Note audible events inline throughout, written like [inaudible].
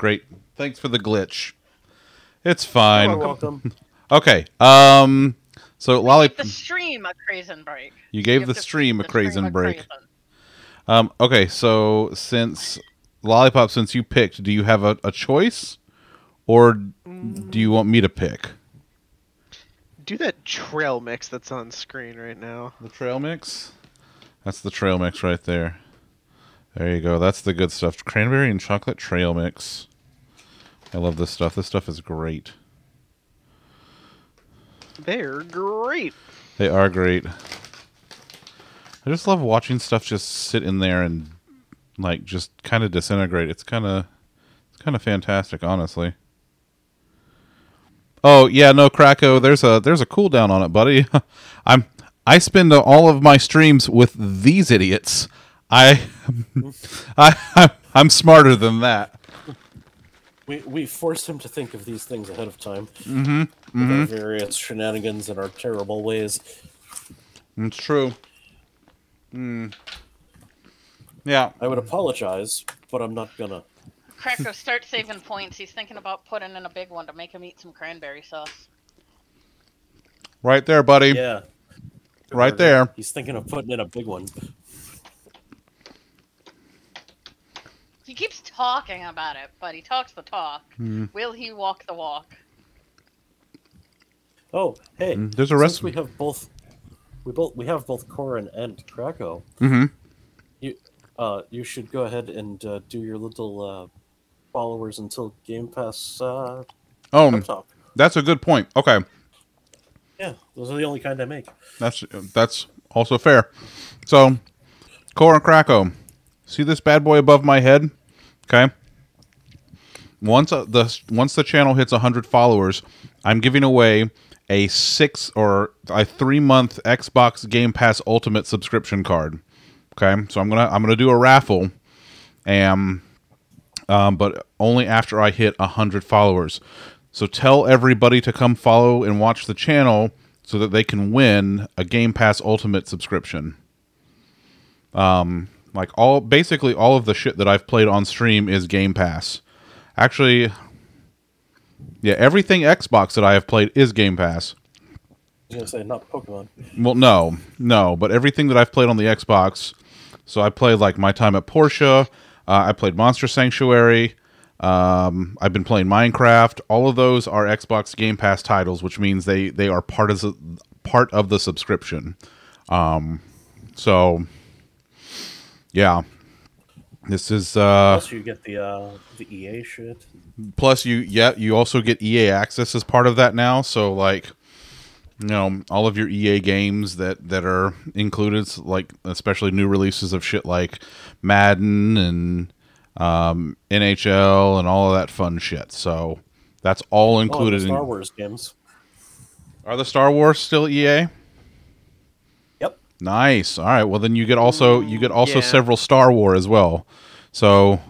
Great. Thanks for the glitch. It's fine. You're welcome. [laughs] Okay. Um. So Lolly, The stream a Craisin break. you gave have the stream a the stream crazy a break. Craisin. Um. Okay. So since Lollipop, since you picked, do you have a, a choice, or do you want me to pick Do that trail mix that's on screen right now. the trail mix? That's the trail mix right there. There you go. That's the good stuff. Cranberry and chocolate trail mix. I love this stuff. This stuff is great. They're great. They are great. I just love watching stuff just sit in there and like just kind of disintegrate. It's kind of it's kind of fantastic, honestly. Oh yeah, no Krakow. There's a there's a cooldown on it, buddy. [laughs] I'm I spend all of my streams with these idiots. I [laughs] I I'm smarter than that. We we forced him to think of these things ahead of time. Mm-hmm. With our various shenanigans and our terrible ways. It's true. Mm. Yeah. I would apologize, but I'm not gonna. Cracker, [laughs] start saving points. He's thinking about putting in a big one to make him eat some cranberry sauce. Right there, buddy. Yeah. Right there. He's thinking of putting in a big one. He keeps talking about it, but he talks the talk. Hmm. Will he walk the walk? Oh, hey. Mm, there's a since recipe. we have both. We both we have both Corin and Krakow. Mm-hmm. You uh you should go ahead and uh, do your little uh, followers until Game Pass uh, Oh, pep talk. that's a good point. Okay. Yeah, those are the only kind I make. That's that's also fair. So, Core and Krakow, see this bad boy above my head? Okay. Once uh, the once the channel hits hundred followers, I'm giving away a six or a three month Xbox Game Pass Ultimate subscription card. Okay, so I'm gonna I'm gonna do a raffle, and um, but only after I hit hundred followers. So tell everybody to come follow and watch the channel so that they can win a Game Pass Ultimate subscription. Um, like all basically all of the shit that I've played on stream is Game Pass. Actually, yeah, everything Xbox that I have played is Game Pass. I was gonna say not Pokemon. Well, no, no, but everything that I've played on the Xbox. So I played like my time at Portia. Uh, I played Monster Sanctuary. Um, I've been playing Minecraft. All of those are Xbox Game Pass titles, which means they they are part of the part of the subscription. Um, so yeah, this is uh, Plus, you get the uh, the EA shit. plus you yeah you also get EA access as part of that now. So like you know all of your EA games that that are included, like especially new releases of shit like Madden and um, NHL and all of that fun shit. So that's all Oh, included the Star in. Wars games. Are the Star Wars still EA? Nice. All right. Well, then you get also you get also yeah. several Star War as well. So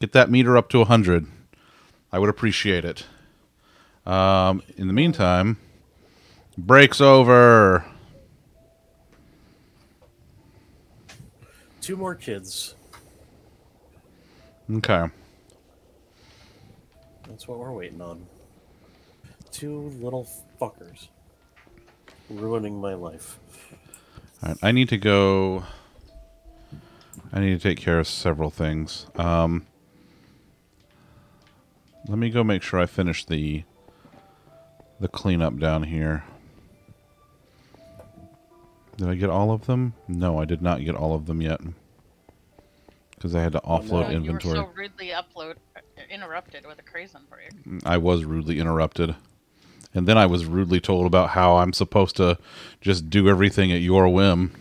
get that meter up to hundred. I would appreciate it. Um, in the meantime, breaks over. Two more kids. Okay. That's what we're waiting on. Two little fuckers. Ruining my life. Right. I need to go. I need to take care of several things. Um, let me go make sure I finish the the cleanup down here. Did I get all of them? No, I did not get all of them yet. Because I had to offload Oh, you inventory. were so rudely upload interrupted with a Craisin break. I was rudely interrupted. And then I was rudely told about how I'm supposed to just do everything at your whim.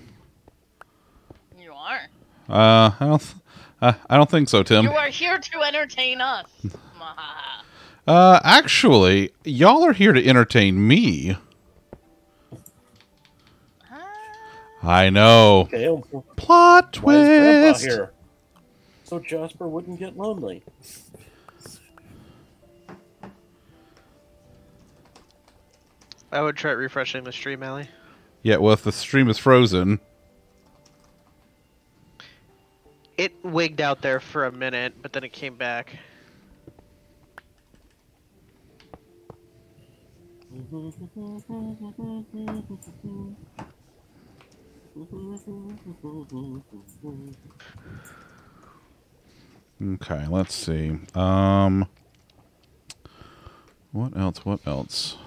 You are. Uh, I don't, th- uh, I don't think so, Tim. You are here to entertain us. [laughs] Uh, actually, y'all are here to entertain me. I know. Okay, Plot why is twist. here? So Jasper wouldn't get lonely. I would try refreshing the stream, Ali. Yeah, well, if the stream is frozen. It wigged out there for a minute, but then it came back. Okay, let's see. Um, what else? What else?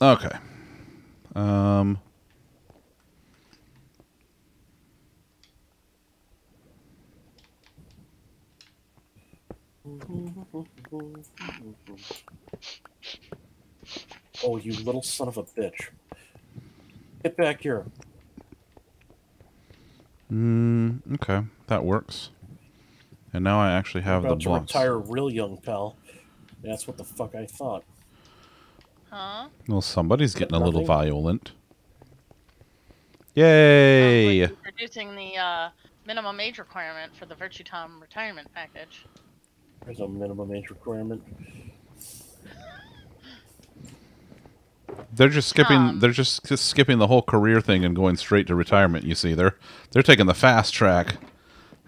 Okay. Um. Oh, you little son of a bitch. Get back here. Mm, okay, that works. And now I actually have the about to retire real young, pal. That's what the fuck I thought. Huh? Well, somebody's getting a little violent. Sounds like Yay! Introducing the uh, minimum age requirement for the Virtue Tom retirement package. There's a minimum age requirement. They're just skipping. Um, they're just, just skipping the whole career thing and going straight to retirement. You see, they're they're taking the fast track.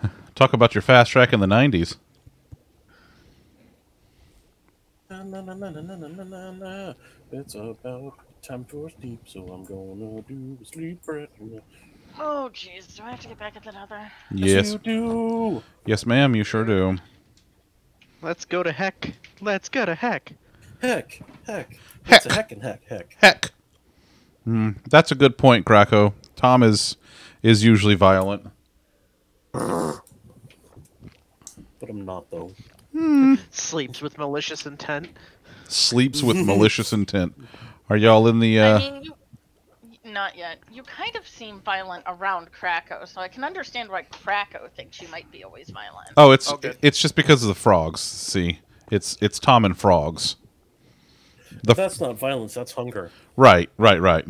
[laughs] Talk about your fast track in the '90s. Na, na, na, It's about time for sleep, so I'm gonna do a sleep right now. Oh, jeez. Do I have to get back at that other? Yes, you do. yes, ma'am. You sure do. Let's go to heck. Let's go to heck. Heck, heck, Heck. It's a heck and heck, heck. Heck. Hmm, that's a good point, Krakow. Tom is is usually violent. But I'm not though. Sleeps with malicious intent. Sleeps with [laughs] malicious intent. Are y'all in the? I uh mean, you, not yet. You kind of seem violent around Krakow, so I can understand why Krakow thinks you might be always violent. Oh, it's good. it's just because of the frogs. See, it's it's Tom and frogs. The That's not violence. That's hunger. right, right, right.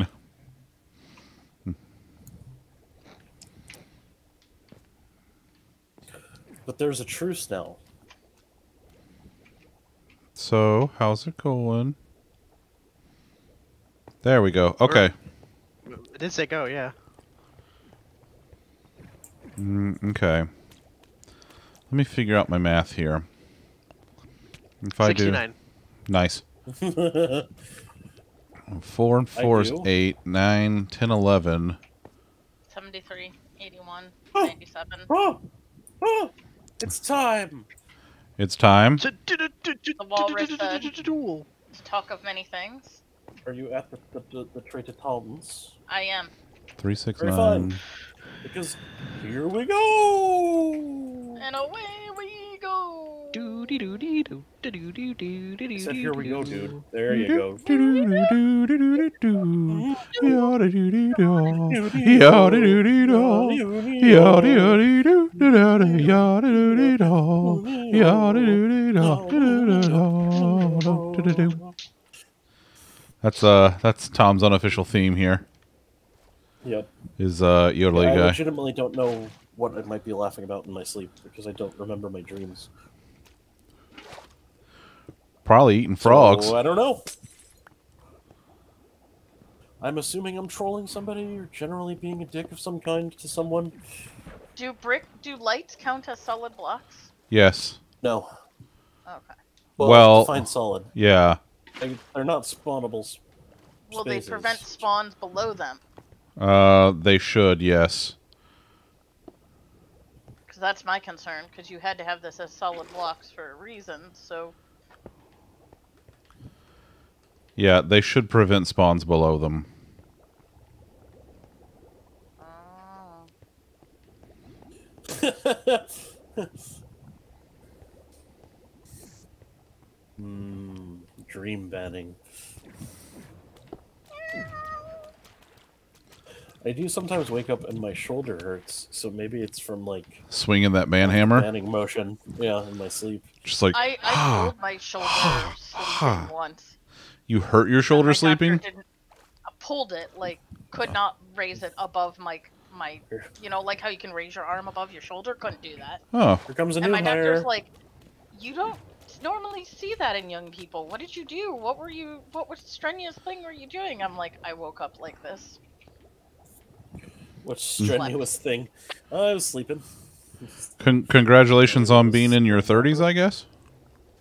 But there's a truce now. So, how's it going? There we go. Okay. It did say go, yeah. Mm, okay. Let me figure out my math here. If I do 69. nice. [laughs] Four and I four is do. eight, nine, ten, eleven. 73, 81, 97. Ah! Ah! It's time. It's time. The walrus said- Duel. Talk of many things. Are you at the the, the, the Traitor Talons? I am. Three, six, Very nine. fun. Because here we go. And away we go. Do-dee-doo-dee-doo, do-doo-doo-doo, I said here we go, do-doo-doo. dude. There you go. That's uh that's Tom's unofficial theme here. Yep. Is uh yodeling I guy. legitimately don't know what I might be laughing about in my sleep because I don't remember my dreams. Probably eating frogs. So, I don't know. I'm assuming I'm trolling somebody or generally being a dick of some kind to someone. Do brick, do lights count as solid blocks? Yes. No. Okay. Well, Well- define solid. Yeah. They, they're not spawnables. Will they prevent spawns below them? Uh they should, yes. Because that's my concern, because you had to have this as solid blocks for a reason, so... Yeah, they should prevent spawns below them. Oh. Hmm. Dream banning. I do sometimes wake up and my shoulder hurts, so maybe it's from like Swinging that manhammer. banning motion. Yeah, in my sleep. Just like I, I pulled my shoulder sleeping once. you hurt your My shoulder doctor sleeping? didn't- I pulled it, like, could not raise it above my, my, you know, like how you can raise your arm above your shoulder? Couldn't do that. Oh. Here comes a And my hire. doctor's like, you don't normally see that in young people. What did you do? What were you, what was strenuous thing were you doing? I'm like, I woke up like this. What strenuous thing? I was sleeping. Con- congratulations on being in your 30s, I guess.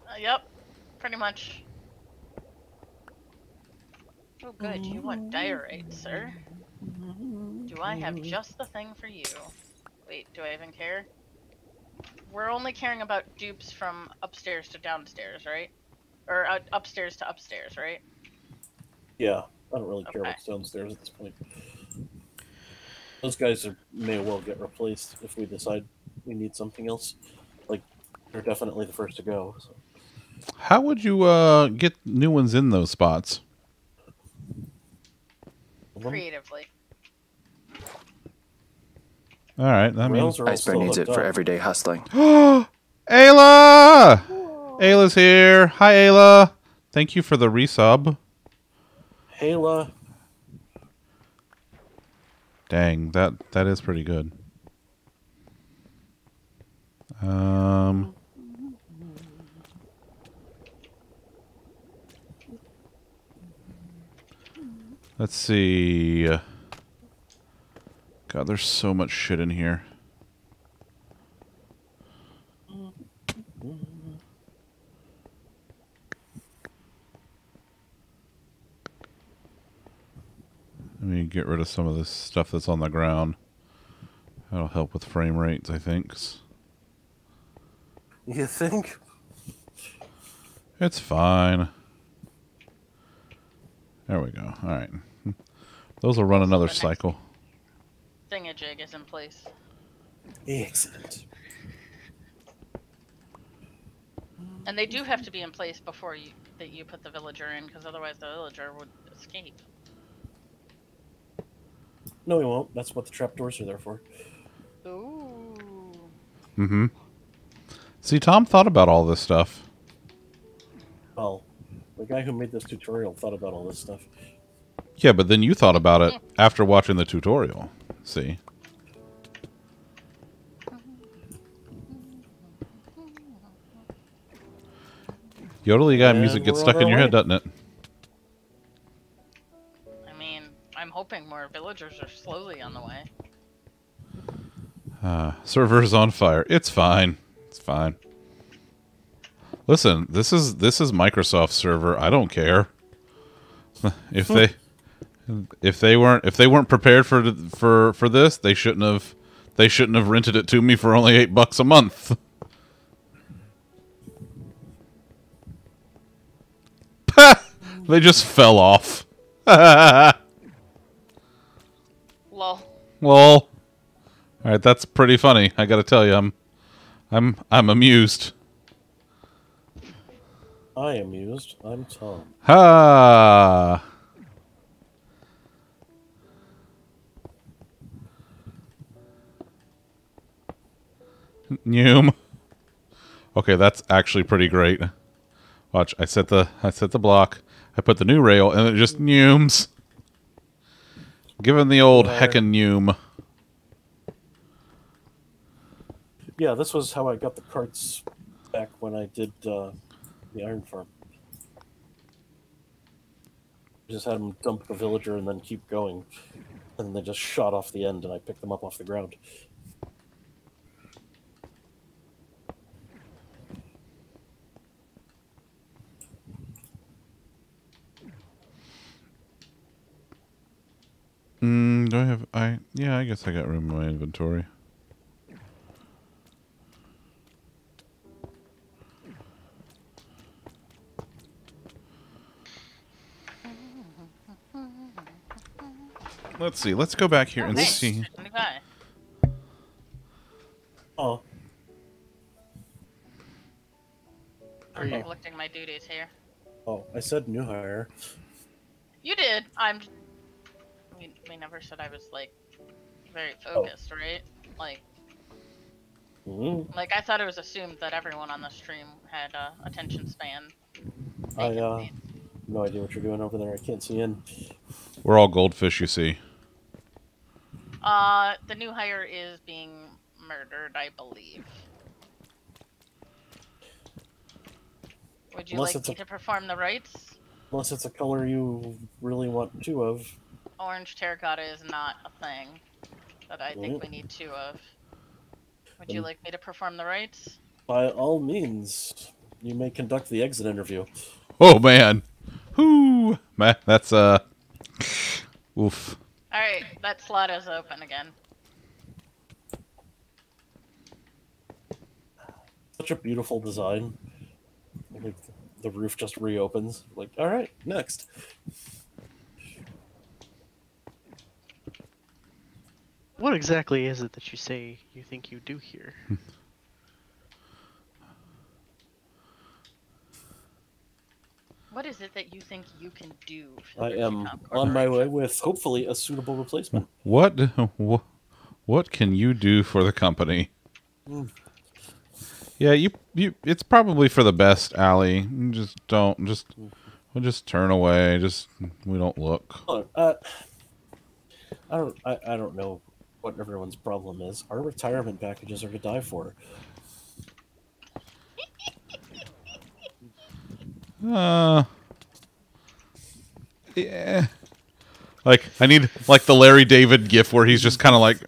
Uh, yep, pretty much. Oh, good. You want diorite, sir. Do I have just the thing for you? Wait, do I even care? We're only caring about dupes from upstairs to downstairs, right? Or uh, upstairs to upstairs, right? Yeah, I don't really care Okay. what's downstairs at this point. Those guys are, may well get replaced if we decide we need something else. Like, they're definitely the first to go. So. How would you uh, get new ones in those spots? Creatively. All right, that means Rails are all Iceberg needs it hooked for everyday hustling. [gasps] Ayla! Ayla's here. Hi, Ayla. Thank you for the resub. Hala, Dang, that that is pretty good. Um. Let's see. God, there's so much shit in here. Let me get rid of some of this stuff that's on the ground. That'll help with frame rates, I think. you think? It's fine. There we go. All right. Those will run another the next- cycle. Thingamajig is in place. Excellent. And they do have to be in place before you that you put the villager in, because otherwise the villager would escape. No, we won't. That's what the trapdoors are there for. Ooh. Mm-hmm. See, Tom thought about all this stuff. Well, the guy who made this tutorial thought about all this stuff. Yeah, but then you thought about it [laughs] after watching the tutorial. See? Yodely guy And music gets stuck in our your head, doesn't it? Hoping more villagers are slowly on the way. Uh, server is on fire. It's fine. It's fine. Listen, this is this is Microsoft server. I don't care. [laughs] if they if they weren't if they weren't prepared for for for this, they shouldn't have they shouldn't have rented it to me for only 8 bucks a month. [laughs] they just fell off. [laughs] Lol. Lol. All right, that's pretty funny. I got to tell you, I'm, I'm, I'm amused. I am used. I'm Tom. Ha! Noom. Okay, that's actually pretty great. Watch, I set the I set the block. I put the new rail, and it just nooms. Given the old heckin' noom. Yeah, this was how I got the carts back when I did uh, the iron farm. Just had them dump the villager and then keep going. And they just shot off the end, and I picked them up off the ground. Mm, do I have I? Yeah, I guess I got room in my inventory. Let's see. Let's go back here Oh, and nice. see. Oh, Are you? Neglecting my duties here. oh, I said new hire. You did. I'm. We, we never said I was like very focused, right? Like, Mhm. like I thought it was assumed that everyone on the stream had a attention span. I Vacant uh, no idea what you're doing over there. I can't see in. We're all goldfish, you see. Uh, the new hire is being murdered, I believe. Would you Unless like me a- to perform the rites? Unless it's a color you really want two of. Orange terracotta is not a thing that I think we need two of. Would you like me to perform the rites? By all means, you may conduct the exit interview. Oh man, whoo, man, that's uh, oof. All right, that slot is open again. Such a beautiful design. Like the roof just reopens. Like, all right, next. What exactly is it that you say you think you do here? What is it that you think you can do? For I am on my way with hopefully a suitable replacement. What, what, what can you do for the company? Mm. Yeah, you, you. It's probably for the best, Allie. Just don't. Just, we'll just turn away. Just we don't look. Uh, I don't. I, I don't know what everyone's problem is. Our retirement packages are to die for. Uh, yeah. Like I need like the Larry David gif where he's just kind of like.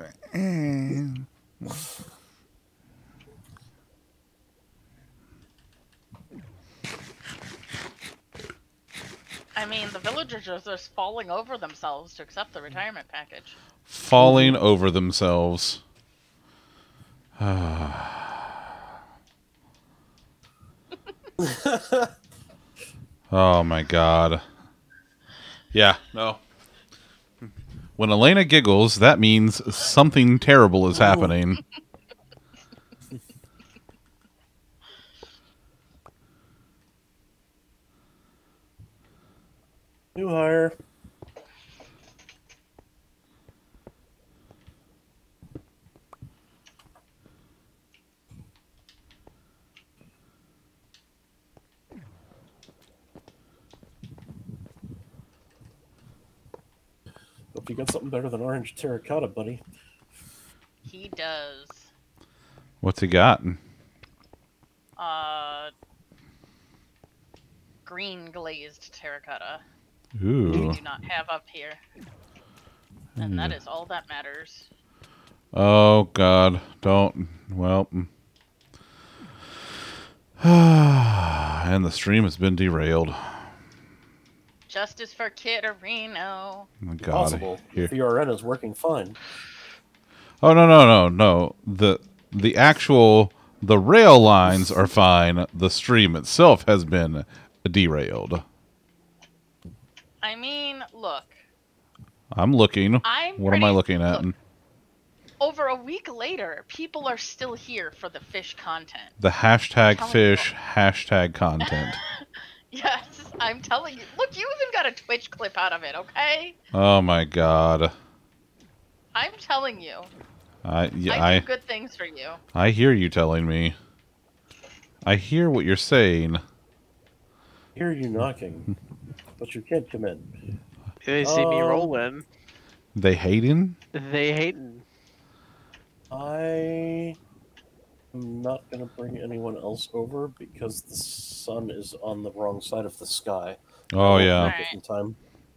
I mean, the villagers are just falling over themselves to accept the retirement package. Falling over themselves. [sighs] oh my god. Yeah, no. When Elena giggles, that means something terrible is happening. New hire. Hope you got something better than orange terracotta, buddy. He does. What's he got? Uh, green glazed terracotta. Ooh. We do not have up here. And that is all that matters. Oh God! Don't. Well. [sighs] and the stream has been derailed. Justice for Kitterino. Oh, God. Possible. Here. The URN is working fine. Oh no no no no! The the actual the rail lines are fine. The stream itself has been derailed. I mean, look. I'm looking. I'm what am I looking at? look. Over a week later, people are still here for the fish content. The hashtag fish hashtag content. [laughs] Yes, I'm telling you. Look, you even got a Twitch clip out of it, okay? Oh my God! I'm telling you. I yeah, I I do good things for you. I hear you telling me. I hear what you're saying. I Hear you knocking, but you can't come in. They see me Um, rolling. They hating? They hating. I am not going to bring anyone else over because the sun is on the wrong side of the sky. Oh yeah, Alright. Different time.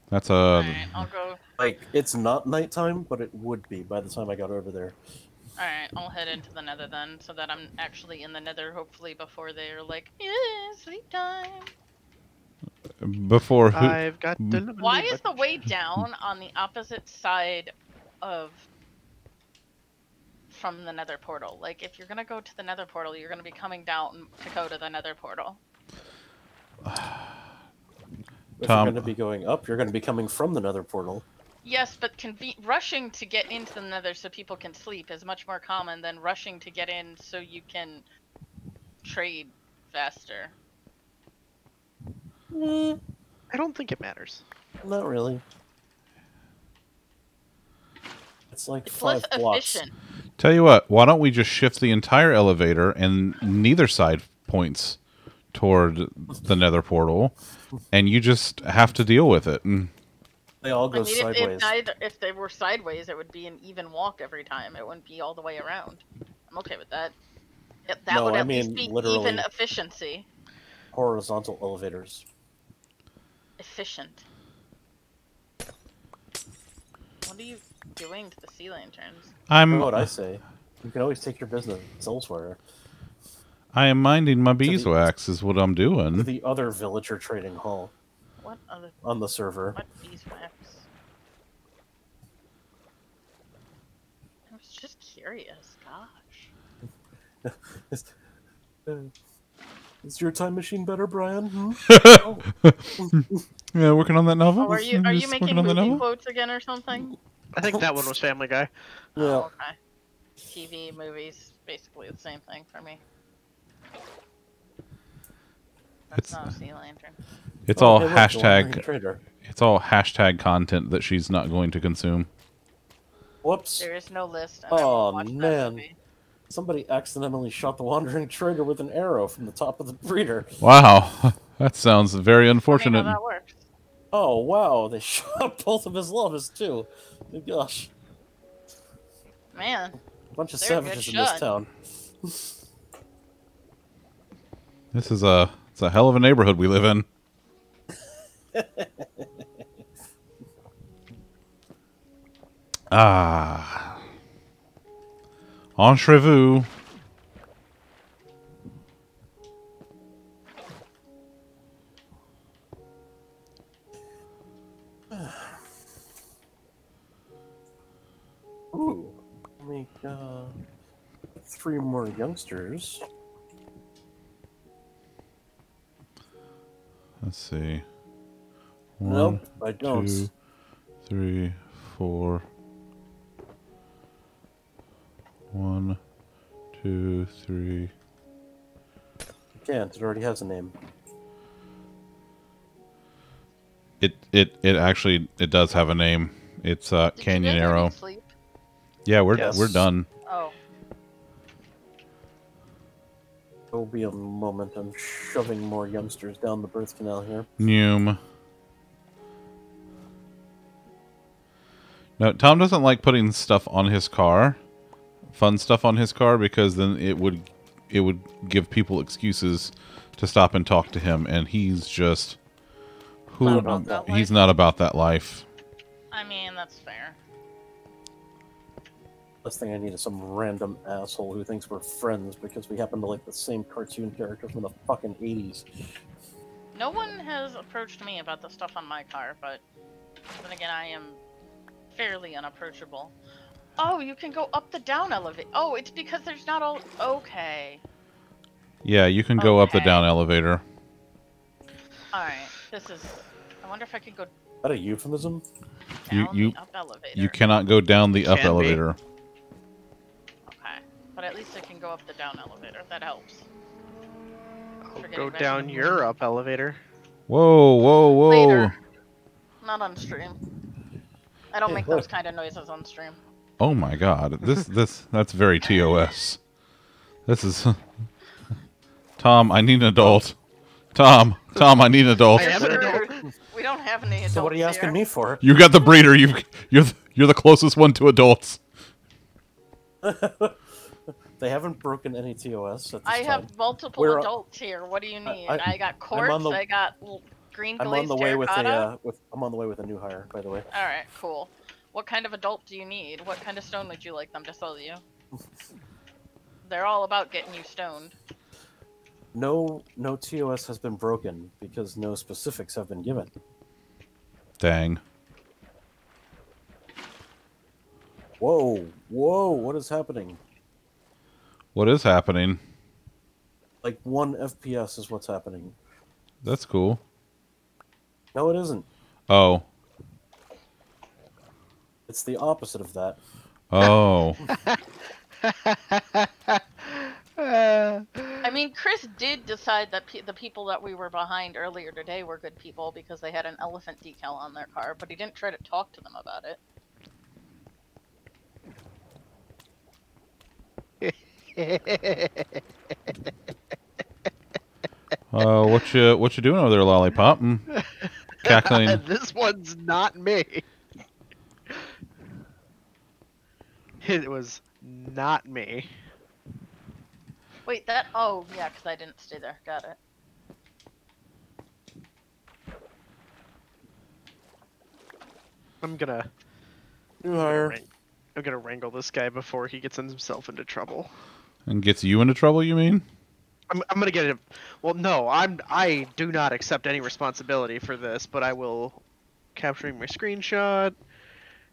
that's a Alright, I'll go. Like it's not nighttime, but it would be by the time I got over there. Alright, I'll head into the nether then, so that I'm actually in the nether hopefully before they're like, yeah, sleep time. before who? I've got Why is the way down on the opposite side of from the nether portal? Like if you're gonna go to the nether portal, you're gonna be coming down to go to the nether portal. If Tom- you're going to be going up, you're going to be coming from the nether portal. Yes, but conve- rushing to get into the nether so people can sleep is much more common than rushing to get in so you can trade faster. Eh, I don't think it matters. not really. It's like It's five less blocks. efficient. Tell you what, why don't we just shift the entire elevator and neither side points toward the nether portal and you just have to deal with it. And They all I go mean, if, sideways. if, neither, if they were sideways, it would be an even walk every time. It wouldn't be all the way around. I'm okay with that. Yeah, That No, would I at least mean, be even literally. efficiency. Horizontal elevators. Efficient. What are you doing to the sea lanterns? I'm what I say. You can always take your business elsewhere. I am minding my the- beeswax, is what I'm doing. the other villager trading hall What other on the server. what beeswax? I was just curious. Gosh. Is, [laughs] uh, is your time machine better, Brian? Hmm? [laughs] [laughs] Yeah, working on that novel. Oh, are you are you Just making working on the movie novel? quotes again or something? I think that one was Family Guy. Yeah. Oh, okay. TV, movies, basically the same thing for me. That's It's- not a sea lantern. It's Oh, all hey, look, the wandering hashtag. It's all hashtag content that she's not going to consume. Whoops! There is no list. I Oh, won't watch that man. Somebody accidentally shot the wandering trader with an arrow from the top of the breeder. Wow, [laughs] that sounds very Funny how unfortunate. that works. Oh wow! They [laughs] shot both of his lovers too. Gosh, Man, a bunch of They're a good savages in this town. This is a it's a hell of a neighborhood we live in. [laughs] ah, entrez-vous. Ooh, uh, three more youngsters. Let's see. One, nope, I don't. two, three, four. One, two, three. Can't. It already has a name. It it it actually it does have a name. It's uh did Canyon Arrow. Sleep? Yeah, we're Yes. we're done. Oh, There will be a moment. I'm shoving more youngsters down the birth canal here. Noom. No, Tom doesn't like putting stuff on his car, fun stuff on his car, because then it would it would give people excuses to stop and talk to him, and he's just who Not about that he's life. not about that life. I mean that's fair. Last thing I need is some random asshole who thinks we're friends because we happen to like the same cartoon character from the fucking 80s. No one has approached me about the stuff on my car, but then again, I am fairly unapproachable. Oh, you can go up the down elevator. Oh, it's because there's not all. Okay. Yeah, you can go up the down elevator. All right. This is. I wonder if I could go Is that a euphemism? down You- you- the up elevator. You cannot go down the up Can be. elevator. Okay. But at least I can go up the down elevator. That helps. I'll go about down the- your up elevator. Whoa, whoa, whoa! Later. Not on stream. I don't Hey, make look. those kind of noises on stream. Oh my god. This [laughs] this that's very TOS. This is Tom, I need an adult. Tom, Tom, I need an adult. I am an adult. We don't have any adults So what are you asking here. me for? You got the breeder. You you're th- you're the closest one to adults. [laughs] They haven't broken any TOS at this I time. have multiple We're- adults here. What do you need? I- I, got quartz. the- I got l- green I'm on the way with a uh, with I'm on the way with a new hire, by the way. All right, cool. What kind of adult do you need? What kind of stone would you like them to sell you? [laughs] They're all about getting you stoned. No no TOS has been broken because no specifics have been given. Dang. Whoa, whoa, what is happening? What is happening? Like one FPS is what's happening. That's cool. No, it isn't. Oh. It's the opposite of that. Oh. [laughs] I mean, Chris did decide that pe- the people that we were behind earlier today were good people because they had an elephant decal on their car, but he didn't try to talk to them about it. Uh, what you what you doing over there, lollipop? Mm. Cackling. [laughs] this one's not me. It was not me. Wait, that. Oh, yeah, because I didn't stay there. Got it. I'm gonna New hire. rank, I'm gonna wrangle this guy before he gets himself into trouble. And gets you into trouble, you mean? I'm, I'm gonna get him. Well, no, I'm. I do not accept any responsibility for this, but I will capturing my screenshot,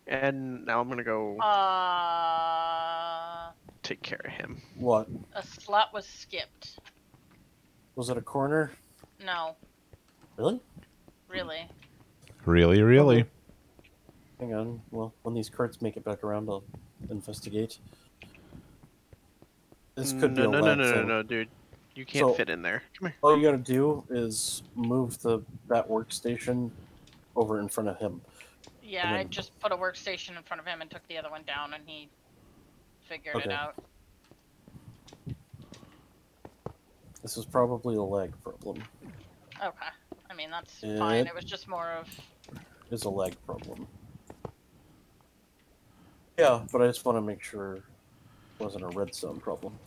and now I'm gonna go Uh, take care of him. What? a slot was skipped. Was it a corner? No, Really? really. Really, really. Hang on. Well, when these carts make it back around, I'll investigate. This could no, be a no, no, no, no, no, dude. You can't So- fit in there. Come here. All you gotta do is move the that workstation over in front of him. Yeah, And I just put a workstation in front of him and took the other one down, and he figured it out. This is probably a lag problem. Okay. I mean, that's fine. It- It was just more of. It's a lag problem. Yeah, but I just want to make sure it wasn't a redstone problem.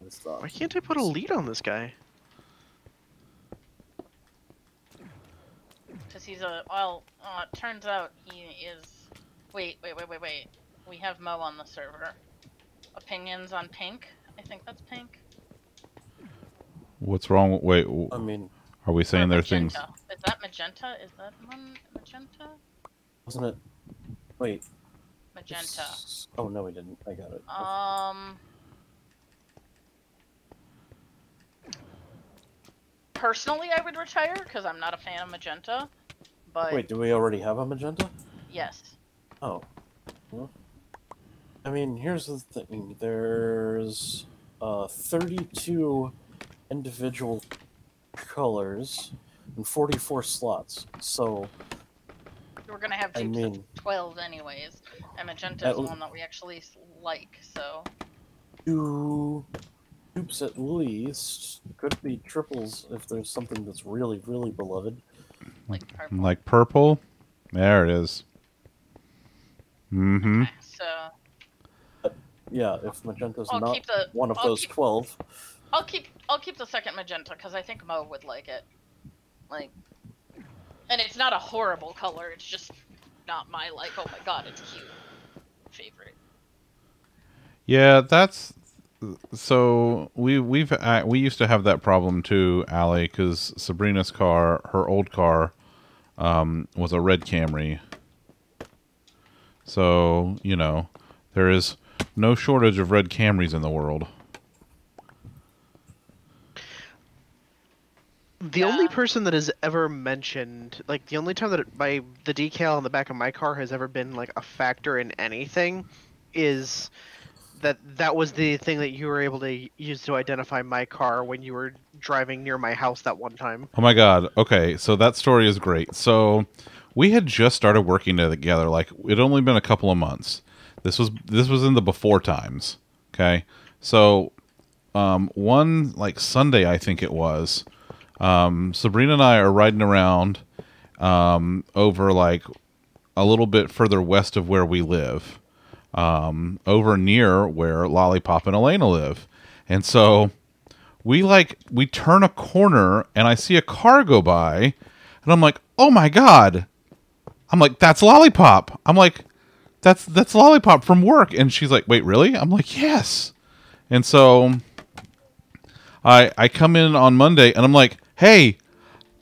I just thought- Why can't I put a lead on this guy? Because he's a. Well, uh, it turns out he is. Wait, wait, wait, wait, wait. We have Mo on the server. Opinions on pink? I think that's pink. What's wrong? with- Wait, w- I mean, are we saying there are things? magenta. Is that magenta? Is that one magenta? wasn't it? Wait. Magenta. Oh no, we didn't. I got it. Um. Personally, I would retire because I'm not a fan of magenta. But Wait, do we already have a magenta? yes, Oh. Well, I mean, here's the thing. There's uh, 32 individual colors and 44 slots. So, we're gonna have I mean, twelve anyways, and magenta is one that we actually like. So two dupes at least. Could be triples if there's something that's really, really beloved. like purple. Like purple? There it is. Mm-hmm. So Yeah, if magenta's I'll not the. one of I'll those keep, 12. I'll keep. I'll keep the second magenta because I think Mo would like it. Like, and it's not a horrible color. It's just not my like. Oh my god, it's cute. Favorite. Yeah, that's so we we've uh, we used to have that problem too, Allie, because Sabrina's car, her old car, um, was a red Camry. So you know, there is no shortage of red Camrys in the world. The only person that has ever mentioned, like, the only time that it, my the decal on the back of my car has ever been like a factor in anything, is that that was the thing that you were able to use to identify my car when you were driving near my house that one time. Oh my god. Okay, so that story is great. So we had just started working together like it only been a couple of months. This was this was in the before times. Okay? So um one like Sunday I think it was. Um Sabrina and I are riding around um over like a little bit further west of where we live. Um over near where Lollipop and Elena live. And so we like we turn a corner and I see a car go by and I'm like, "Oh my god." I'm like, "That's Lollipop." I'm like, "That's that's Lollipop from work." And she's like, "Wait, really?" I'm like, "Yes." And so I I come in on Monday and I'm like, "Hey,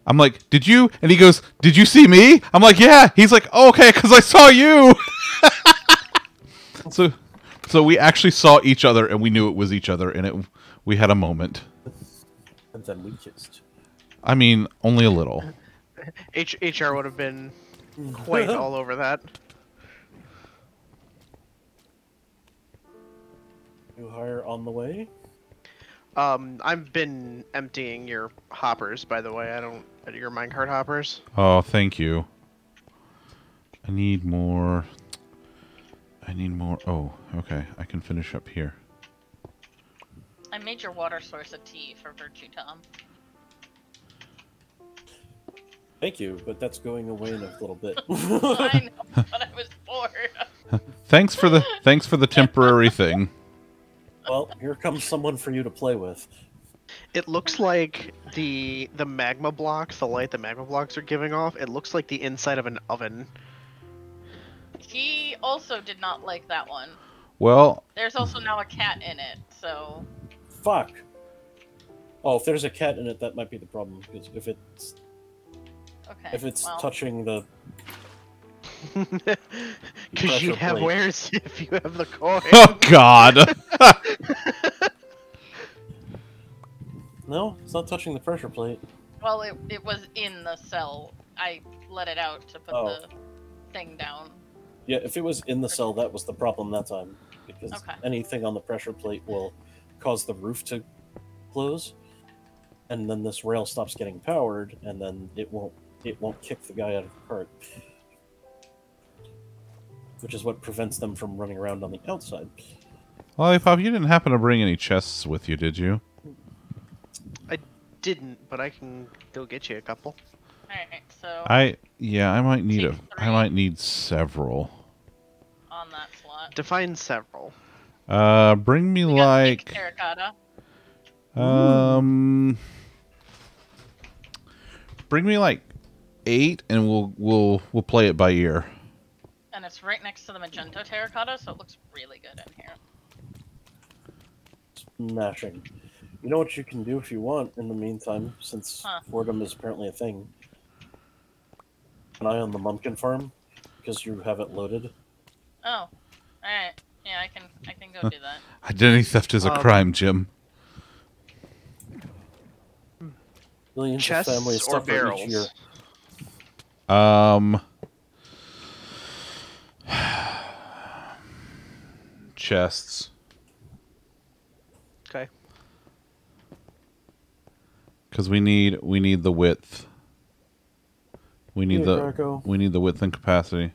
I'm like, "Did you?" And he goes, "Did you see me?" I'm like, "Yeah." He's like, oh, "Okay, cuz I saw you." [laughs] so so we actually saw each other and we knew it was each other and it we had a moment. And then we kissed. I mean, only a little. [laughs] H- HR would have been quite [laughs] all over that. New hire on the way. Um, I've been emptying your hoppers, by the way. I don't your minecart hoppers. Oh, thank you. I need more. I need more. Oh, okay. I can finish up here. I made your water source a tea for Virtue Tom. Thank you, but that's going away in a little bit. [laughs] I know, [laughs] but I was bored. Thanks for the thanks for the temporary thing. [laughs] well, here comes someone for you to play with. It looks like the the magma blocks, the light the magma blocks are giving off. It looks like the inside of an oven. He also did not like that one. Well, There's also now a cat in it, so Fuck. Oh, if there's a cat in it, that might be the problem. Because if it's okay. if it's well, touching the [laughs] Because you Pressure have plate. wares [laughs] if you have the coin. [laughs] oh god. no, it's not touching the pressure plate. well, it, it was in the cell. I let it out to put Oh. the thing down. Yeah, if it was in the cell, that was the problem that time. Because Okay. anything on the pressure plate will cause the roof to close, and then this rail stops getting powered, and then it won't it won't kick the guy out of the cart. Which is what prevents them from running around on the outside. Lollipop, you didn't happen to bring any chests with you, did you? I didn't, but I can go get you a couple. Alright, so I yeah, I might need a Take I three. might need several. on that slot. Define several. Uh bring me We got pink like terracotta. um bring me like 8 and we'll we'll we'll play it by ear. And it's right next to the magenta terracotta, so it looks really good in here. Smashing. You know what you can do if you want in the meantime, since Huh. boredom is apparently a thing. An eye on the Mumpkin farm, because you have it loaded. Oh, alright. Yeah, I can I can go do that. Identity theft is a Um, crime, Jim. Millions Chests of families or suffer each year. barrels? Um [sighs] chests. Okay. Cuz we need we need the width. We need Yeah, the Gargo. we need the width and capacity.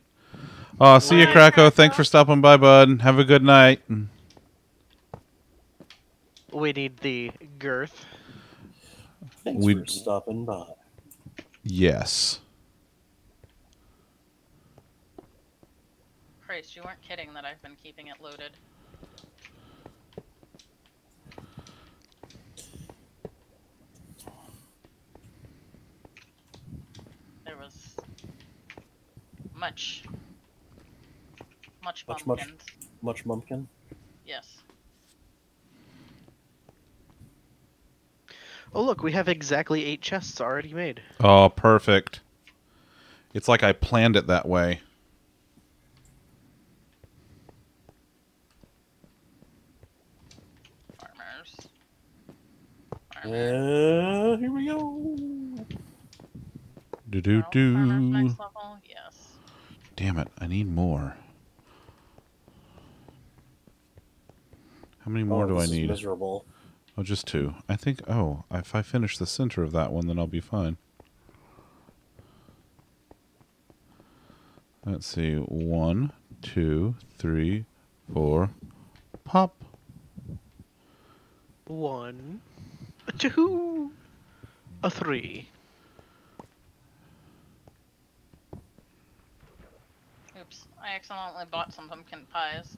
Oh, see you, Bye, Krakow. Thanks Krakow. for stopping by, bud. Have a good night. We need the girth. Thanks We- for stopping by. Yes. Christ, you weren't kidding that I've been keeping it loaded. There was much, much Much, much. Much Mumpkin. Yes. Oh look, we have exactly eight chests already made. Oh, perfect. It's like I planned it that way. Farmers. Farmers. Uh, here we go. Do do No, farmers do. next level? Yes. Damn it! I need more. How many more Oh, do I this is need? Miserable. Oh, just two. I think. Oh, if I finish the center of that one, then I'll be fine. Let's see. One, two, three, four. Pop. One, a two, a three. Oops. I accidentally bought some pumpkin pies.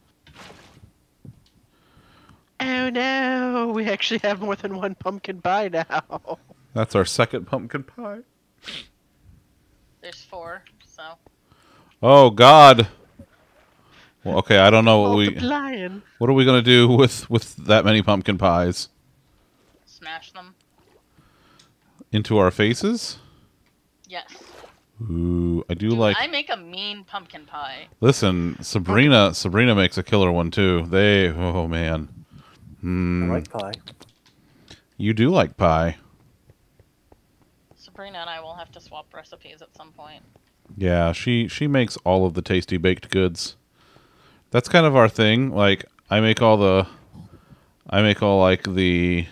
Oh no, we actually have more than one pumpkin pie now. That's our second pumpkin pie. There's four, so. Oh God. Well, okay. I don't know what we. Multiplying. What are we gonna do with with that many pumpkin pies? Smash them. Into our faces? Yes. Ooh, I do Dude, like. I make a mean pumpkin pie. Listen, Sabrina. Sabrina makes a killer one too. They. Oh man. I Hmm. like pie. You do like pie. Sabrina and I will have to swap recipes at some point. Yeah, she she makes all of the tasty baked goods. That's kind of our thing. Like I make all the I make all like the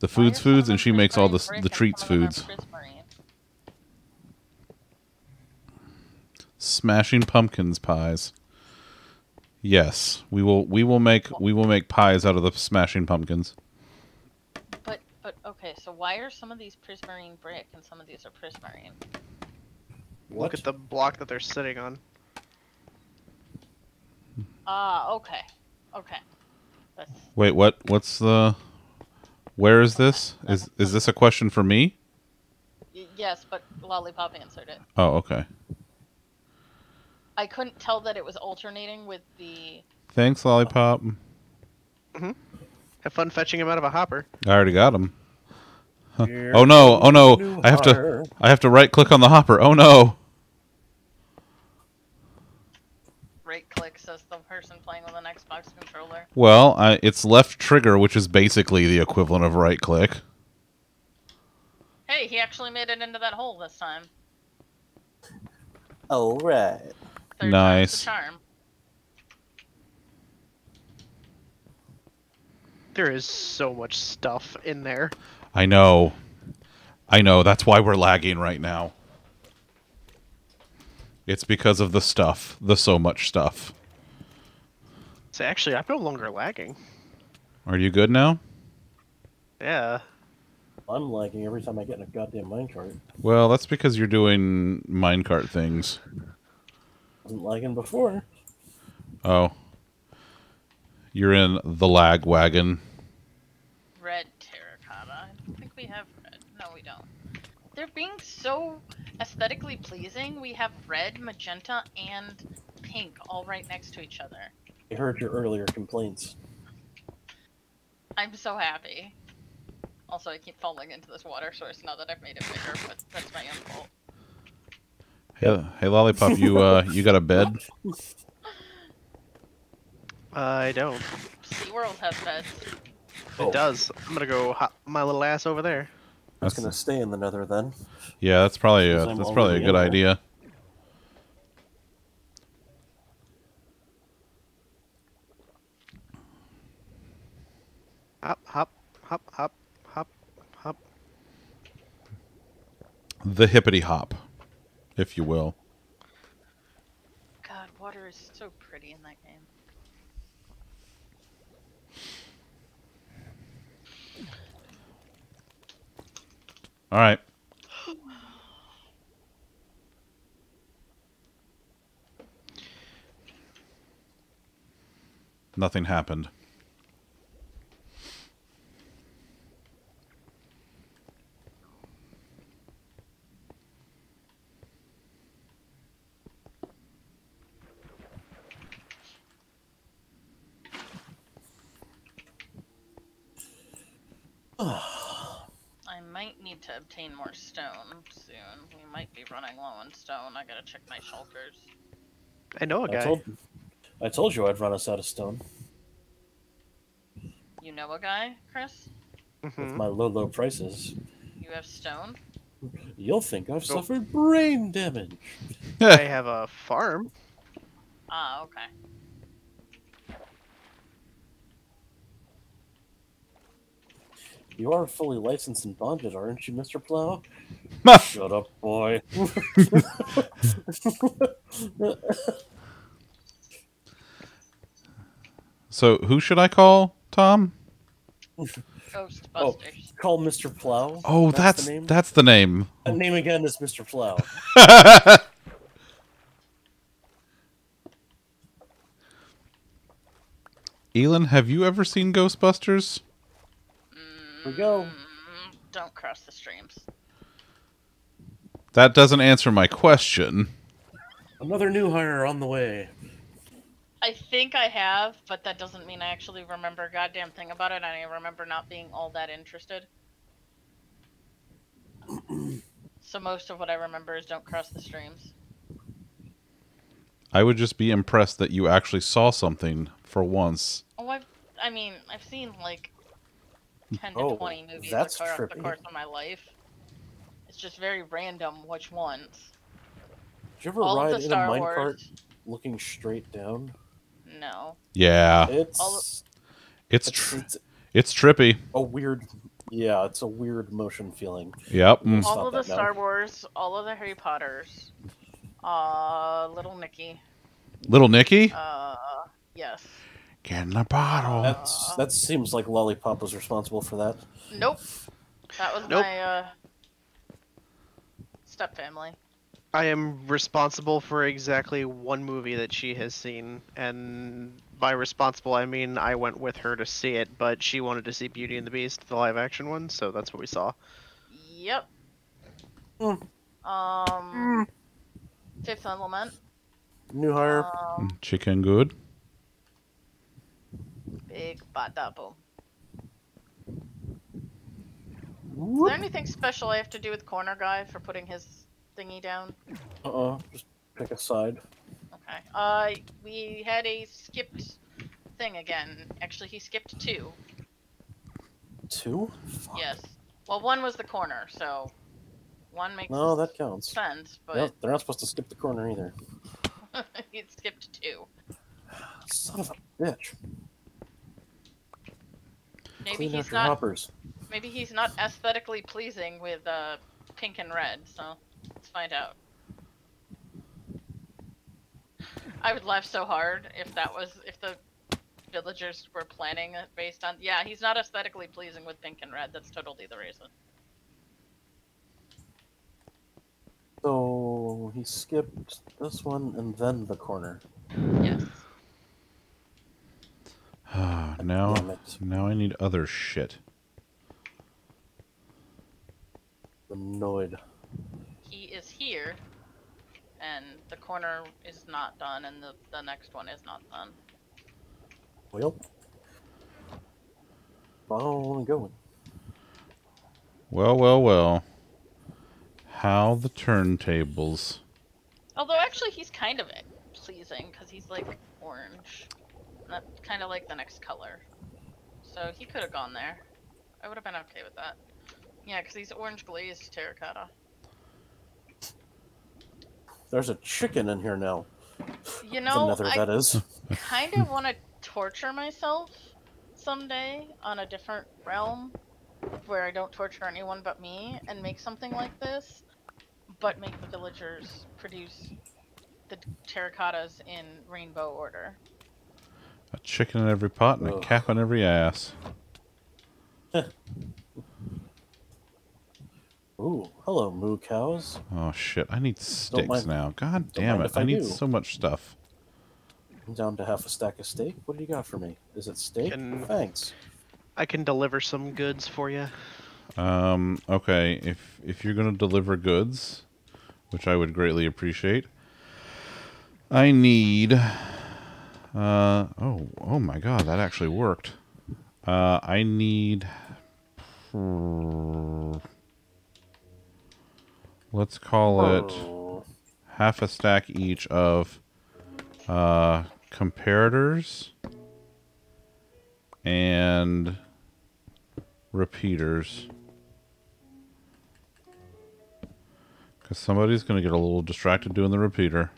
the foods are some of foods and she makes all the prismarine s- brick the treats some of foods. prismarine? Smashing pumpkins pies. Yes, we will we will make we will make pies out of the smashing pumpkins. But but okay, so why are some of these prismarine brick and some of these are prismarine? What? Look at the block that they're sitting on. Ah, okay, okay. That's Wait, what what's the Where is this? Is is this a question for me? y- yes, but Lollipop answered it. Oh, okay. I couldn't tell that it was alternating with the. Thanks, Lollipop. Mm-hmm. Have fun fetching him out of a hopper. I already got him. Here Oh no! Oh no! I have to. I have to right click on the hopper. Oh no! Right click says the person playing with an Xbox controller. Well, I, it's left trigger, which is basically the equivalent of right click. Hey, he actually made it into that hole this time. All right. Third time's Nice. charm. There is so much stuff in there. I know. I know. That's why we're lagging right now. It's because of the stuff, the so much stuff. So actually, I'm no longer lagging. Are you good now? Yeah. I'm lagging every time I get in a goddamn minecart. Well, that's because you're doing minecart things. Wasn't lagging before. Oh. You're in the lag wagon. Red terracotta. I don't think we have red. No, we don't. They're being so aesthetically pleasing. We have red, magenta, and pink all right next to each other. I heard your earlier complaints. I'm so happy. Also, I keep falling into this water source now that I've made it bigger, but that's my own fault. Hey, hey lollipop, you uh, you got a bed? I don't. SeaWorld has beds. Oh. It does. I'm gonna go hop my little ass over there. I was That's- gonna stay in the nether then. Yeah, that's probably Because a, I'm that's probably a good there. idea. Hop, hop, hop, hop, hop, hop. The hippity hop, if you will. God, water is so pretty in that game. All right. [gasps] Nothing happened. I might need to obtain more stone soon. We might be running low on stone. I gotta check my shulkers. I know a I guy. told, I told you I'd run us out of stone You know a guy, Chris? with Mhm. my low, low prices. You have stone? You'll think I've suffered brain damage. [laughs] I have a farm. Ah, okay. You are fully licensed and bonded, aren't you, Mr. Plow? [laughs] Shut up, boy. [laughs] so who should I call, Tom? Ghostbusters. Oh. Call Mr. Plow. Oh, that's the name. that's the name. That name again is Mr. Plow. [laughs] Elon, have you ever seen Ghostbusters? We go. Mm, don't cross the streams. That doesn't answer my question. Another new hire on the way. I think I have, but that doesn't mean I actually remember a goddamn thing about it. I remember not being all that interested. [clears throat] so most of what I remember is don't cross the streams. I would just be impressed that you actually saw something for once. Oh, I've, I mean, I've seen like 10 to Oh, 20 movies that's across the course of my life. It's just very random which ones. Did you ever All ride the in a Star minecart looking straight down? No. Yeah, It's All it's it's, tr- it's it's trippy. a weird. Yeah, it's a weird motion feeling. Yep. mm. All of the that now. Star Wars, all of the Harry Potters, uh, Little Nicky, Little Nicky, uh, yes. Get in the bottle. That's that seems like Lollipop was responsible for that. Nope. That was Nope. my, uh, step family. I am responsible for exactly one movie that she has seen, and by responsible I mean I went with her to see it, but she wanted to see Beauty and the Beast, the live action one, so that's what we saw. Yep. Hmm. Um, Fifth Element. New hire. Um, Chicken good. Big bada boom. Is there anything special I have to do with corner guy for putting his thingy down? Uh-uh. Just pick a side. Okay. Uh, we had a skipped thing again. Actually, he skipped two. Two? Fuck. Yes. Well, one was the corner, so one makes No, that counts. sense, but No, they're not supposed to skip the corner either. [laughs] he skipped two. Son of a bitch. Maybe Clean he's not. hoppers. Maybe he's not aesthetically pleasing with uh, pink and red. So let's find out. I would laugh so hard if that was if the villagers were planning it based on. Yeah, he's not aesthetically pleasing with pink and red. That's totally the reason. So he skipped this one and then the corner. Yes. Ah, now, now I need other shit. Annoyed. He is here, and the corner is not done, and the the next one is not done. Well. Follow going. Well, well, well. How the turntables. Although actually, he's kind of pleasing because he's like orange. Kind of like the next color. So he could have gone there. I would have been okay with that. Yeah, because he's orange glazed terracotta. There's a chicken in here now. You [laughs] know, nether, I that is. kind of [laughs] want to torture myself someday on a different realm where I don't torture anyone but me and make something like this, but make the villagers produce the terracottas in rainbow order. A chicken in every pot and a cap on every ass. [laughs] Ooh, hello, moo cows. Oh shit! I need sticks mind- now. God damn it! I I need do. so much stuff. I'm down to half a stack of steak. What do you got for me? Is it steak? Can- Thanks. I can deliver some goods for you. Um. Okay. If if you're gonna deliver goods, which I would greatly appreciate, I need. Uh. Oh. Oh my God! That actually worked. Uh. I need. Let's call it half a stack each of uh, comparators and repeaters. Because somebody's going to get a little distracted doing the repeater.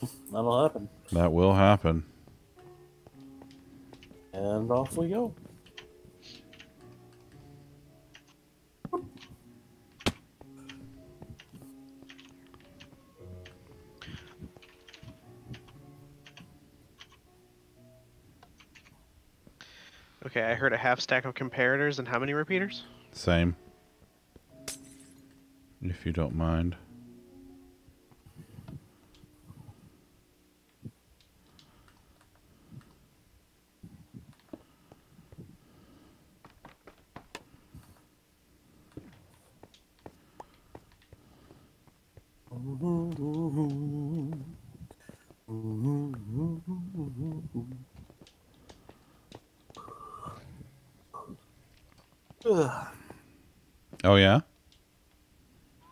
[laughs] that'll happen. That will happen. And off we go. Okay, I heard a half stack of comparators and how many repeaters? Same. If you don't mind. Oh, yeah?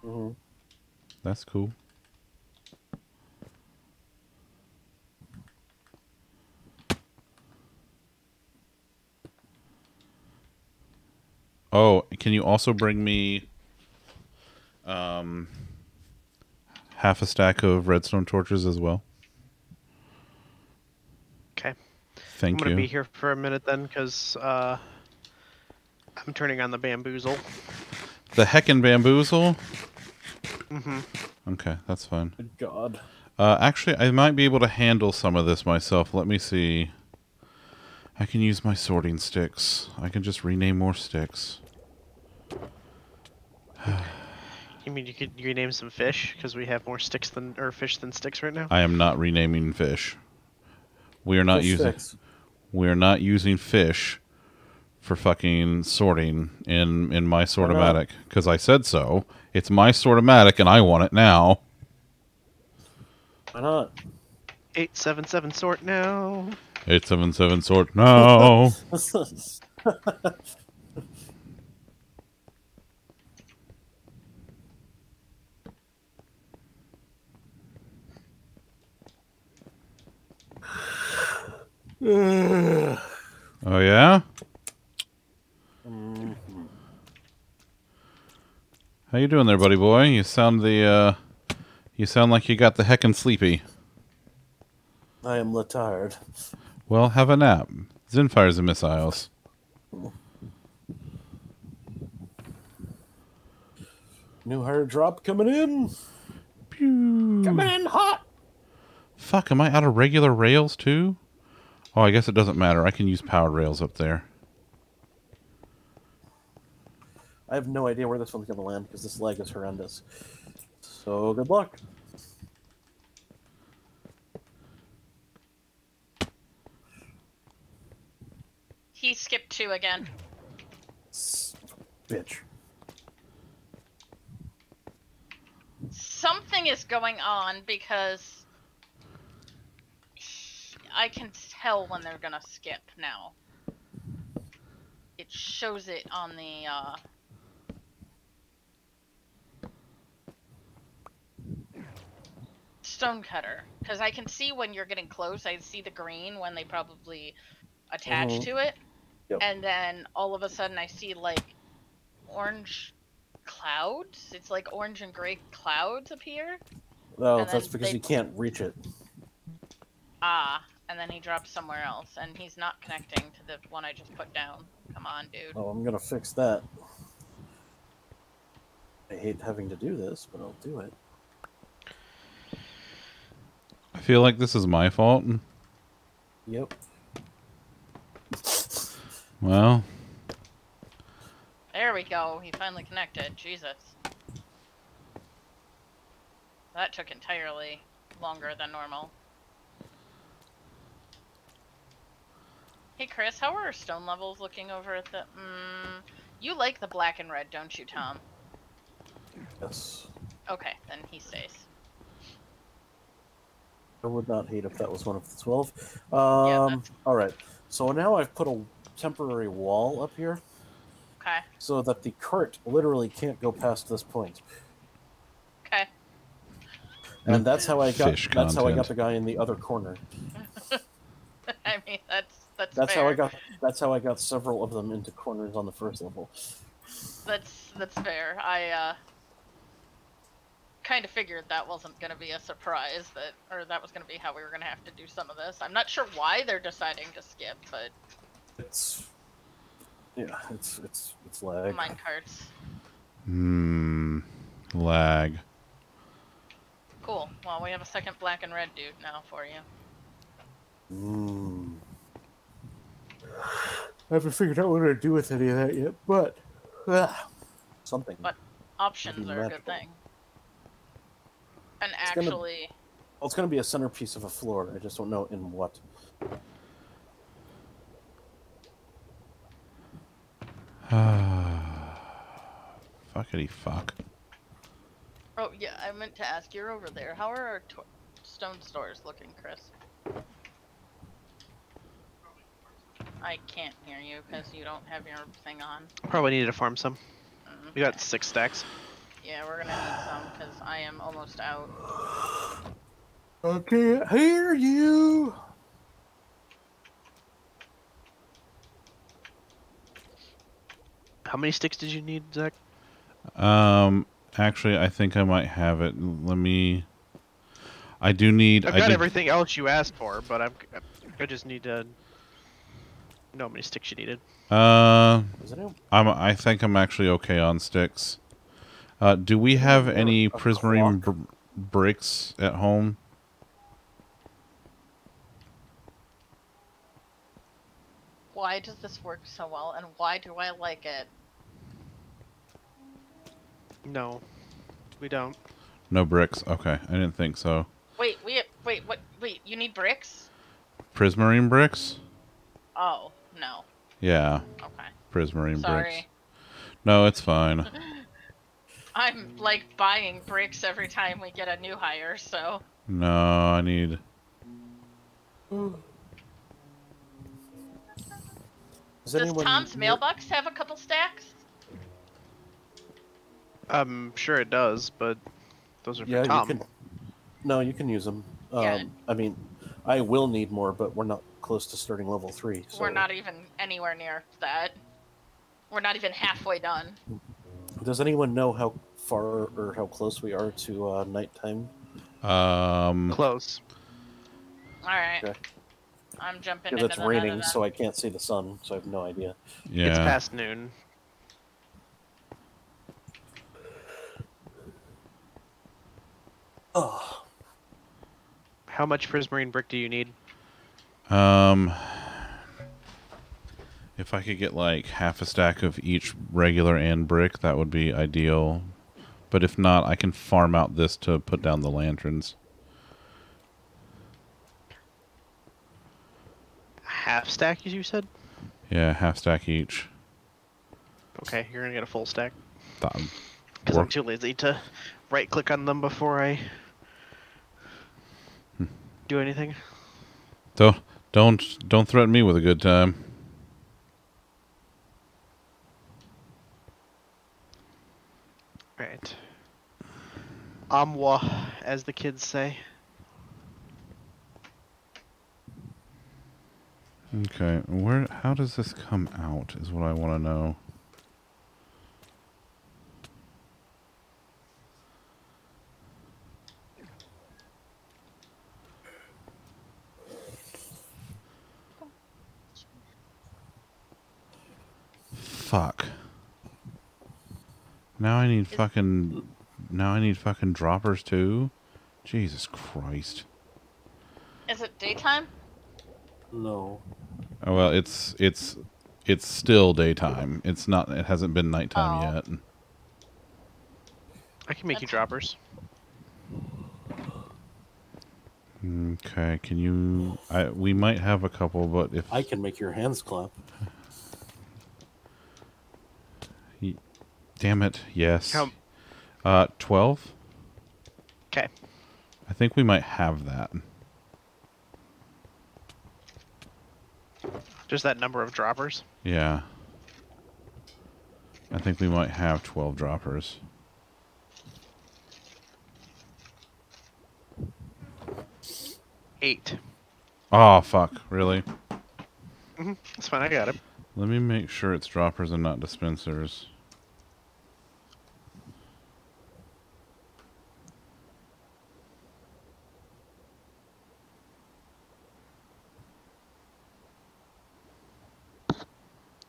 Mhm. That's cool. Oh, can you also bring me um half a stack of redstone torches as well? Okay. Thank you. I'm gonna you. be here for a minute then, because uh, I'm turning on the bamboozle. The heckin' bamboozle? Mm-hmm. Okay, that's fine. Good God. Uh, actually, I might be able to handle some of this myself. Let me see. I can use my sorting sticks. I can just rename more sticks. [sighs] You mean you could rename some fish because we have more sticks than or fish than sticks right now? I am not renaming fish. We are not Fish using. sticks. We are not using fish for fucking sorting in in my not? sortomatic because I said so. It's my sortomatic and I want it now. Why not? Eight seven seven sort now. 877 sort now. [laughs] [laughs] oh, yeah? How you doing there, buddy boy? You sound the, uh... You sound like you got the heckin' sleepy. I am tired. Well, have a nap. Zinfires and missiles. New hire drop coming in. Pew. Coming in hot. Fuck, am I out of regular rails too? Oh, I guess it doesn't matter. I can use powered rails up there. I have no idea where this one's going to land because this leg is horrendous. So good luck. He skipped two again. Bitch. Something is going on because he- I can tell when they're gonna skip now. It shows it on the uh stonecutter because I can see when you're getting close. I see the green when they probably attach Mhm. to it, Yep. and then all of a sudden I see like orange clouds. It's like orange and gray clouds appear. No, And that's because they- you can't reach it. Ah, and then he drops somewhere else, and he's not connecting to the one I just put down. Come on, dude. Oh, I'm gonna fix that. I hate having to do this, but I'll do it. I feel like this is my fault. Yep. Well, There we go. He finally connected. Jesus. That took entirely longer than normal. Hey Chris, how are our stone levels looking over at the? Mm, you like the black and red, don't you, Tom? Yes. Okay, then he stays. I would not hate if that was one of the 12. Um, that's- all right. So now I've put a temporary wall up here Okay. so that the cart literally can't go past this point. Okay. And that's how I got Fish that's how I got the guy in the other corner. [laughs] I mean, that's that's That's fair. how I got that's how I got several of them into corners on the first level. That's that's fair. I uh kind of figured that wasn't going to be a surprise that or that was going to be how we were going to have to do some of this. I'm not sure why they're deciding to skip, but It's yeah, it's it's it's lag. mine carts. hmm, lag. Cool. Well, we have a second black and red dude now for you. Mm. I haven't figured out what to do with any of that yet, but ah, something. But Options That'd are a good thing. And It's gonna- actually, Well, it's going to be a centerpiece of a floor. I just don't know in what. [sighs] Fuckity fuck. oh yeah, I meant to ask. You're over there. How are our to- stone stores looking, Chris? I can't hear you because you don't have your thing on. Probably needed to farm some. Mm, We got six stacks. Yeah, we're gonna need some because I am almost out. I can't hear you. How many sticks did you need, Zach? Um, actually, I think I might have it. Let me. I do need. I've I got did- everything else you asked for, but I'm I just need to know how many sticks you needed. Uh, I'm. I think I'm actually okay on sticks. Uh, do we have any prismarine br- bricks at home? Why does this work so well, and why do I like it? No, we don't. No bricks. Okay, I didn't think so. Wait, we wait, what? Wait, you need bricks? Prismarine bricks? Oh no. Yeah, Okay. prismarine bricks. Sorry. No, it's fine. [laughs] I'm like buying bricks every time we get a new hire, so No, I need. Does, Does Tom's know- mailbox have a couple stacks? I'm sure it does, but those are for Yeah, Tom. you can. No, you can use them. Um, Yeah. I mean, I will need more, but we're not close to starting level three. So. We're not even anywhere near that. We're not even halfway done. Does anyone know how far or how close we are to uh, nighttime? Um, Close. All right. Okay. I'm jumping Because it's the raining, so I can't see the sun, so I have no idea. yeah. It's past noon. Oh, How much prismarine brick do you need? Um, if I could get like half a stack of each regular and brick, that would be ideal. But if not, I can farm out this to put down the lanterns. Half stack, as you said? Yeah, half stack each. Okay, you're gonna get a full stack. Because I'm too lazy to right click on them before I do anything. Don't don't don't threaten me with a good time. Right. Amwa, as the kids say. Okay, where? How does this come out? Is what I want to know. Fuck. Now I need fucking. Now I need fucking droppers too. Jesus Christ. Is it daytime? no. Oh well, it's it's it's still daytime. It's not. It hasn't been nighttime Oh. yet. I can make you droppers. Okay, can you? I we might have a couple, but if I can make your hands clap. Damn it, yes. How- Uh, twelve. 'Kay. I think we might have that. Just that number of droppers. Yeah. I think we might have twelve droppers. Eight. Oh fuck! Really? Mhm. That's fine, I got it. Let me make sure it's droppers and not dispensers.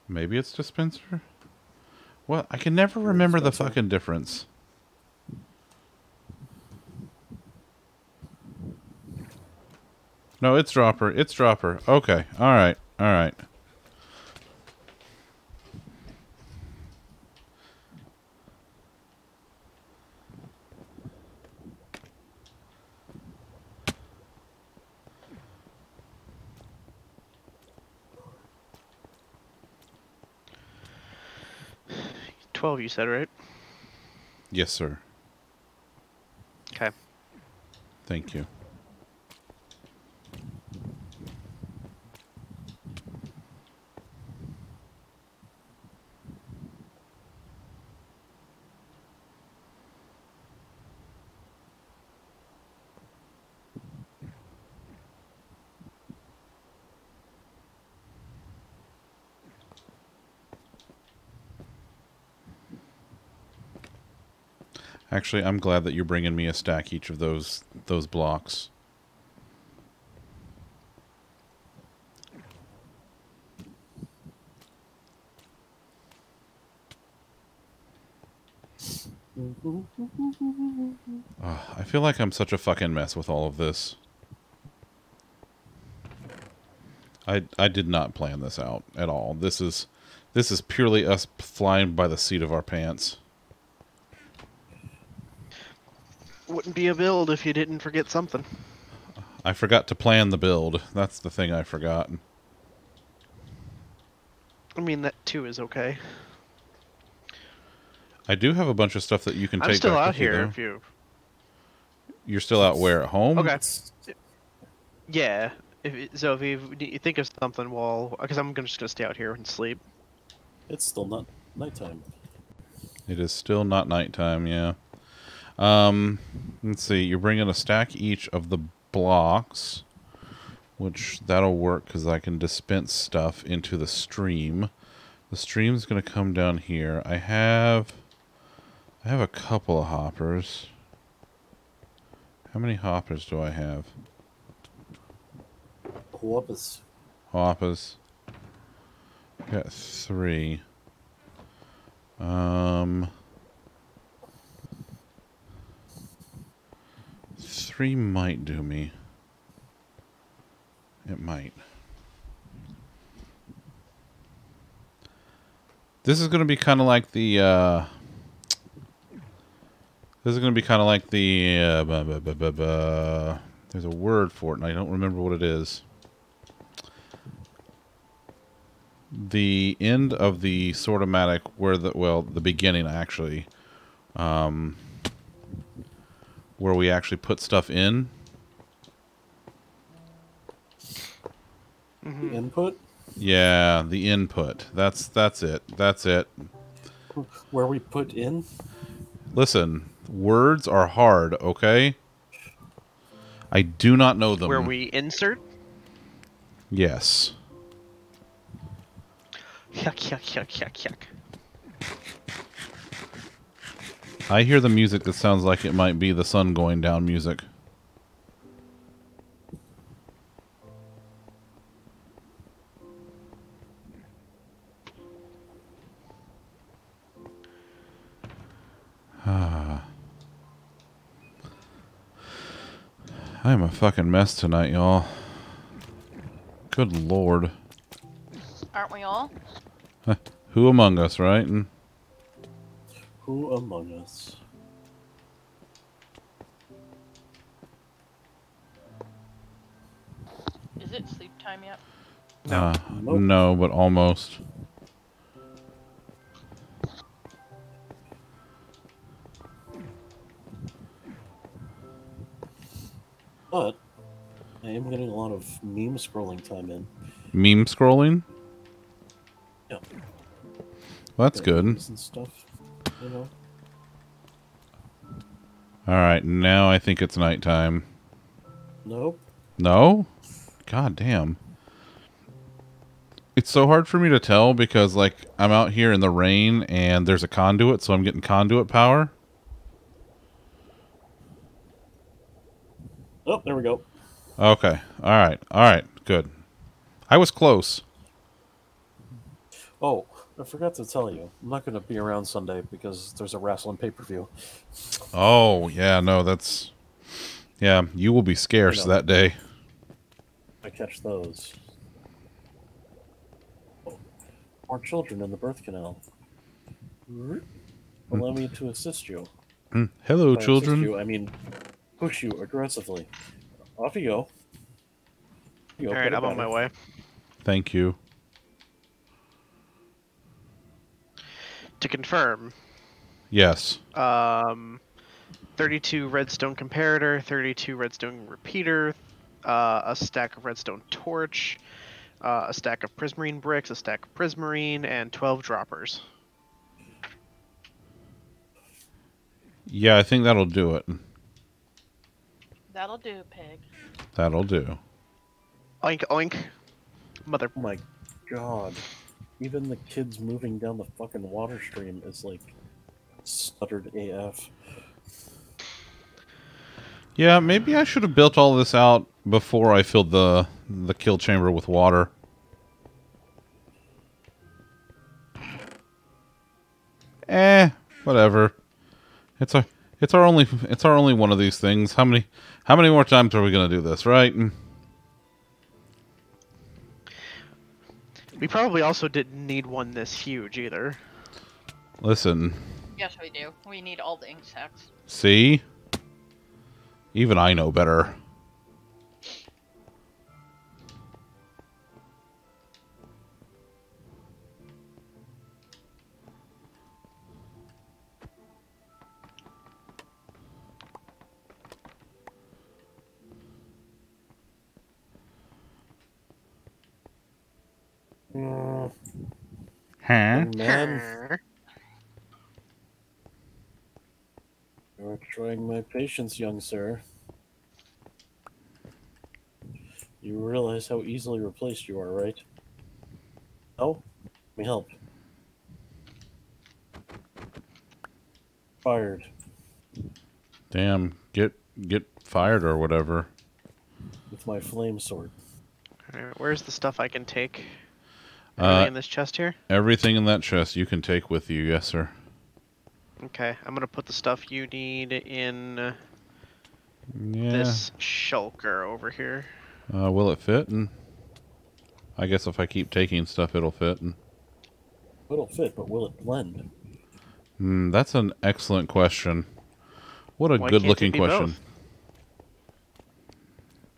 Maybe it's dispenser? Well, I can never remember the fucking difference. No, it's dropper. It's dropper. Okay. All right. All right. Twelve, you said, right? Yes, sir. Okay. Thank you. Actually, I'm glad that you're bringing me a stack each of those those blocks. Ugh, I feel like I'm such a fucking mess with all of this. I I did not plan this out at all. This is this is purely us flying by the seat of our pants. Wouldn't be a build if you didn't forget something. I forgot to plan the build. That's the thing I forgot. I mean, that too is okay. I do have a bunch of stuff that you can I'm take still back out with you, here though. if you. You're still out where at home? Okay. Yeah. If it- so, if you, you think of something, well, because I'm just gonna stay out here and sleep. it's still not nighttime. It is still not nighttime. Yeah. Um, let's see. You're bringing a stack each of the blocks, which that'll work because I can dispense stuff into the stream. The stream's gonna come down here. I have, I have a couple of hoppers. How many hoppers do I have? Hoppers. Hoppers. Got three. Um. Might do me. It might. This is going to be kind of like the. Uh, this is going to be kind of like the. Uh, there's a word for it, and I don't remember what it is. the end of the sortomatic where the well the beginning actually um where we actually put stuff in Mm-hmm. The input yeah the input that's that's it that's it where we put in. listen words are hard okay i do not know them Where we insert. yes Yuck, yuck, yuck, yuck, yuck. I hear the music that sounds like it might be the sun going down music ah. I am a fucking mess tonight, y'all. Good lord. Aren't we all? [laughs] Who among us, right? And Who among us? Is it sleep time yet? uh, Nope. no, but almost. But I am getting a lot of meme scrolling time in. Meme scrolling? Yeah. Well, that's good. And stuff, you know. All right, now I think it's nighttime. Nope. No? God damn. It's so hard for me to tell because, like, I'm out here in the rain and there's a conduit, so I'm getting conduit power. Oh, there we go. Okay. All right. All right. Good. I was close. Oh, I forgot to tell you. I'm not going to be around Sunday because there's a wrestling pay per view. Oh, yeah. No, that's. Yeah, you will be scarce know. that day. I catch those. Oh, More children in the birth canal. Allow me to assist you. Mm. Hello, By assist children. You, I mean, push you aggressively. Off you go. You go, All right, I'm on better. my way. Thank you. To confirm, Yes. um, 32 redstone comparator, 32 redstone repeater, uh, a stack of redstone torch, uh, a stack of prismarine bricks, a stack of prismarine, and 12 droppers. Yeah, I think that'll do it. That'll do, pig. That'll do. Oink oink. Mother. Oh my god. Even the kids moving down the fucking water stream is like stuttered AF. Yeah, maybe I should have built all this out before I filled the the kill chamber with water. Eh, whatever. It's our it's our only it's our only one of these things. How many how many more times are we gonna do this, right? We probably also didn't need one this huge either. Listen, Yes, we do. We need all the ink sacks. see? Even I know better. Huh? Man, you're trying my patience, young sir. You realize how easily replaced you are, right? Oh, let me help. Fired. Damn, get get fired or whatever. with my flame sword. Alright, where's the stuff I can take? Uh, in this chest here? Everything in that chest you can take with you, yes, sir. Okay, I'm gonna put the stuff you need in uh, Yeah. this shulker over here. Uh, will it fit? And I guess if I keep taking stuff, it'll fit. And It'll fit, but will it blend? Hmm, that's an excellent question. What a Why good-looking question. both?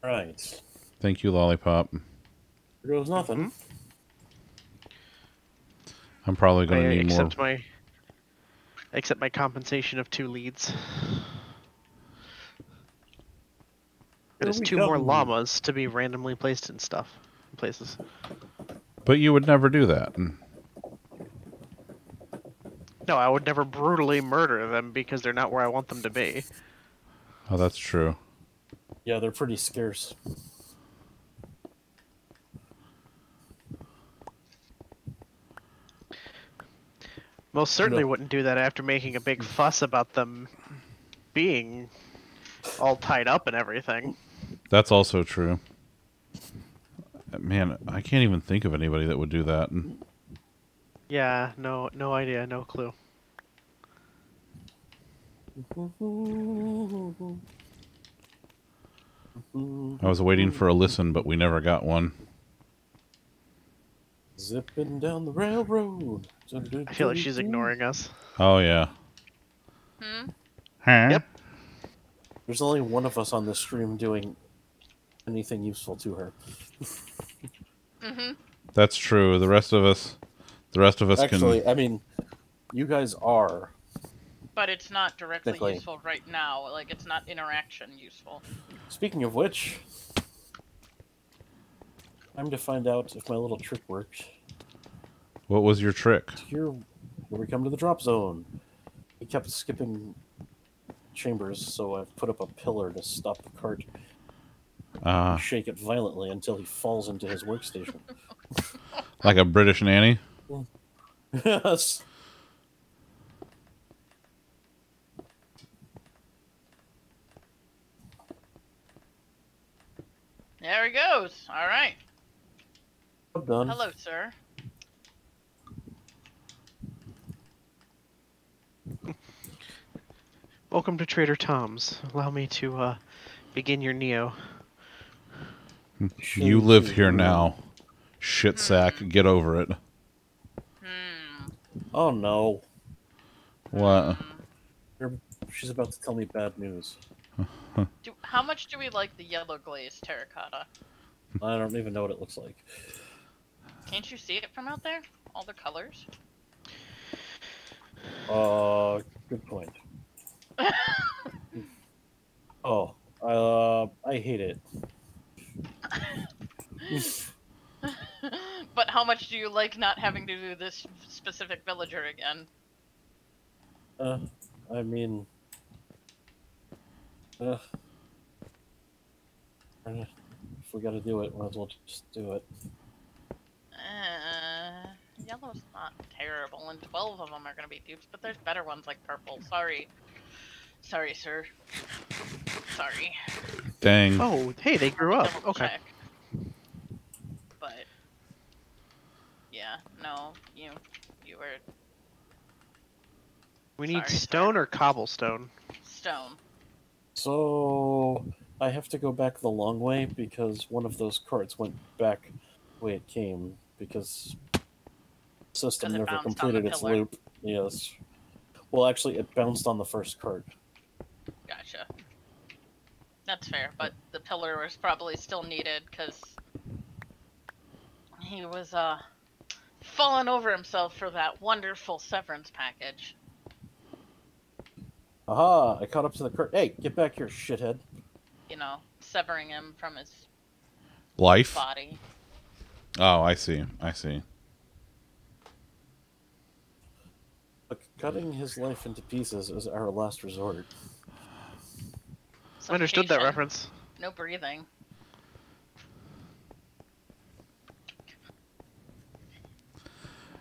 Right. Thank you, Lollipop. There goes nothing. I'm probably going to need more. accept my accept my compensation of two leads. It Here is we two more llamas to be randomly placed in stuff places. But you would never do that. Hmm. No, I would never brutally murder them because they're not where I want them to be. Oh, that's true. Yeah, they're pretty scarce. Most certainly No. wouldn't do that after making a big fuss about them being all tied up and everything. That's also true. Man, I can't even think of anybody that would do that. Yeah, no no idea, no clue. I was waiting for a listen, but we never got one. Zipping down the railroad. I feel like she's ignoring us. Oh yeah. Hmm? Huh? Yep. There's only one of us on this stream doing anything useful to her. Mm-hmm. That's true. The rest of us, the rest of us Actually, can. I mean, you guys are. But it's not directly useful right now. Like it's not interaction useful. Speaking of which, time to find out if my little trick worked. What was your trick? Here, here we come to the drop zone. He kept skipping chambers, so I've put up a pillar to stop the cart. Uh, Shake it violently until he falls into his workstation. [laughs] like a British nanny. yes. There he goes. All right. I'm done. Hello, sir. Welcome to Trader Tom's. Allow me to uh, begin your Neo. You live here now. Shit sack. Get over it. Hmm. Oh no. What? You're- She's about to tell me bad news. Do, how much do we like the yellow glazed terracotta? I don't even know what it looks like. Can't you see it from out there? All the colors. Uh, good point. [laughs] oh, uh, I hate it. [laughs] but how much do you like not having to do this specific villager again? Uh, I mean, uh, if we gotta do it, might as well just do it. Uh, yellow's not terrible, and 12 of them are going to be dupes, but there's better ones like purple. Sorry. Sorry, sir. Sorry. Dang. Oh, hey, they grew up. Double Okay. check. But, yeah, no, you, you were We need Sorry, stone or cobblestone. stone. So I have to go back the long way because one of those carts went back the way it came because the system 'Cause never bounced on the completed its loop. Yes. Well, actually, it bounced on the first cart. Gotcha. That's fair, but the pillar was probably still needed because he was uh falling over himself for that wonderful severance package. Aha! I caught up to the cart. Hey, get back here, shithead. You know, severing him from his Life? body. Oh, I see. I see. Cutting his life into pieces is our last resort. I understood that reference. No breathing.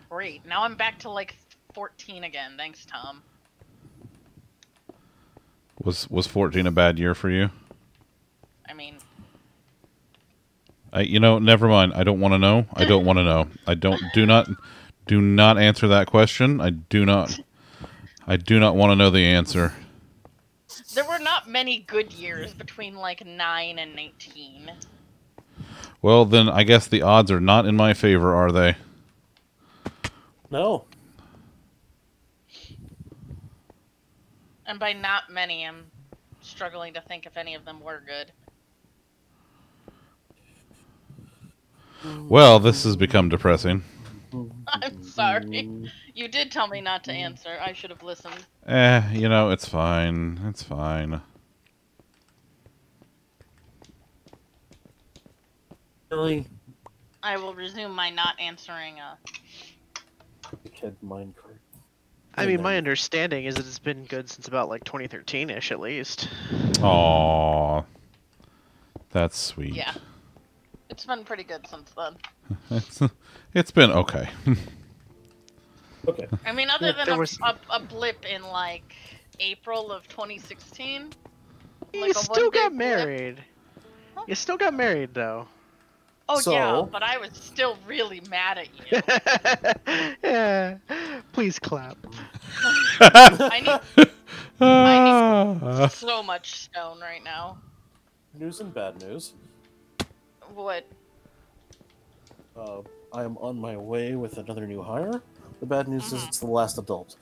Great. Now I'm back to like 14 again. Thanks, Tom. Was was 14 a bad year for you? I mean, I, you know, never mind. I don't want to know. I don't want to know. I don't. Do not. Do not answer that question. I do not. I do not want to know the answer. there were not many good years between like 9 and 19. Well, then I guess the odds are not in my favor, are they? No. And by not many, I'm struggling to think if any of them were good. Well, this has become depressing. [laughs] I'm sorry. You did tell me not to answer. I should have listened. Eh, you know, it's fine. It's fine. Really? I will resume my not answering. Uh, Kid minecart. I mean, my understanding is that it's been good since about like 2013-ish, at least. Aw, that's sweet. yeah. It's been pretty good since then. It's, [laughs] it's been okay. [laughs] Okay. I mean, other Yeah, than a, was- a, a blip in like April of 2016. you Like still got blip. married. Huh? You still got married, though. Oh yeah, but I was still really mad at you. [laughs] yeah. Please clap. I need Ah. so much stone right now. News and bad news. What? Uh, I am on my way with another new hire. The bad news is Mhm. it's the last adult.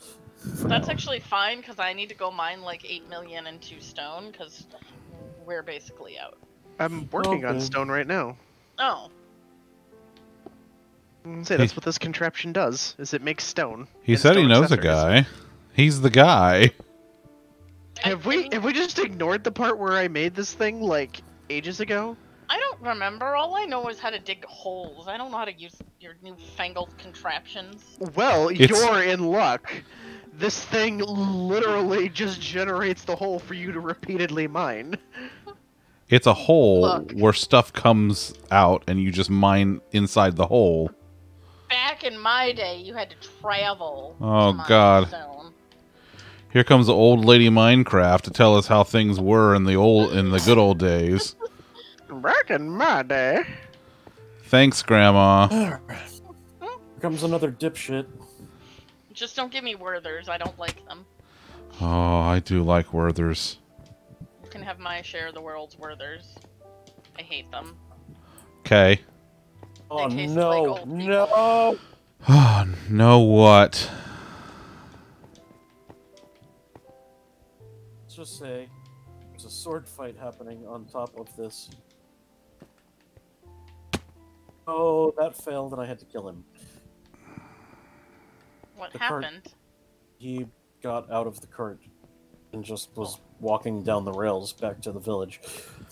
That's now. actually fine because I need to go mine like eight million into stone because we're basically out. I'm working on stone right now. Oh, Mm, Say that's what this contraption does. Is it makes stone. he and said he stone knows a guy. He's the guy. Have we have we just ignored the part where I made this thing like ages ago? I don't remember. All I know is how to dig holes. I don't know how to use your newfangled contraptions. Well, It's- you're in luck. This thing literally just generates the hole for you to repeatedly mine. It's a hole Look. where stuff comes out and you just mine inside the hole. Back in my day, you had to travel. Oh, to God. Stone. Here comes the old lady Minecraft to tell us how things were in the old in the good old days. Back in my day. Thanks, Grandma. Here comes another dipshit. Just don't give me Werthers. I don't like them. Oh, I do like Werthers. You can have my share of the world's Werthers. I hate them. Okay. Oh no, like no! [sighs] Ah, oh, no what? Let's just say there's a sword fight happening on top of this. Oh, that failed, and I had to kill him. What The cart- happened? He got out of the cart and just was walking down the rails back to the village.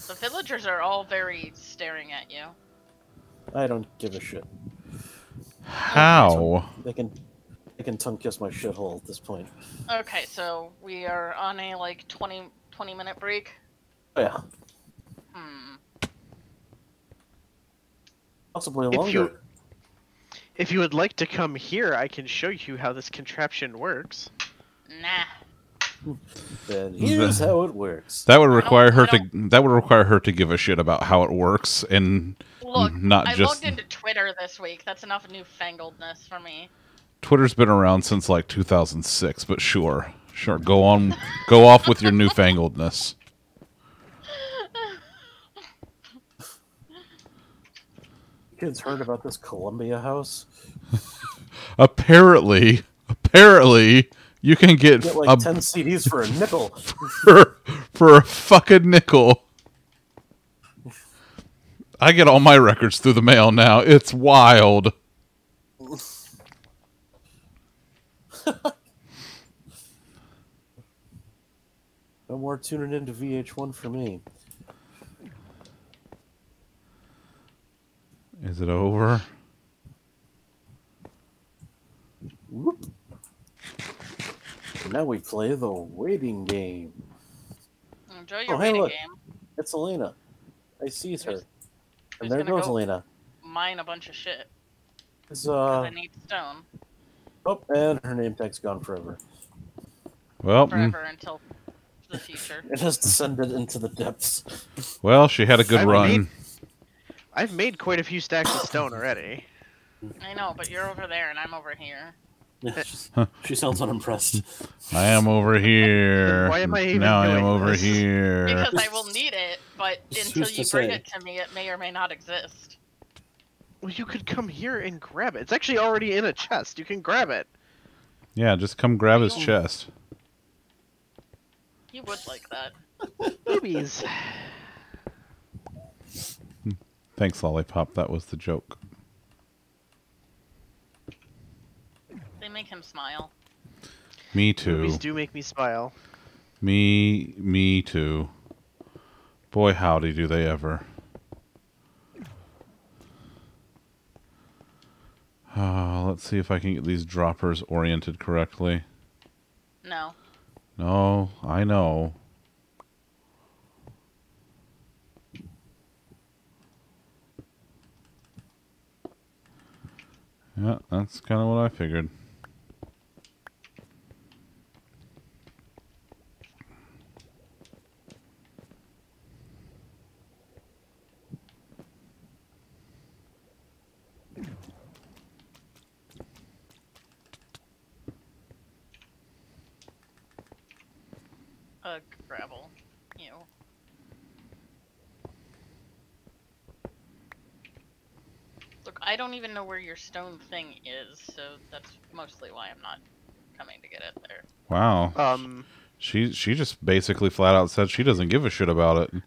The villagers are all very staring at you. I don't give a shit. How? They can, they can tongue kiss my shithole at this point. Okay, so we are on a like 20, 20 minute break. Oh, yeah, Hmm. Possibly If longer. you if you would like to come here, I can show you how this contraption works. Nah. Then [laughs] here's how it works. That would require her to that would require her to give a shit about how it works and Look, not I just logged into Twitter this week. That's enough newfangledness for me. Twitter's been around since like 2006, but sure. Sure, go on go off with your newfangledness. Kids heard about this Columbia house? [laughs] Apparently, apparently you can get, Get a like 10 CDs for a nickel. [laughs] for, for a fucking nickel. I get all my records through the mail now. It's wild. [laughs] No more tuning into VH1 for me. Is it over? Whoop. Now we play the waiting game. Enjoy your Oh, hey, waiting look. game. It's Elena. I sees her. Who's- And there goes go? Elena. Mine a bunch of shit. It's, 'cause uh, I need stone oh, and her name tag's gone forever. Well, mm, forever until the future. [laughs] It has descended into the depths. well, she had a good I run. Made- I've made quite a few stacks of stone already. I know, but you're over there and I'm over here. Eh. she sounds unimpressed. I am over here. [laughs] why am I even now I am doing over this? here. Because I will need it, but until to you bring say? it to me, it may or may not exist. Well, you could come here and grab it. It's actually already in a chest. You can grab it. Yeah, just come grab his chest. You would like that. Babies. Thanks, Lollipop. That was the joke. They make him smile. Me too. Movies do make me smile. Me, me too. Boy, howdy, do they ever. Uh, let's see if I can get these droppers oriented correctly. No. No, I know. Yeah, that's kind of what I figured. Ugh, gravel. You. Look, I don't even know where your stone thing is, so that's mostly why I'm not coming to get it there. Wow. Um, She she just basically flat out said she doesn't give a shit about it.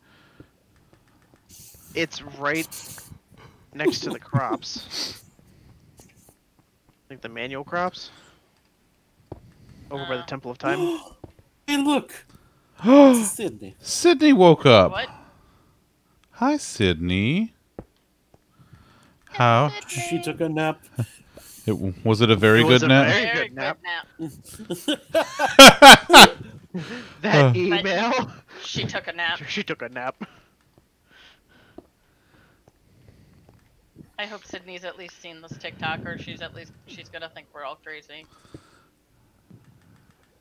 it's right next to the crops. [laughs] Like the manual crops. Over by the Oh. Temple of Time. [gasps] hey, look! [gasps] It's Sydney. Sydney woke up. What? Hi, Sydney. How? She took a nap. [laughs] It, was it a very It was good a nap? very- Very good nap. [laughs] That [laughs] Uh. email. She took a nap. She took a nap. I hope Sydney's at least seen this TikTok, or she's at least she's gonna think we're all crazy.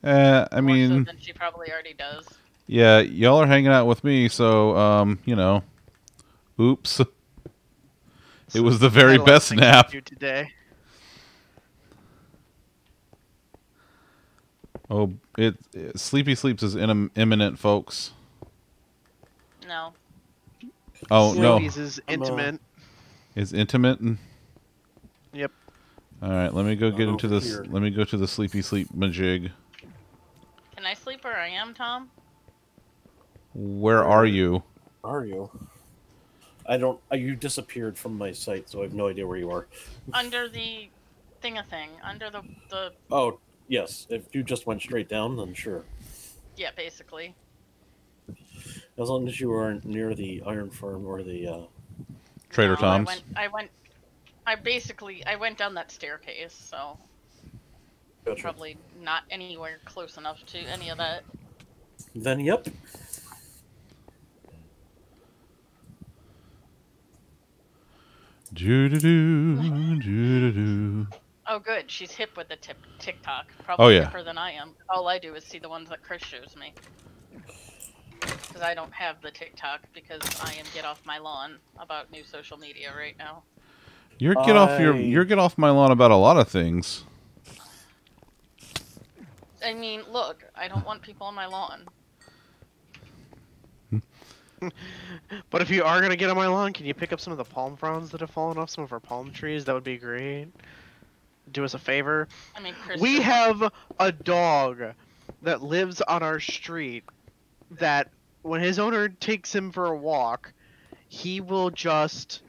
Uh, I More so mean, than she probably already does. yeah, y'all are hanging out with me, so um, you know, oops. It was the very Had a lot of best things to nap. today. Oh, it, it Sleepy Sleeps is in, imminent, folks. No. Oh no, Sleepies is uh, intimate. Is intimate. And... Yep. All right, let me go get into this. weird. Let me go to the Sleepy Sleep majig. Can I sleep where I am, Tom? Where are you? Are you? I don't. Uh, you disappeared from my site, so I have no idea where you are. Under the thing a thing. Under the the Oh, yes. If you just went straight down, then sure. yeah, basically. As long as you aren't near the iron farm or the. Uh, Trader No, Tom's. I went I went I basically I went down that staircase, so gotcha. probably not anywhere close enough to any of that. Then, yep. Doo-doo-doo, doo-doo-doo. Oh, good. She's hip with the tip TikTok. Probably Oh, yeah. hipper than I am. All I do is see the ones that Chris shows me. Because I don't have the TikTok because I am get off my lawn about new social media right now. You're get off your you're get off my lawn about a lot of things. I mean, look, I don't want people on my lawn. But if you are gonna get on my lawn, can you pick up some of the palm fronds that have fallen off some of our palm trees? That would be great. Do us a favor. I mean, Chris. We have a dog that lives on our street that when his owner takes him for a walk, he will just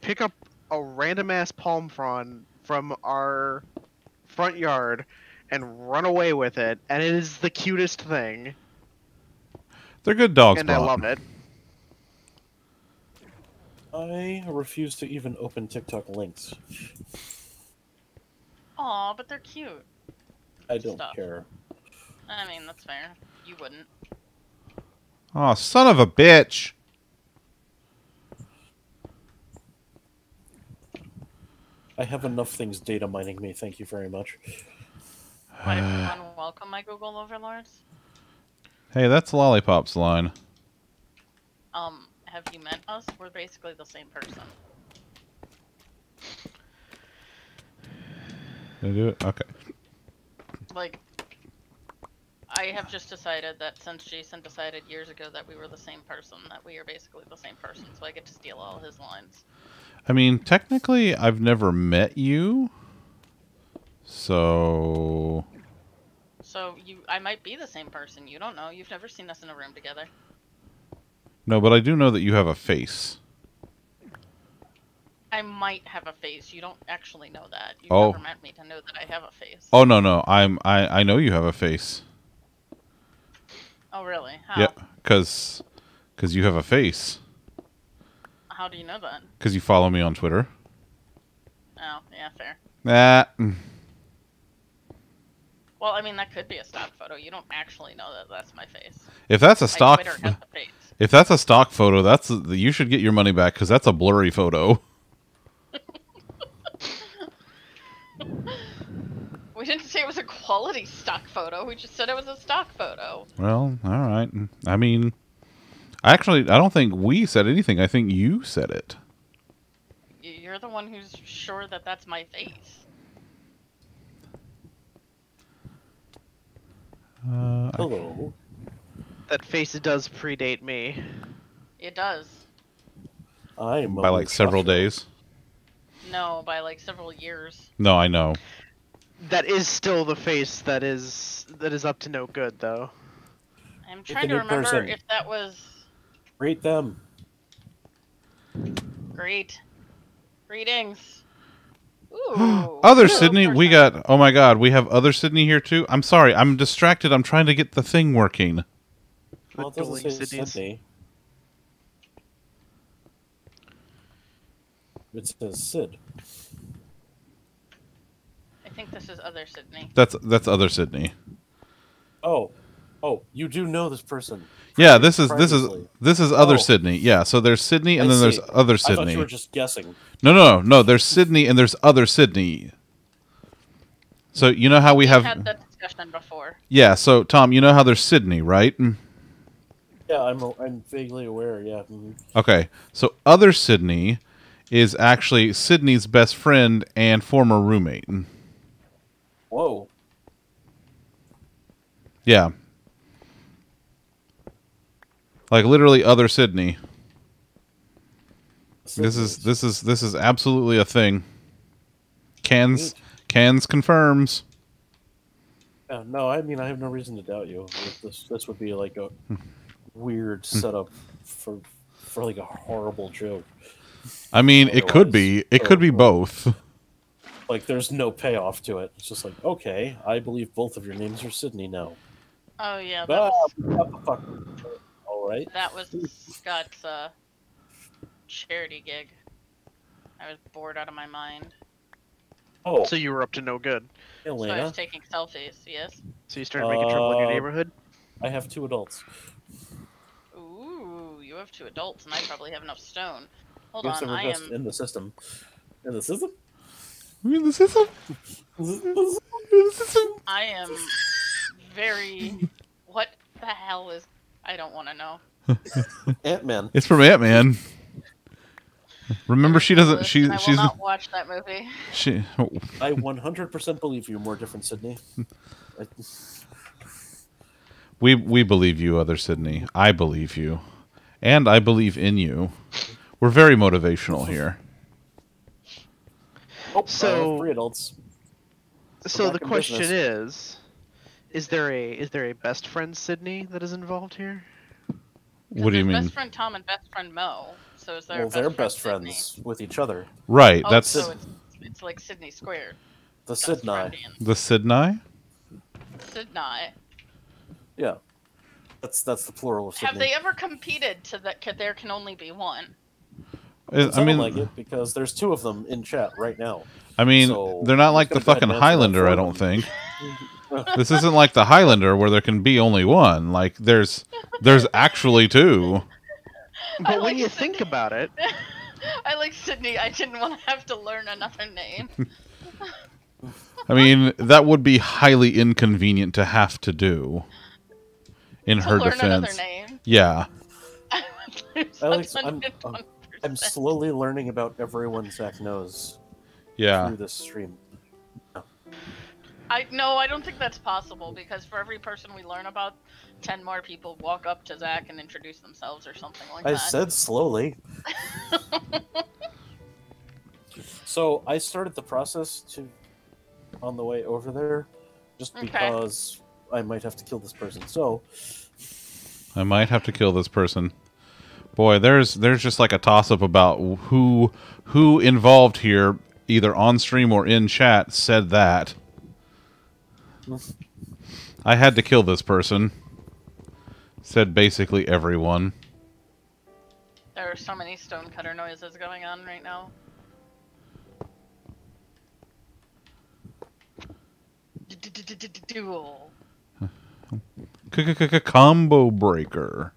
pick up a random ass palm frond from our front yard and run away with it, and it is the cutest thing, They're good dogs, and I love it. I refuse to even open TikTok links. Aw, but they're cute. I don't Stop. care. I mean, that's fair. You wouldn't. Oh, son of a bitch! I have enough things data mining me. Thank you very much. Might [sighs] unwelcome my Google overlords. Hey, that's Lollipop's line. Um, have you met us? We're basically the same person. Did I do it? Okay. Like, I have just decided that since Jason decided years ago that we were the same person, that we are basically the same person, so I get to steal all his lines. I mean, technically, I've never met you. So. So you, I might be the same person. You don't know. You've never seen us in a room together. No, but I do know that you have a face. I might have a face. You don't actually know that. You've Oh. never met me to know that I have a face. Oh no, no, I'm I I know you have a face. Oh, really? How? Yeah, cause, cause you have a face. How do you know that? Cause you follow me on Twitter. Oh, yeah, fair. Nah. Well, I mean, that could be a stock photo. You don't actually know that that's my face. If that's a My stock, Twitter has the face. If that's a stock photo, that's you should get your money back because that's a blurry photo. [laughs] We didn't say it was a quality stock photo. We just said it was a stock photo. Well, all right. I mean, I actually, I don't think we said anything. I think you said it. You're the one who's sure that that's my face. Uh, I- Hello. That face does predate me. It does. I'm by like several days. No, by like several years. No, I know. That is still the face that is that is up to no good though. I'm trying to remember person. if that was Rate them. great. Greetings. [gasps] Ooh. Other hello, Sydney, we got. Oh my God, we have other Sydney here too. I'm sorry, I'm distracted. I'm trying to get the thing working. Well, it The dueling say Sydneys. Sydney. It says Sid. I think this is other Sydney. That's that's other Sydney. Oh, oh, you do know this person. Yeah, this is this is this is other Oh. Sydney. Yeah, so there's Sydney and I then there's see. other I thought Sydney. you were just guessing. No, no, no. There's Sydney and there's other Sydney. So you know how we We've have had that discussion before. yeah. So Tom, you know how there's Sydney, right? Yeah, I'm I'm vaguely aware. Yeah. mhm. Okay, so other Sydney is actually Sydney's best friend and former roommate. Mm. Whoa. Yeah, like literally other Sydney. This is this is this is absolutely a thing. Cans cans confirms. Yeah, no, I mean I have no reason to doubt you. This this would be like a weird setup for for like a horrible joke. I mean, it could be it could be both. [laughs] Like there's no payoff to it. It's just like okay, I believe both of your names are Sydney now. Oh yeah, that Ah, was, what fuck? All right. that was Scott's uh, charity gig. I was bored out of my mind, Oh, So you were up to no good. so I Elena, was taking selfies. Yes. So you started making trouble in your Uh, neighborhood. I have two adults. Ooh, you have two adults, and I probably have enough stone. Hold Yes, on, I am in the system. In the system. I mean, this is a, this is am very. What the hell is? I don't want to know. [laughs] Ant Man. It's from Ant Man. Remember, she doesn't. She I will she's not watch that movie. she. [laughs] I 100% believe you. More different, Sydney. I- We we believe you, other Sydney. I believe you, and I believe in you. We're very motivational here. Oh, So- have three adults. So the question business. is, is there a is there a best friend Sydney that is involved here? What do you mean? Best friend Tom and best friend Mo. So is there? Well, a they're best best friend friends with each other. Right. Oh, That's so it's, it's like Sydney Squared. The Sydney. the Sydney. Sydney. Yeah. That's that's the plural of Sydney. Have they ever competed to that? There can only be one? It I sounded mean, like it because there's two of them in chat right now. I mean, So, they're not like the gonna go ahead fucking and answer that Highlander. I don't think. [laughs] This isn't like the Highlander where there can be only one. Like there's there's actually two. [laughs] But when like you Sydney. think about it, [laughs] I like Sydney. I didn't want to have to learn another name. I mean, that would be highly inconvenient to have to do. In to her learn another defense. name. Yeah. [laughs] Alex, I'm- 101%. I'm slowly learning about everyone Zach knows Yeah. through this stream. I no, I don't think that's possible because for every person we learn about, ten more people walk up to Zach and introduce themselves or something like I that. I said slowly. [laughs] so I started the process to on the way over there, just Okay. because I might have to kill this person. So I might have to kill this person. Boy, there's there's just like a toss up about who who involved here, either on stream or in chat, said that. I had to kill this person. Said basically everyone. There are so many stonecutter noises going on right now. Duel. Combo breaker.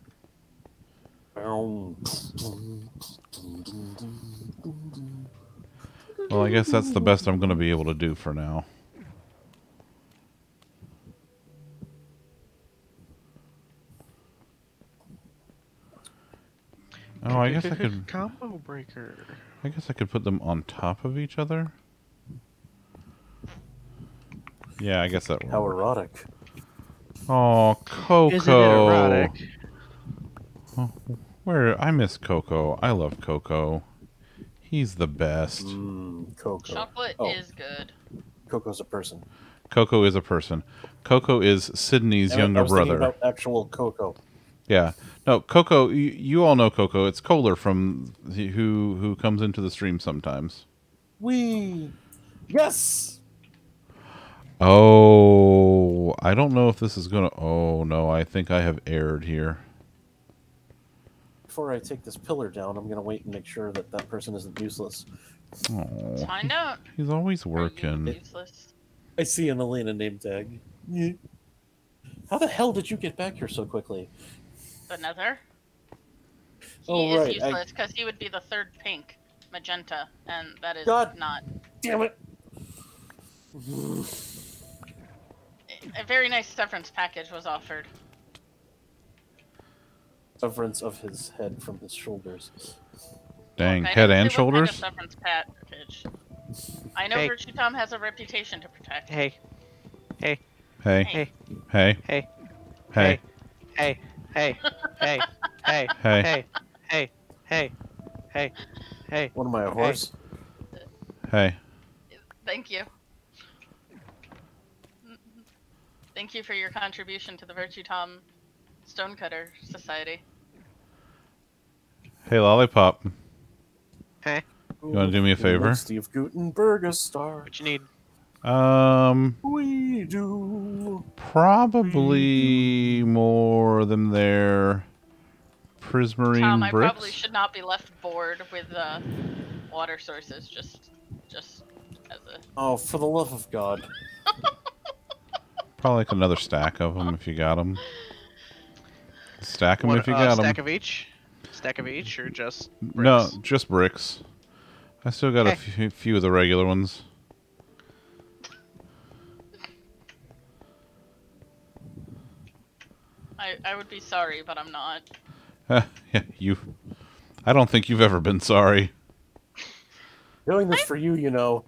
Well, I guess that's the best I'm going to be able to do for now. Oh, I guess I could. combo breaker. I guess I could put them on top of each other. Yeah, I guess that how will. erotic! Oh, Coco. Isn't it erotic? Oh, where I miss Coco. I love Coco. He's the best. Mmm, Coco. Chocolate Oh. is good. Coco's a person. Coco is a person. Coco is Sydney's Damn it, I younger was brother. about actual Coco. Yeah. No, Coco. You, you all know Coco. It's Kohler from the- who who comes into the stream sometimes. We yes. Oh, I don't know if this is gonna. Oh no, I think I have erred here. Before I take this pillar down, I'm gonna wait and make sure that that person isn't useless. Oh, Find out. he's always working. useless? I see an Elena name tag. Yeah. How the hell did you get back here so quickly? The Nether. Oh, he Oh, is right, useless because he would be the third pink magenta, and that is God. not. Damn it! A very nice severance package was offered. Severance of his head from his shoulders. Dang, I head and say what kind of shoulders. severance package. I know Hey. Virtue Tom has a reputation to protect. Hey. Hey, Hey, Hey. hey, hey, hey, hey, hey, hey, hey, hey, hey, hey, hey, hey, hey, hey. What am I, a horse? hey. Thank you. Thank you for your contribution to the Virtue Tom Stonecutter Society. Hey, lollipop. Hey, You wanna do me a favor? Steve Guttenberg a star. what you need? Um, We do. probably more than their prismarine Tom, I probably should not be left bored with uh, water sources. Just, just as a. Oh, for the love of God. [laughs] Probably like another stack of them if you got them. Stack them What, if you uh, got them. stack of each? Stack of each, or just No, just bricks. I still got a Okay. few, few of the regular ones. I, I would be sorry, but I'm not. [laughs] yeah, you. I don't think you've ever been sorry. Doing this for you, you know.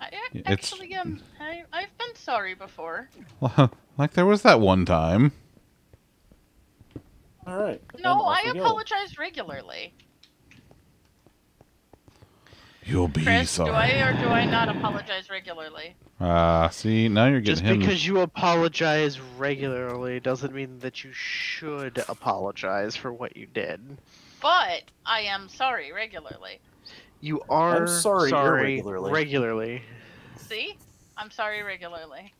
I ac- It's- am. I, I've been sorry before. [laughs] like there was that one time. All right. No, I we go. apologize regularly. You'll be Chris, sorry. do I or do I not apologize regularly? Ah, see, now you're Just him. because you apologize regularly doesn't mean that you should apologize for what you did. But I am sorry regularly. You are sorry sorry irregularly. regularly. See? I'm sorry regularly.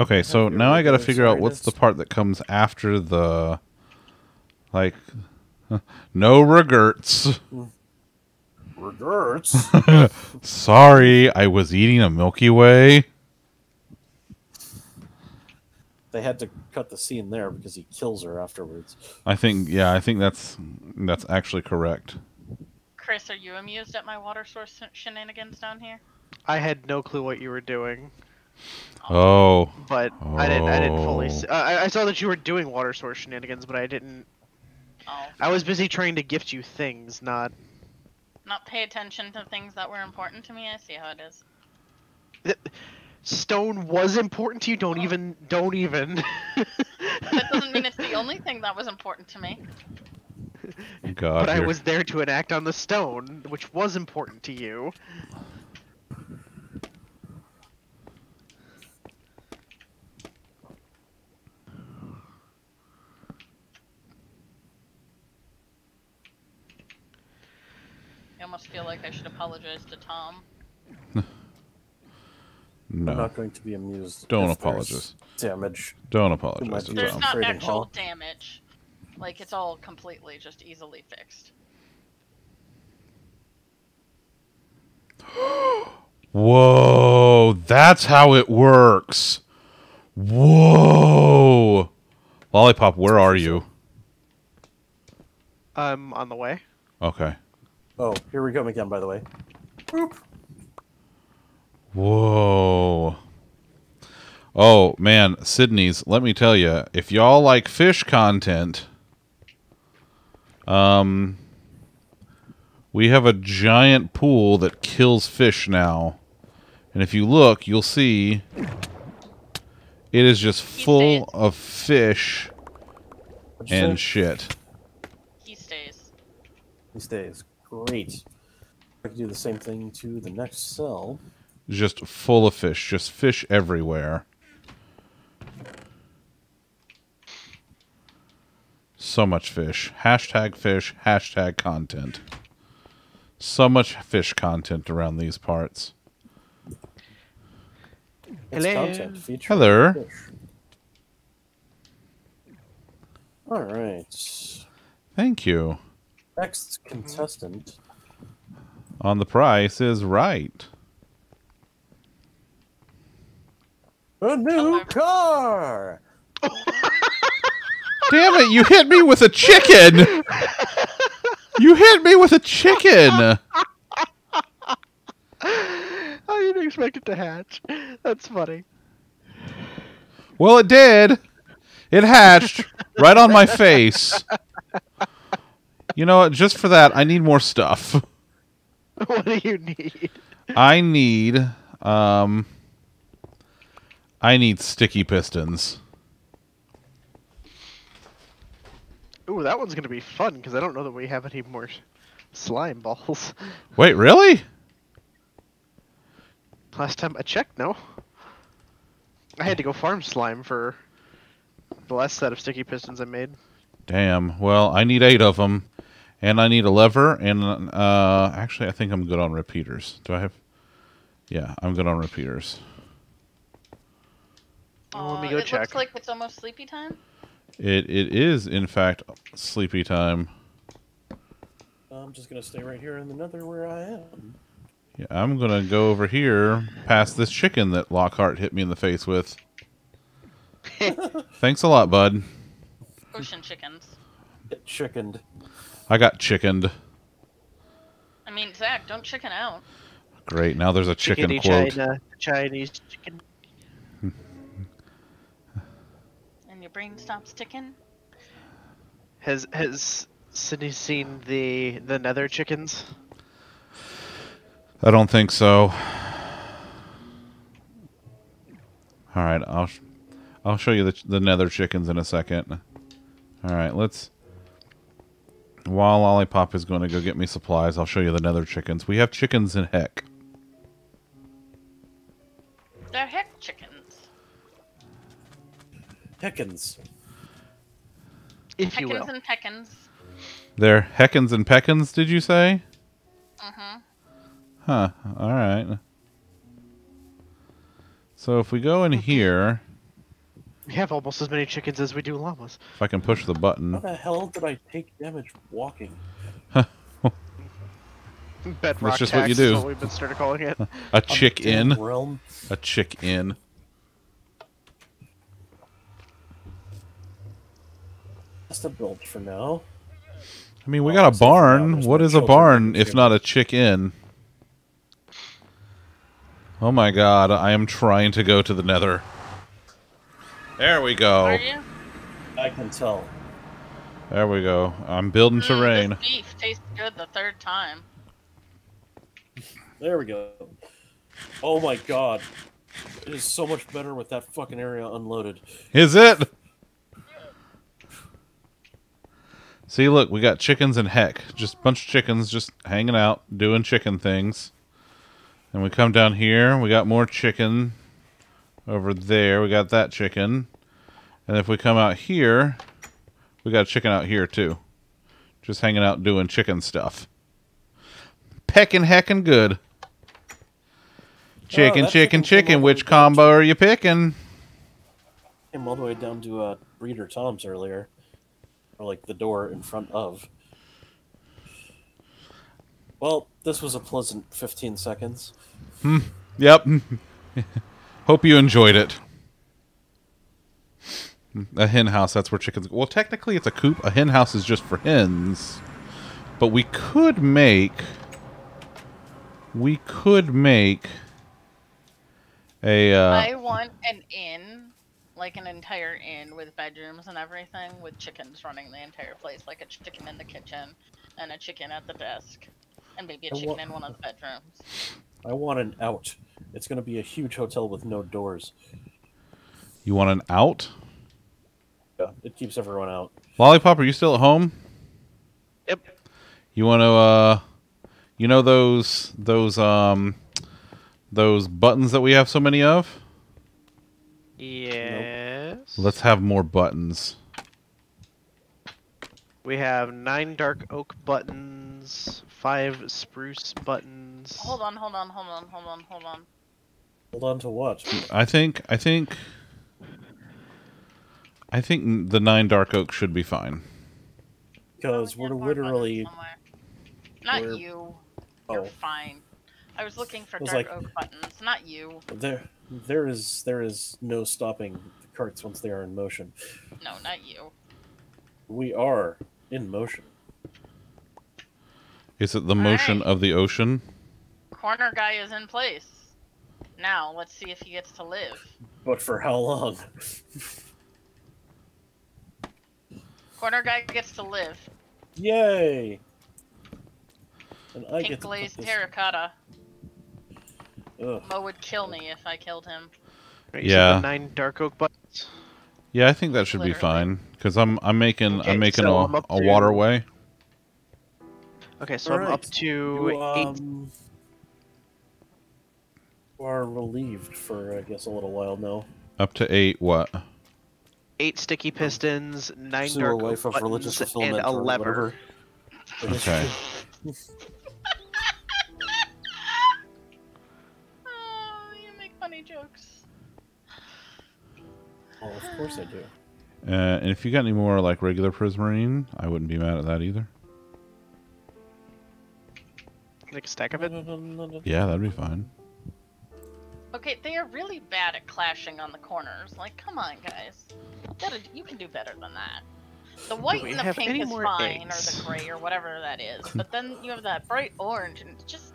Okay, so your now I got to regular figure out what's the part that comes after the, like, [laughs] no regrets. regrets. [laughs] Sorry, I was eating a Milky Way. they had to cut the scene there because he kills her afterwards. I think yeah, I think that's that's actually correct. Chris, are you amused at my water source shenanigans down here? I had no clue what you were doing, Oh, but I didn't. I didn't fully. Oh. See, I, I saw that you were doing water source shenanigans, but I didn't. Oh, I was busy trying to gift you things, not. not pay attention to things that were important to me. I see how it is. Stone was important to you. Don't even. Don't even. [laughs] That doesn't mean it's the only thing that was important to me. [laughs] God. but I you're- was there to enact on the stone, which was important to you. I almost feel like I should apologize to Tom. [laughs] No. I'm not going to be amused. Don't if apologize. Damage. Don't apologize much to There's not actual hall. damage. Like it's all completely just easily fixed. [gasps] Whoa, that's how it works. Whoa. Lollipop, where are you? I'm on the way. Okay. Oh, here we go again. By the way. Boop. Whoa. Oh, man, Sydney's, let me tell you, if y'all like fish content, um we have a giant pool that kills fish now. And if you look, you'll see it is just He full stays. of fish and say? shit. He stays. He stays. Great. I can do the same thing to the next cell. Just full of fish, just fish everywhere. So much fish. Hashtag fish, hashtag content. So much fish content around these parts. It's Hello. content featuring Hello. fish. All right. Thank you. Next contestant. On the price is right. A new car. [laughs] Damn it, you hit me with a chicken! You hit me with a chicken! [laughs] I didn't expect it to hatch. That's funny. Well, it did. It hatched right on my face. You know what? Just for that, I need more stuff. [laughs] what do you need? I need um I need sticky pistons. Ooh, that one's gonna be fun because I don't know that we have any more slime balls. [laughs] Wait, really? Last time I checked, no. I had to go farm slime for the last set of sticky pistons I made. Damn. Well, I need 8 of them and I need a lever and uh actually I think I'm good on repeaters. Do I have Yeah, I'm good on repeaters. Oh, let me Aw, go it check. looks like it's almost sleepy time. It it is in fact sleepy time. I'm just gonna stay right here in the nether where I am. Yeah, I'm going to go over here past this chicken that Lockhart hit me in the face with. [laughs] Thanks a lot, bud. Ocean chickens. Get chickened. I got chickened. I mean, Zach, don't chicken out. Great. Now there's a chicken Chickeny quote. China, Chinese chicken. Brain stops ticking. Has has Sydney seen the the nether chickens? I don't think so. All right, I'll sh- I'll show you the the nether chickens in a second. All right, let's. While Lollipop is going to go get me supplies, I'll show you the nether chickens. We have chickens in heck. They're heck chickens. Hickens. If you Heckins will. and peckins. They're heckins and peckins. Did you say? Mm-hmm. Huh. All right. So if we go in here, We have almost as many chickens as we do llamas. if I can push the button. How the hell did I take damage walking? [laughs] Bedrock just what you do. What we've been started calling it. [laughs] A chick in. realm. A chick in. Just a build for now. I mean, we Well, got a so for now, barn. there's What no is a barn if not a chicken? Oh my god, I am trying to go to the nether. There we Are go. you? I can tell. There we go. I'm building Mm, terrain. This beef tastes good the third time. There we go. Oh my god. It is so much better with that fucking area unloaded. Is it? See, look, we got chickens and heck. Just a bunch of chickens just hanging out, doing chicken things. And we come down here, we got more chicken over there. We got that chicken. And if we come out here, we got a chicken out here too. Just hanging out doing chicken stuff. Pecking heckin' good. Chicken, chicken, chicken chicken. Which combo are you picking? Came all the way down to uh, Breeder Tom's earlier. Or like the door in front of. Well, this was a pleasant 15 seconds. Yep. [laughs] Hope you enjoyed it. A hen house, that's where chickens. Go. Well, technically, it's a coop. A hen house is just for hens. But we could make. We could make. A. Uh, I want an inn, like an entire inn with bedrooms and everything, with chickens running the entire place, like a chicken in the kitchen and a chicken at the desk, and maybe a I chicken in one of the bedrooms. I want an out. It's going to be a huge hotel with no doors. you want an out? Yeah, it keeps everyone out. Lollipop, are you still at home? Yep. You want to, uh. You know those. Those, um. Those buttons that we have so many of? Yes. Let's have more buttons. We have nine dark oak buttons, five spruce buttons. Hold on, hold on, hold on, hold on, hold on. Hold on to what? I think I think I think the nine dark oak should be fine. Because Oh, we're literally. somewhere. Not we're- you. Oh. You're Oh, fine. I was looking for was dark like- oak buttons, not you. there, there is, there is no stopping the carts once they are in motion. No, not you. We are in motion. Is it the motion Alright. of the ocean? Corner guy is in place. Now, let's see if he gets to live. But for how long? Corner guy gets to live. Yay! And I Pink get to glazed terracotta. Ugh. Mo would kill me if I killed him. Right, Yeah. nine dark oak buttons. Yeah, I think that should be fine because I'm I'm making Okay, I'm making so a, I'm up a waterway. Okay, so I'm up to You, eight. um, you are relieved for, I guess, a little while now. Up to eight. What? eight sticky pistons, nine Pursue a dark life of buttons, fulfillment and a or lever. whatever. Okay. [laughs] Oh, of course I do. Uh, and if you got any more like regular prismarine, I wouldn't be mad at that either. Like a stack of it. Yeah, that'd be fine. Okay, they are really bad at clashing on the corners. Like, come on, guys. You, gotta, you can do better than that. The white and the pink is fine, eggs? or the gray, or whatever that is. But then you have that bright orange, and it's just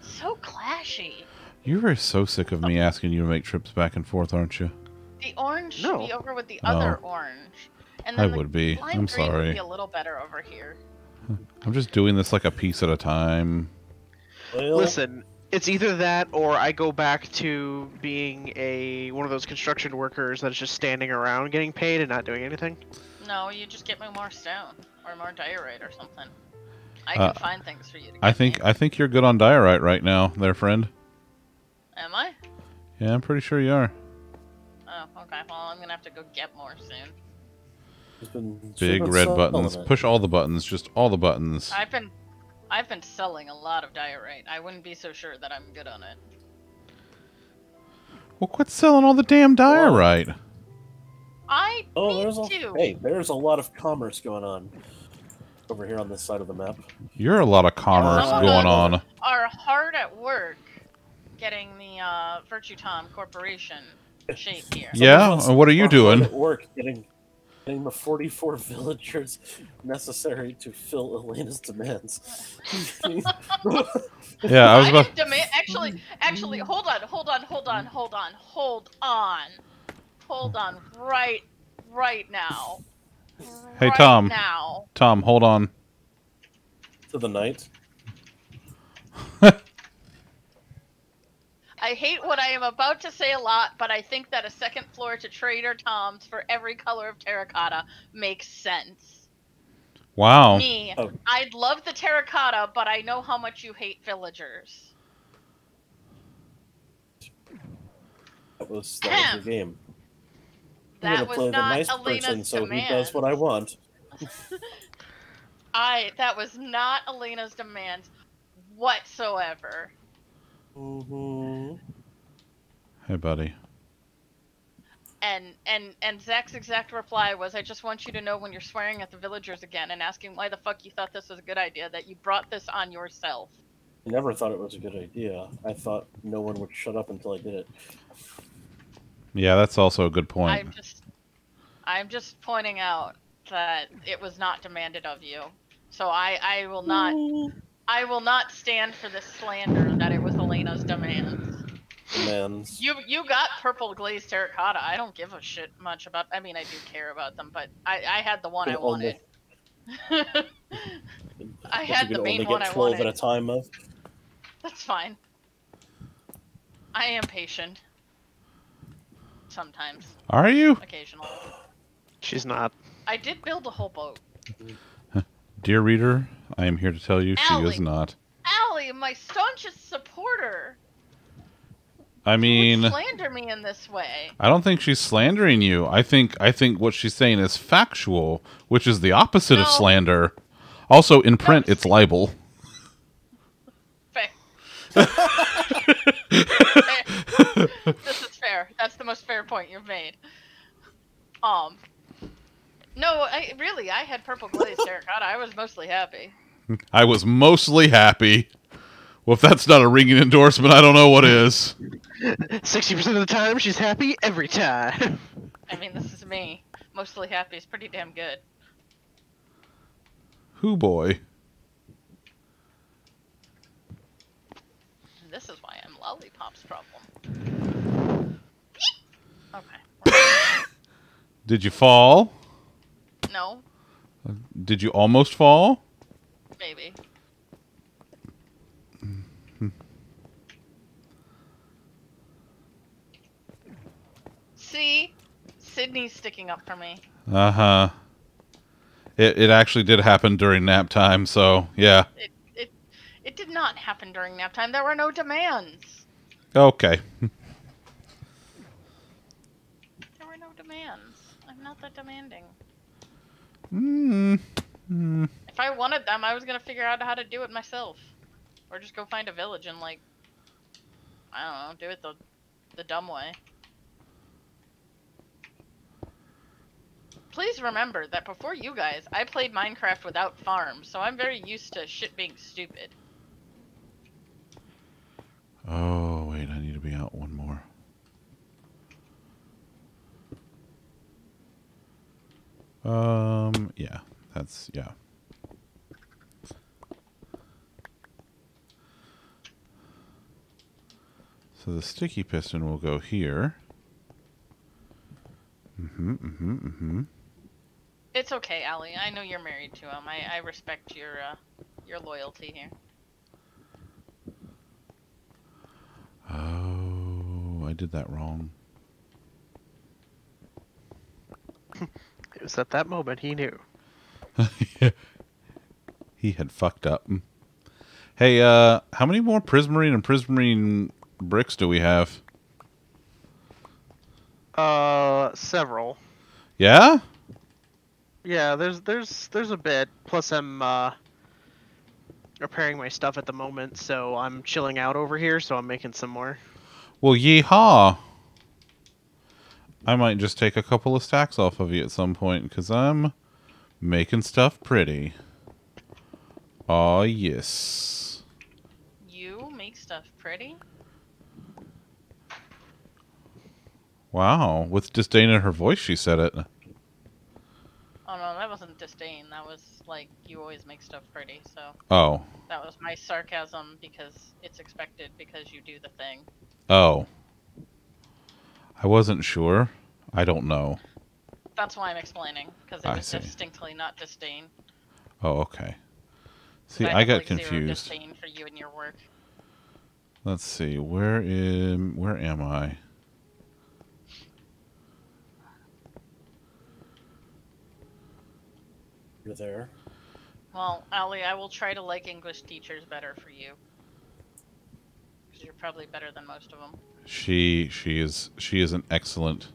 so clashy. You are so sick of me asking you to make trips back and forth, aren't you? The orange should be over with the Oh. other orange. And I then the would be. lime I'm green would sorry. be a little better over here. [laughs] I'm just doing this like a piece at a time. Well, Listen, it's either that or I go back to being a one of those construction workers that's just standing around getting paid and not doing anything. No, you just get me more stone or more diorite or something. I can Uh, find things for you to. I think me. I think you're good on diorite right now, there, friend. Am I? Yeah, I'm pretty sure you are. Oh, okay. Well, I'm gonna have to go get more soon. it's been Big red solid buttons. on. Push all the buttons. Just all the buttons. I've been, I've been selling a lot of diorite. I wouldn't be so sure that I'm good on it. Well, quit selling all the damn diorite. I Oh, need there's a to. hey, there's a lot of commerce going on. over here on this side of the map. You're a lot of commerce some going us on. Are hard at work getting the uh, Virtue Tom Corporation shape here. Yeah? of and what are you doing? At work, getting getting the 44 [laughs] villagers necessary to fill Elena's demands. [laughs] Yeah, I was about. didn't demand. Actually, actually, hold on, hold on, hold on, hold on, hold on, hold on, right, right now. Hey, Right Tom. Now. Tom, hold on. to the night. [laughs] I hate what I am about to say a lot, but I think that a second floor to Trader Tom's for every color of terracotta makes sense. Wow. Me, Oh. I'd love the terracotta, but I know how much you hate villagers. That was that was the game. I'm That was play the not nice Elena's person, so demand. he does what I want. [laughs] I that was not Elena's demands whatsoever. Hmm Hey, buddy. And and and Zach's exact reply was, "I just want you to know when you're swearing at the villagers again and asking why the fuck you thought this was a good idea that you brought this on yourself." I never thought it was a good idea. I thought no one would shut up until I did it. Yeah, that's also a good point. I'm just I'm just pointing out that it was not demanded of you. So I I will not I will not stand for this slander that it was Elena's demands. Demands. You you got purple glazed terracotta. I don't give a shit much about. I mean, I do care about them, but I I had the one I Can only- wanted. [laughs] I that had you the can main only one get I 12 wanted. at a time of. That's fine. I am patient. Sometimes, Are you? occasionally. She's not. I did build a whole boat. Dear reader, I am here to tell you she is not. Allie, my staunchest supporter. I mean, slander me in this way. I don't think she's slandering you. I think I think what she's saying is factual, which is the opposite of slander. Also, in print, it's libel. [laughs] Fair. Fair. [laughs] this is fair. That's the most fair point you've made. Um. No, I really I had purple glazed terracotta. I was mostly happy. I was mostly happy. Well, if that's not a ringing endorsement, I don't know what is. Sixty percent of the time, she's happy every time. I mean, this is me. Mostly happy is pretty damn good. Who boy? This is why I'm Lollipop's problem. Okay. Did you fall? No, Did you almost fall? Maybe. See? Sydney's sticking up for me. Uh huh. It it actually did happen during nap time, so yeah. It it it did not happen during nap time. There were no demands. Okay. There were no demands. I'm not that demanding. Mm. Mm. If I wanted them, I was gonna figure out how to do it myself, or just go find a village and like, I don't know, do it the the dumb way. Please remember that before you guys, I played Minecraft without farms, so I'm very used to shit being stupid. Oh wait, I need to be out one more. Um. Yeah. That's yeah. So the sticky piston will go here. Mm-hmm. Mm-hmm. Mm-hmm. It's okay, Allie. I know you're married to him. I, I respect your uh, your loyalty here. Oh, I did that wrong. [laughs] It was at that moment he knew. [laughs] he had fucked up. Hey, uh, how many more prismarine and prismarine bricks do we have? Uh, several. Yeah? Yeah, there's there's there's a bit. Plus, I'm uh repairing my stuff at the moment, so I'm chilling out over here. So I'm making some more. Well, yeehaw. I might just take a couple of stacks off of you at some point because I'm making stuff pretty. Oh yes. You make stuff pretty? Wow, with disdain in her voice, she said it. Oh no, that wasn't disdain. That was like you always make stuff pretty. So Oh, that was my sarcasm because it's expected because you do the thing. oh. I wasn't sure. I don't know. That's why I'm explaining because it I was see. distinctly not disdain. Oh, okay. See, I have, got like, confused. disdain for you and your work. Let's see. Where am where am I? You're there. Well, Allie, I will try to like English teachers better for you. Because you're probably better than most of them. She she is she is an excellent.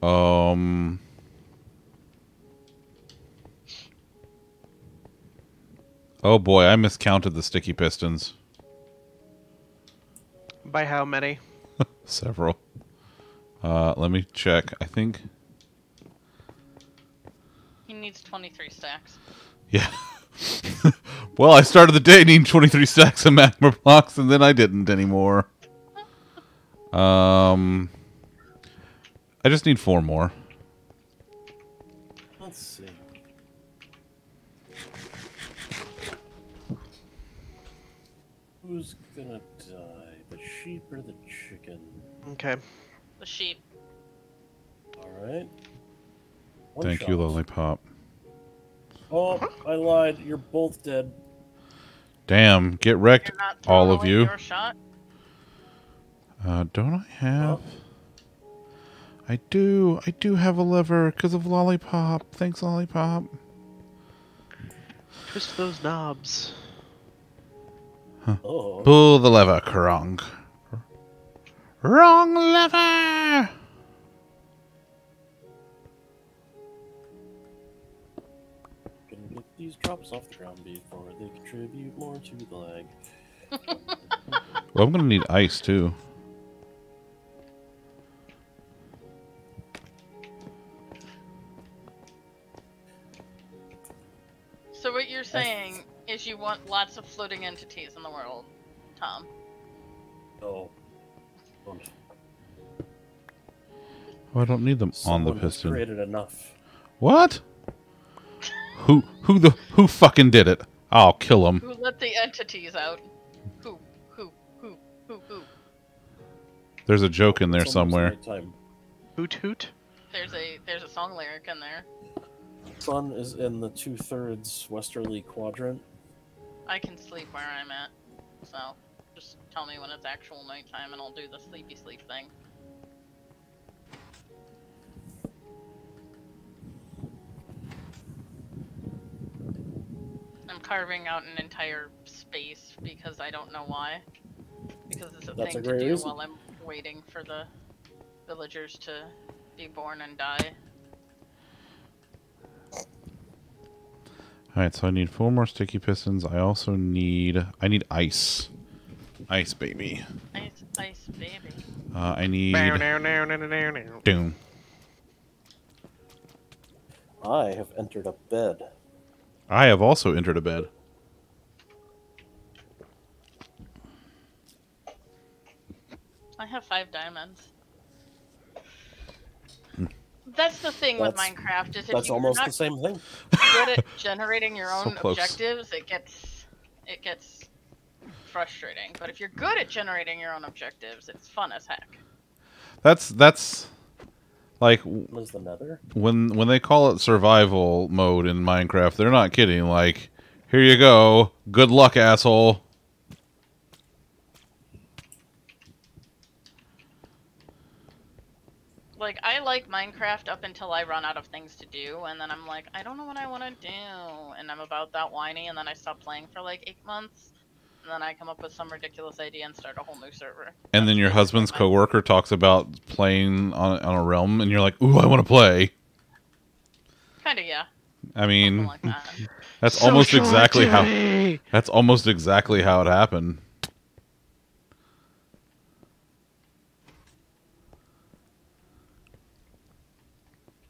Um. Oh boy, I miscounted the sticky pistons. By how many? [laughs] Several. Uh, let me check. I think. He needs 23 stacks. Yeah. [laughs] well, I started the day needing 23 stacks of magma blocks, and then I didn't anymore. [laughs] Um, I just need four more. Let's see. Who's gonna die? The sheep or the chicken? Okay. The sheep. Alright. Thank you, Lollipop. Oh, I lied. You're both dead. Damn, get wrecked, all of you. Shot. Uh, don't I have? I do. I do have a liver because of Lollipop. Thanks, Lollipop. Twist those knobs. Oh. Pull the lever, Kronk. Wrong lever! These drops off the ground before they contribute more to the lag. Well, I'm gonna need ice too. So what you're saying is you want lots of floating entities in the world, Tom. Oh. Don't. Oh, I don't need them on the Someone has piston. created enough. What? Who? Who the? Who fucking did it? I'll kill him. Who let the entities out? Who? Who? Who? Who? Who? There's a joke in there It's almost somewhere. nighttime. Hoot hoot. There's a there's a song lyric in there. Sun is in the two thirds westerly quadrant. I can sleep where I'm at, so just tell me when it's actual nighttime and I'll do the sleepy sleep thing. I'm carving out an entire space because I don't know why. Because it's a That's thing a to do reason. while I'm waiting for the villagers to be born and die. All right, so I need four more sticky pistons. I also need. I need ice. Ice, baby. Ice, ice, baby. Uh, I need. Now, now, now, now, now, now. Doom. I have entered a bed. I have also entered a bed. I have five diamonds. Hmm. That's the thing with Minecraft is if That's you're almost not the same thing. good at [laughs] generating your own close. objectives, it gets it gets frustrating. But if you're good at generating your own objectives, it's fun as heck. That's that's like w- What is the nether? when when they call it survival mode in Minecraft, they're not kidding. Like, here you go. Good luck, asshole. Like I like Minecraft up until I run out of things to do, and then I'm like, I don't know what I want to do, and I'm about that whiny, and then I stop playing for like eight months, and then I come up with some ridiculous idea and start a whole new server. And then your husband's coworker talks about playing on on a realm, and you're like, "Ooh, I want to play." Kinda yeah, I mean, like that. that's almost Social exactly how that's almost exactly how it happened.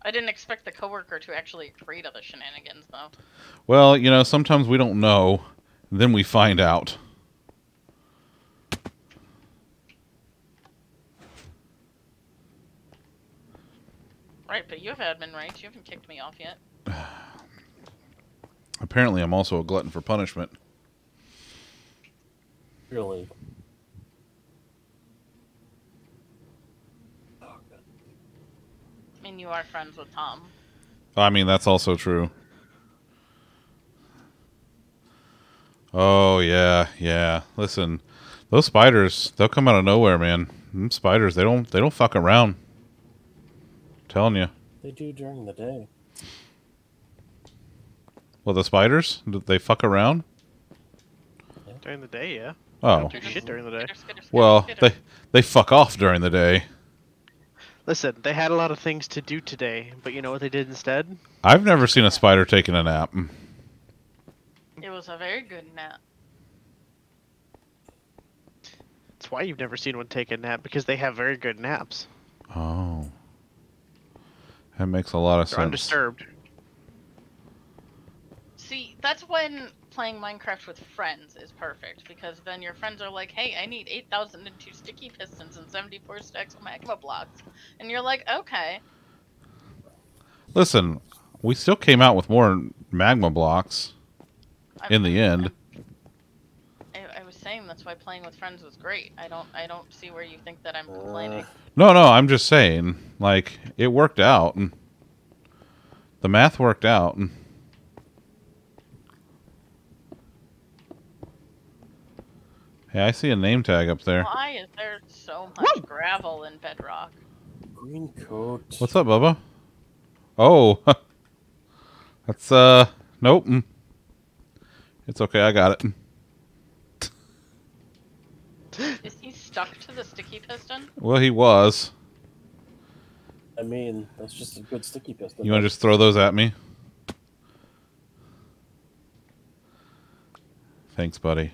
I didn't expect the coworker to actually agree to the shenanigans, though. Well, you know, sometimes we don't know, then we find out. Right, but you have admin rights. You haven't kicked me off yet. [sighs] Apparently, I'm also a glutton for punishment. Really. I mean, you are friends with Tom. I mean, that's also true. Oh yeah, yeah. Listen, those spiders, they'll come out of nowhere, man. Them spiders, they don't they don't fuck around. Telling you. They do during the day. Well, the spiders, Do they fuck around? During the day, yeah. Oh, Do shit during the day. Skitter, skitter, skitter, well, skitter. they they fuck off during the day. Listen, they had a lot of things to do today, but you know what they did instead? I've never seen a spider taking a nap. It was a very good nap. That's why you've never seen one take a nap because they have very good naps. Oh, that makes a lot of They're sense. undisturbed. See, that's when playing Minecraft with friends is perfect because then your friends are like, "Hey, I need 8,002 sticky pistons and 74 stacks of magma blocks," and you're like, "Okay." Listen, we still came out with more magma blocks I'm- in the end. I, I saying that's why playing with friends was great. I don't, I don't see where you think that I'm complaining. Uh, No, no, I'm just saying, like it worked out. and The math worked out. and- Hey, I see a name tag up there. Why is there so much gravel in Bedrock? green coat. What's up, Bubba? Oh, [laughs] that's uh, nope. mm. It's okay, I got it. Is he stuck to the sticky piston? Well, he was. I mean, that's just a good sticky piston. You want to just throw those at me? Thanks, buddy.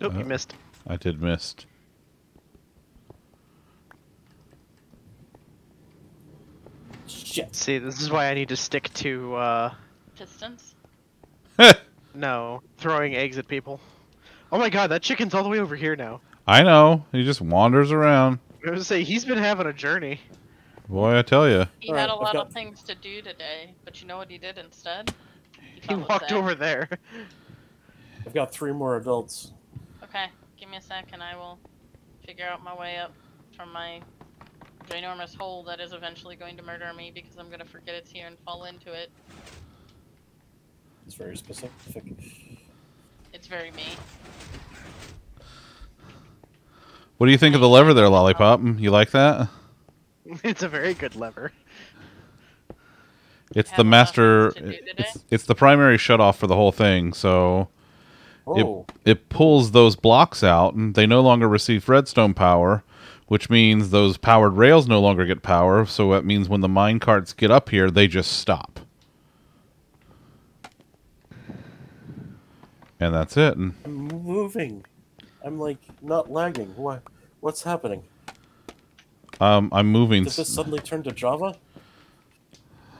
Nope, Uh, you missed. I did missed. Shit. See, this is why I need to stick to, uh, Pistons? [laughs] no, throwing eggs at people. Oh my god, that chicken's all the way over here now. I know. He just wanders around. I was gonna say, he's been having a journey. Boy, I tell you. He Alright, had a I've lot got- of things to do today, but you know what he did instead? He followed walked over there. I've got three more adults. Okay, give me a sec and I will figure out my way up from my ginormous hole that is eventually going to murder me because I'm gonna forget it's here and fall into it. It's very specific. It's very me. What do you think of the lever there, Lollipop? You like that? [laughs] it's a very good lever. It's the a lot of master. things to do today. It's, it's the primary shutoff for the whole thing. So Oh, it pulls those blocks out, and they no longer receive redstone power, which means those powered rails no longer get power. So that means when the mine carts get up here, they just stop. And that's it. And I'm moving. I'm like not lagging. What? What's happening? um, I'm moving. Did this suddenly turn to Java?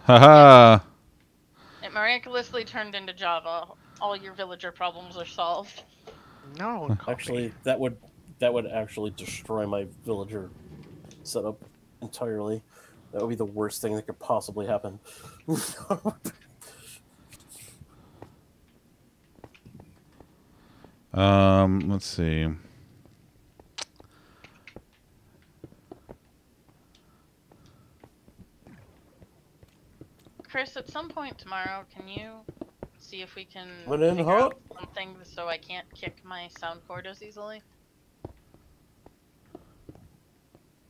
Haha. It miraculously turned into Java. All your villager problems are solved. No, one called me. Actually, that would that would actually destroy my villager setup entirely. That would be the worst thing that could possibly happen. [laughs] Um, let's see. Chris, at some point tomorrow, can you see if we can Went in figure out something so I can't kick my sound cord as easily?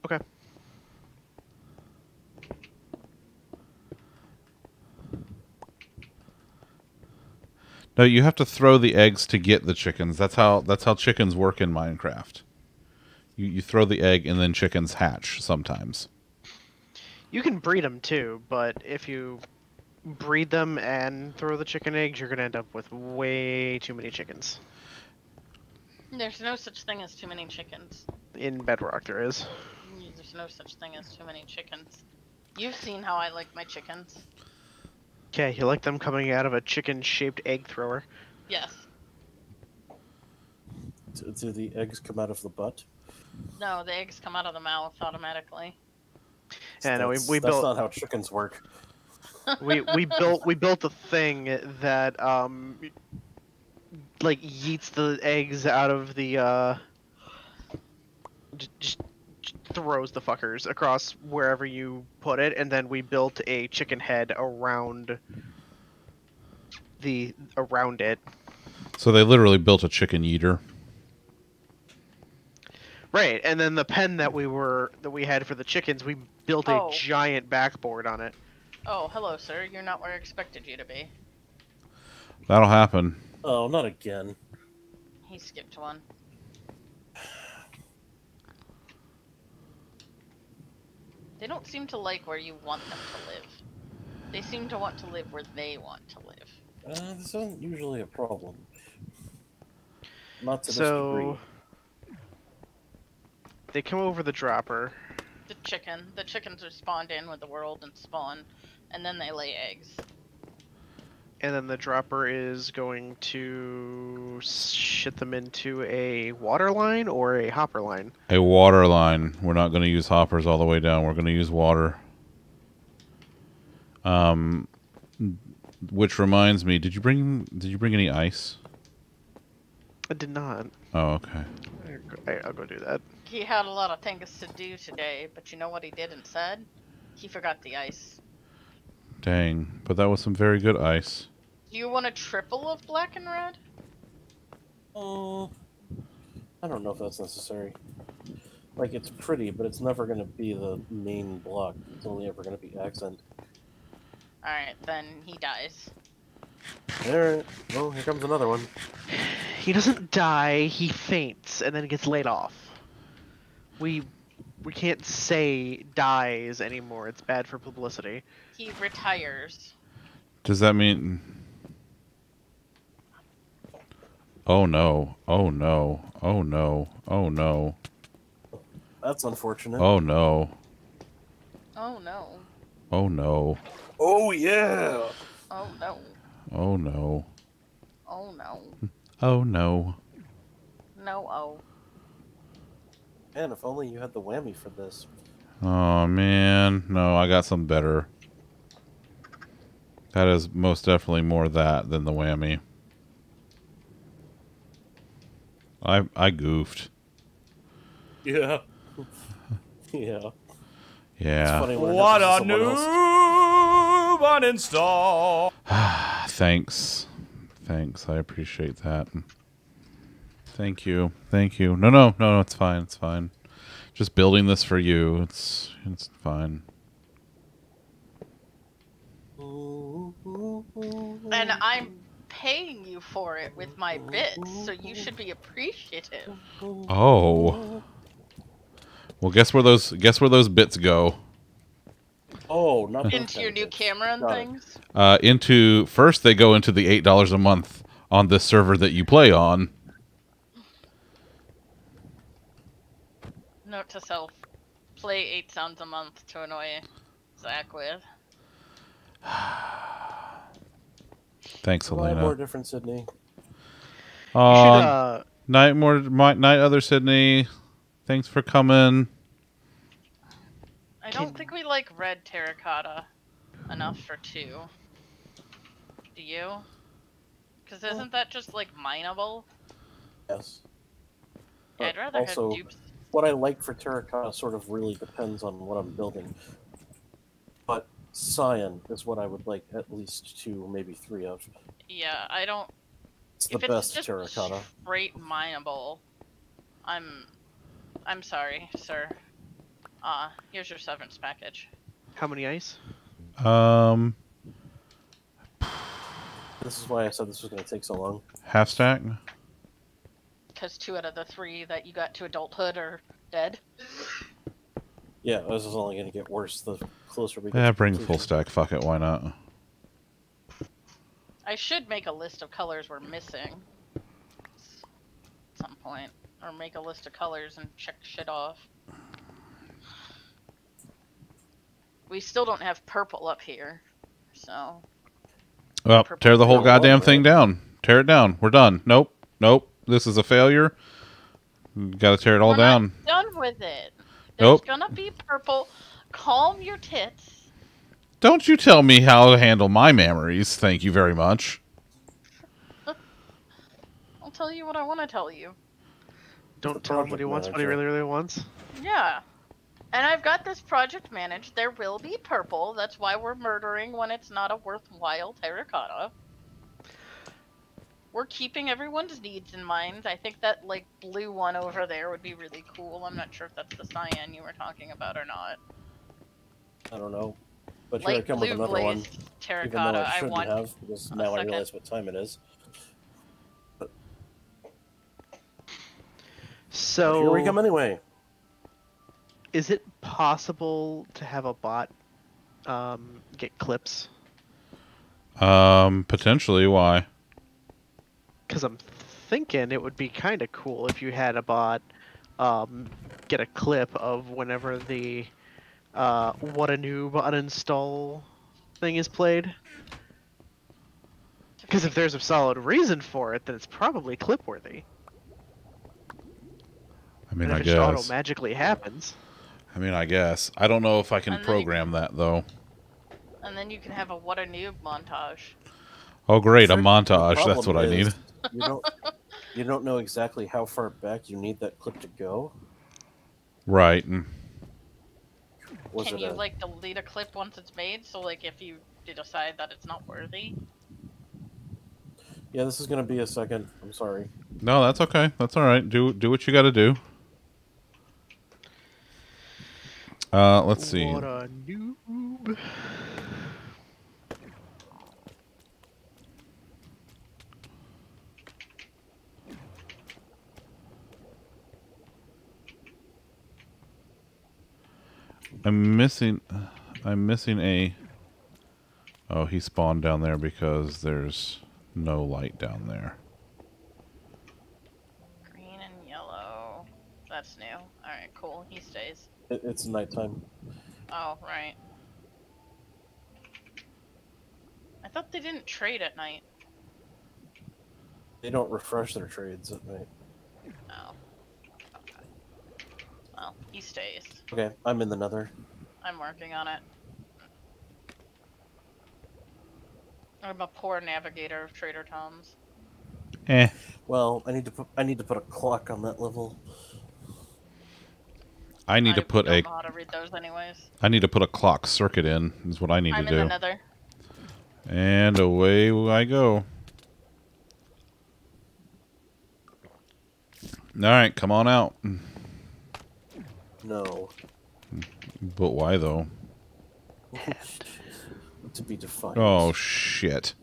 Okay. No, you have to throw the eggs to get the chickens. That's how that's how chickens work in Minecraft. You you throw the egg and then chickens hatch sometimes. You can breed them too, but if you breed them and throw the chicken eggs, you're gonna end up with way too many chickens. There's no such thing as too many chickens. In Bedrock, there is. There's no such thing as too many chickens. You've seen how I like my chickens. Okay, you like them coming out of a chicken-shaped egg thrower. Yes. Do, do the eggs come out of the butt? No, the eggs come out of the mouth automatically. Yeah, no, we- That's- we that's built- not how chickens work. [laughs] we we built we built a thing that um like yeets the eggs out of the uh just, just throws the fuckers across wherever you put it and then we built a chicken head around the around it So they literally built a chicken eater. right and then the pen that we were that we had for the chickens we built a Oh. giant backboard on it Oh, hello, sir. You're not where I expected you to be. That'll happen. Oh, not again. He skipped one. They don't seem to like where you want them to live. They seem to want to live where they want to live. Uh, this isn't usually a problem. Not to this so degree. they come over the dropper The chicken. The chickens are spawned in with the world and spawn, and then they lay eggs. And then the dropper is going to shit them into a water line or a hopper line. A water line. We're not going to use hoppers all the way down. We're going to use water. Um, which reminds me, did you bring did you bring any ice? I did not. Oh, okay. I, I'll go do that. He had a lot of things to do today, but you know what he did instead? He forgot the ice. Dang, but that was some very good ice. Do you want a triple of black and red? Uh, I don't know if that's necessary. Like, it's pretty, but it's never going to be the main block. It's only ever going to be accent. Alright, then he dies. Alright, well, here comes another one. [sighs] He doesn't die. He faints and then he gets laid off. We we can't say dies anymore. It's bad for publicity. He retires. Does that mean? Oh no! Oh no! Oh no! Oh no! That's unfortunate. Oh no! Oh no. Oh no! Oh, yeah! Oh no. Oh no! Oh no. Oh no! No oh. Man, if only you had the whammy for this. Oh man! No, I got some better. That is most definitely more that than the whammy. I I goofed. Yeah. [laughs] yeah. Yeah. funny when it What a happens to someone else. noob uninstall. [sighs] Thanks. Thanks. I appreciate that. Thank you. Thank you. No, no, no, no, it's fine. It's fine. Just building this for you. It's it's fine. And I'm paying you for it with my bits, so you should be appreciative. Oh. Well, guess where those guess where those bits go? Oh, not Into your new camera and Got things. Uh, into first they go into the eight dollars a month on this server that you play on. Note to self: play eight sounds a month to annoy Zach with. [sighs] [sighs] [sighs] Thanks, Why more different, Sydney? You should, Uh, uh, night more, mi- night other Sydney. Thanks for coming. I don't think we like red terracotta enough for two. Do you? Because isn't that just like mineable? Yes. Yeah, I'd rather also, have dupes. what I like for terracotta sort of really depends on what I'm building. But cyan is what I would like at least two, maybe three of. Yeah, I don't. It's the if it's best just terracotta. straight mineable, I'm. I'm sorry, sir. Uh, here's your severance package. how many ice? Um, This is why I said this was going to take so long. half stack. Because two out of the three that you got to adulthood are dead. Yeah, this is only going to get worse the closer we get. Yeah, to bring full stack. Fuck it. Why not? I should make a list of colors we're missing. At some point, or make a list of colors and check shit off. We still don't have purple up here, so Well, Purple tear the whole goddamn one, thing down. Tear it down. We're done. Nope. Nope. This is a failure. Got to tear it all we're down. not done with it. There's Nope. gonna be purple. Calm your tits. Don't you tell me how to handle my memories. Thank you very much. [laughs] I'll tell you what I want to tell you. Don't tell him what he project wants, what he really, really wants. Yeah. And I've got this project managed. There will be purple. That's why we're murdering when it's not a worthwhile terracotta. We're keeping everyone's needs in mind. I think that like blue one over there would be really cool. I'm not sure if that's the cyan you were talking about or not. I don't know. But here I Light come with another one, glazed even though. I I shouldn't want. have, because a now I realize what time it is. So here we come anyway. is it possible to have a bot um, get clips? Um, potentially. Why? Because I'm thinking it would be kind of cool if you had a bot um, get a clip of whenever the uh, what a noob uninstall thing is played. Because if there's a solid reason for it, then it's probably clip worthy. I mean, and if I it just auto guess. magically happens. I mean, I guess. I don't know if I can And then you program that though. And then you can have a what a noob montage. Oh, great! A montage. That's what I need. You don't, you don't know exactly how far back you need that clip to go. Right. And- Was can it you a, like delete a clip once it's made? So like if you decide that it's not worthy. Yeah, this is gonna be a second. I'm sorry. No, that's okay. That's all right. Do do what you got to do. Uh, let's see. What a noob. I'm missing. I'm missing a. Oh, he spawned down there because there's no light down there. Green and yellow. That's new. Alright, cool. He stays. It, it's nighttime. Oh, right. I thought they didn't trade at night. They don't refresh their trades at night. Oh. Okay. Well, he stays. Okay, I'm in the nether. I'm working on it. I'm a poor navigator of Trader Tom's. Eh. Well, I need to put I need to put a clock on that level. I need to put don't a. know how to read those anyways. I need to put a clock circuit in. Is what I need I'm to in the do. nether. And away I go. All right, come on out. No. But why though? [laughs] to be defined. Oh shit!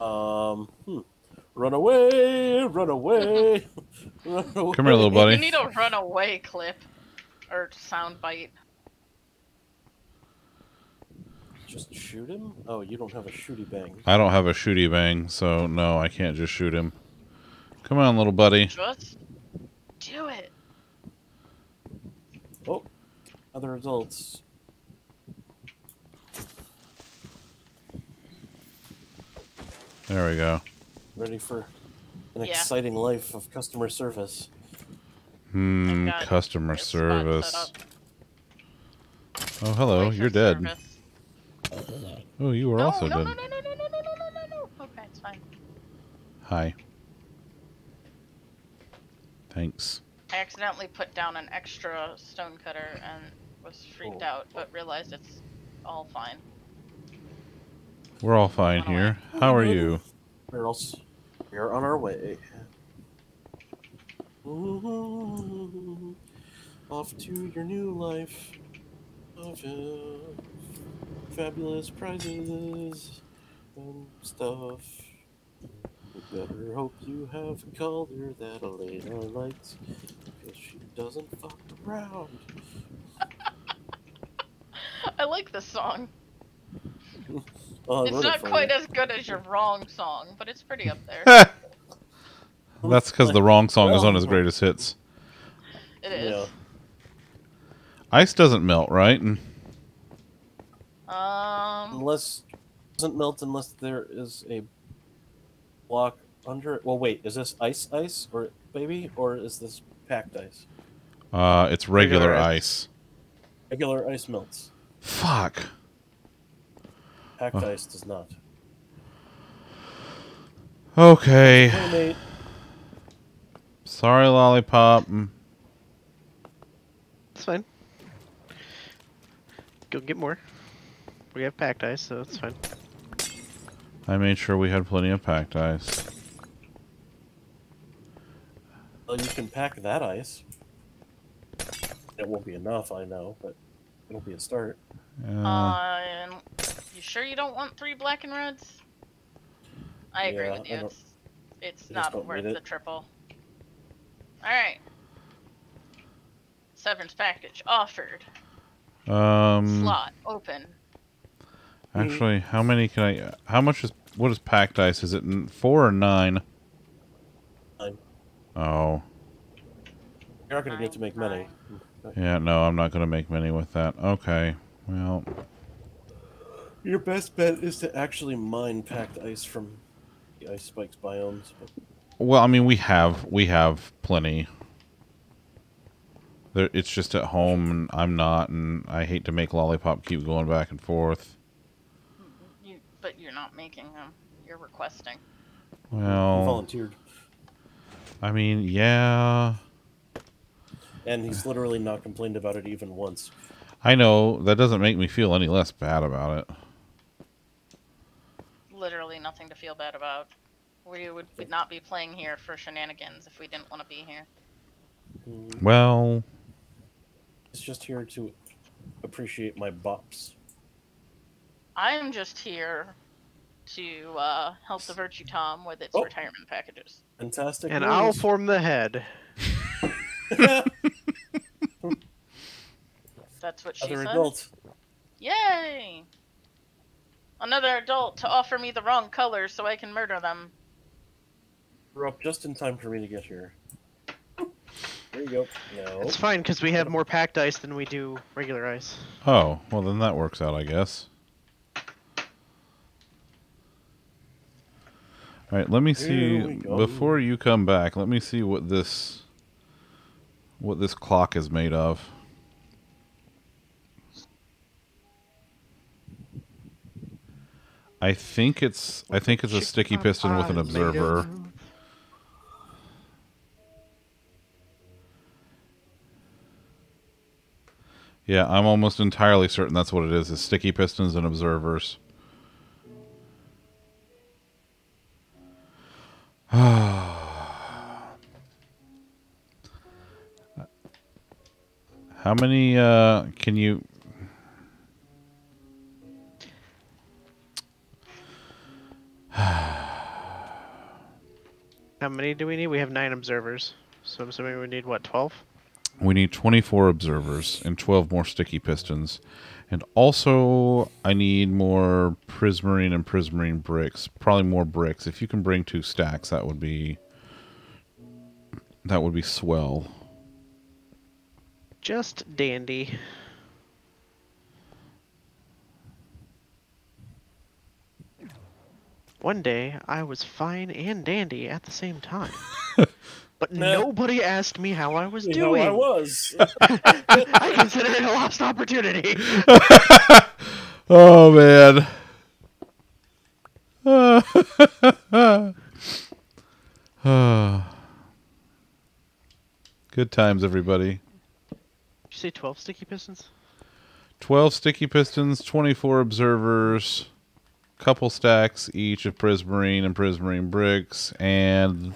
Um. Hmm. Run away! Run away! [laughs] run away! Come here, little buddy. You need a runaway clip. Or sound bite. Just shoot him? Oh, you don't have a shooty bang. I don't have a shooty bang, so no, I can't just shoot him. Come on, little buddy. Just do it other results. There we go. Ready for an yeah. exciting life of customer service. Hmm, customer service. Oh, hello, you're dead. Oh, you were also dead. Okay, it's fine. Hi. Thanks. I accidentally put down an extra stone cutter and was freaked Oh. out, but realized it's all fine. We're all fine On our here. How are you? Where else? We're on our way. Ooh, off to your new life of uh, fabulous prizes and stuff. We better hope you have a color that Elena likes, because she doesn't fuck around. [laughs] I like this song. [laughs] Oh, it's wrote it not quite as good as your wrong song, but it's pretty up there. [laughs] That's because the wrong song is on his Well. greatest hits. It is. Yeah. Ice doesn't melt, right? And Um, Unless doesn't melt unless there is a block under it. Well, wait, is this ice ice or baby or is this packed ice? uh, it's regular, Regular ice. Regular ice melts. Fuck. Packed Oh. ice does not. Okay. Playmate. Sorry, lollipop. Mm. It's fine. Go get more. We have packed ice, so it's fine. I made sure we had plenty of packed ice. Well, you can pack that ice. It won't be enough, I know, but it'll be a start. Uh, uh, you sure you don't want three black and reds? I agree Yeah, with you. It's it's not worth it. the triple. All right. Severance package offered. um. Slot open. Actually, how many can I? How much is what is packed ice? Is it four or nine? Nine. Oh, You're not going to get to make many. Yeah. No, I'm not gonna make many with that. Okay. Well, Your best bet is to actually mine packed ice from the ice spikes biomes. But well. I mean, we have we have plenty. There, it's just at home, and I'm not, and I hate to make lollipop keep going back and forth. You, but you're not making them. You're requesting. you Well, volunteered, I mean, yeah. And he's literally not complained about it even once. I know that doesn't make me feel any less bad about it. Literally nothing to feel bad about. We would would not be playing here for shenanigans if we didn't want to be here. Mm, Well, it's just here to appreciate my bops. I am just here to uh, help the Virtue Tom with its Oh. retirement packages. Fantastic. And news. I'll form the head. That's what she Other said. adult. Yay! Another adult to offer me the wrong colors so I can murder them. We're up just in time for me to get here. There you go. No. It's fine because we have more packed ice than we do regular ice. oh, well then that works out, I guess. All right, let me see Here we go. before you come back. Let me see what this what this clock is made of. I think it's I think it's a sticky piston with an observer. Yeah, I'm almost entirely certain that's what it is. Is sticky pistons and observers. [sighs] [sighs] How many uh can you [sighs] How many do we need? We have nine observers. So I'm assuming we need what, 12? We need 24 observers and 12 more sticky pistons. And also, I need more prismarine and prismarine bricks. Probably more bricks. If you can bring two stacks, that would be that would be swell. Just dandy. One day, I was fine and dandy at the same time. [laughs] But nobody asked me how I was You know, doing. I was. [laughs] [laughs] I consider it a lost opportunity. Oh man. [sighs] [sighs] Good times, everybody. Did you say 12 sticky pistons? 12 sticky pistons, 24 observers, couple stacks each of prismarine and prismarine bricks, and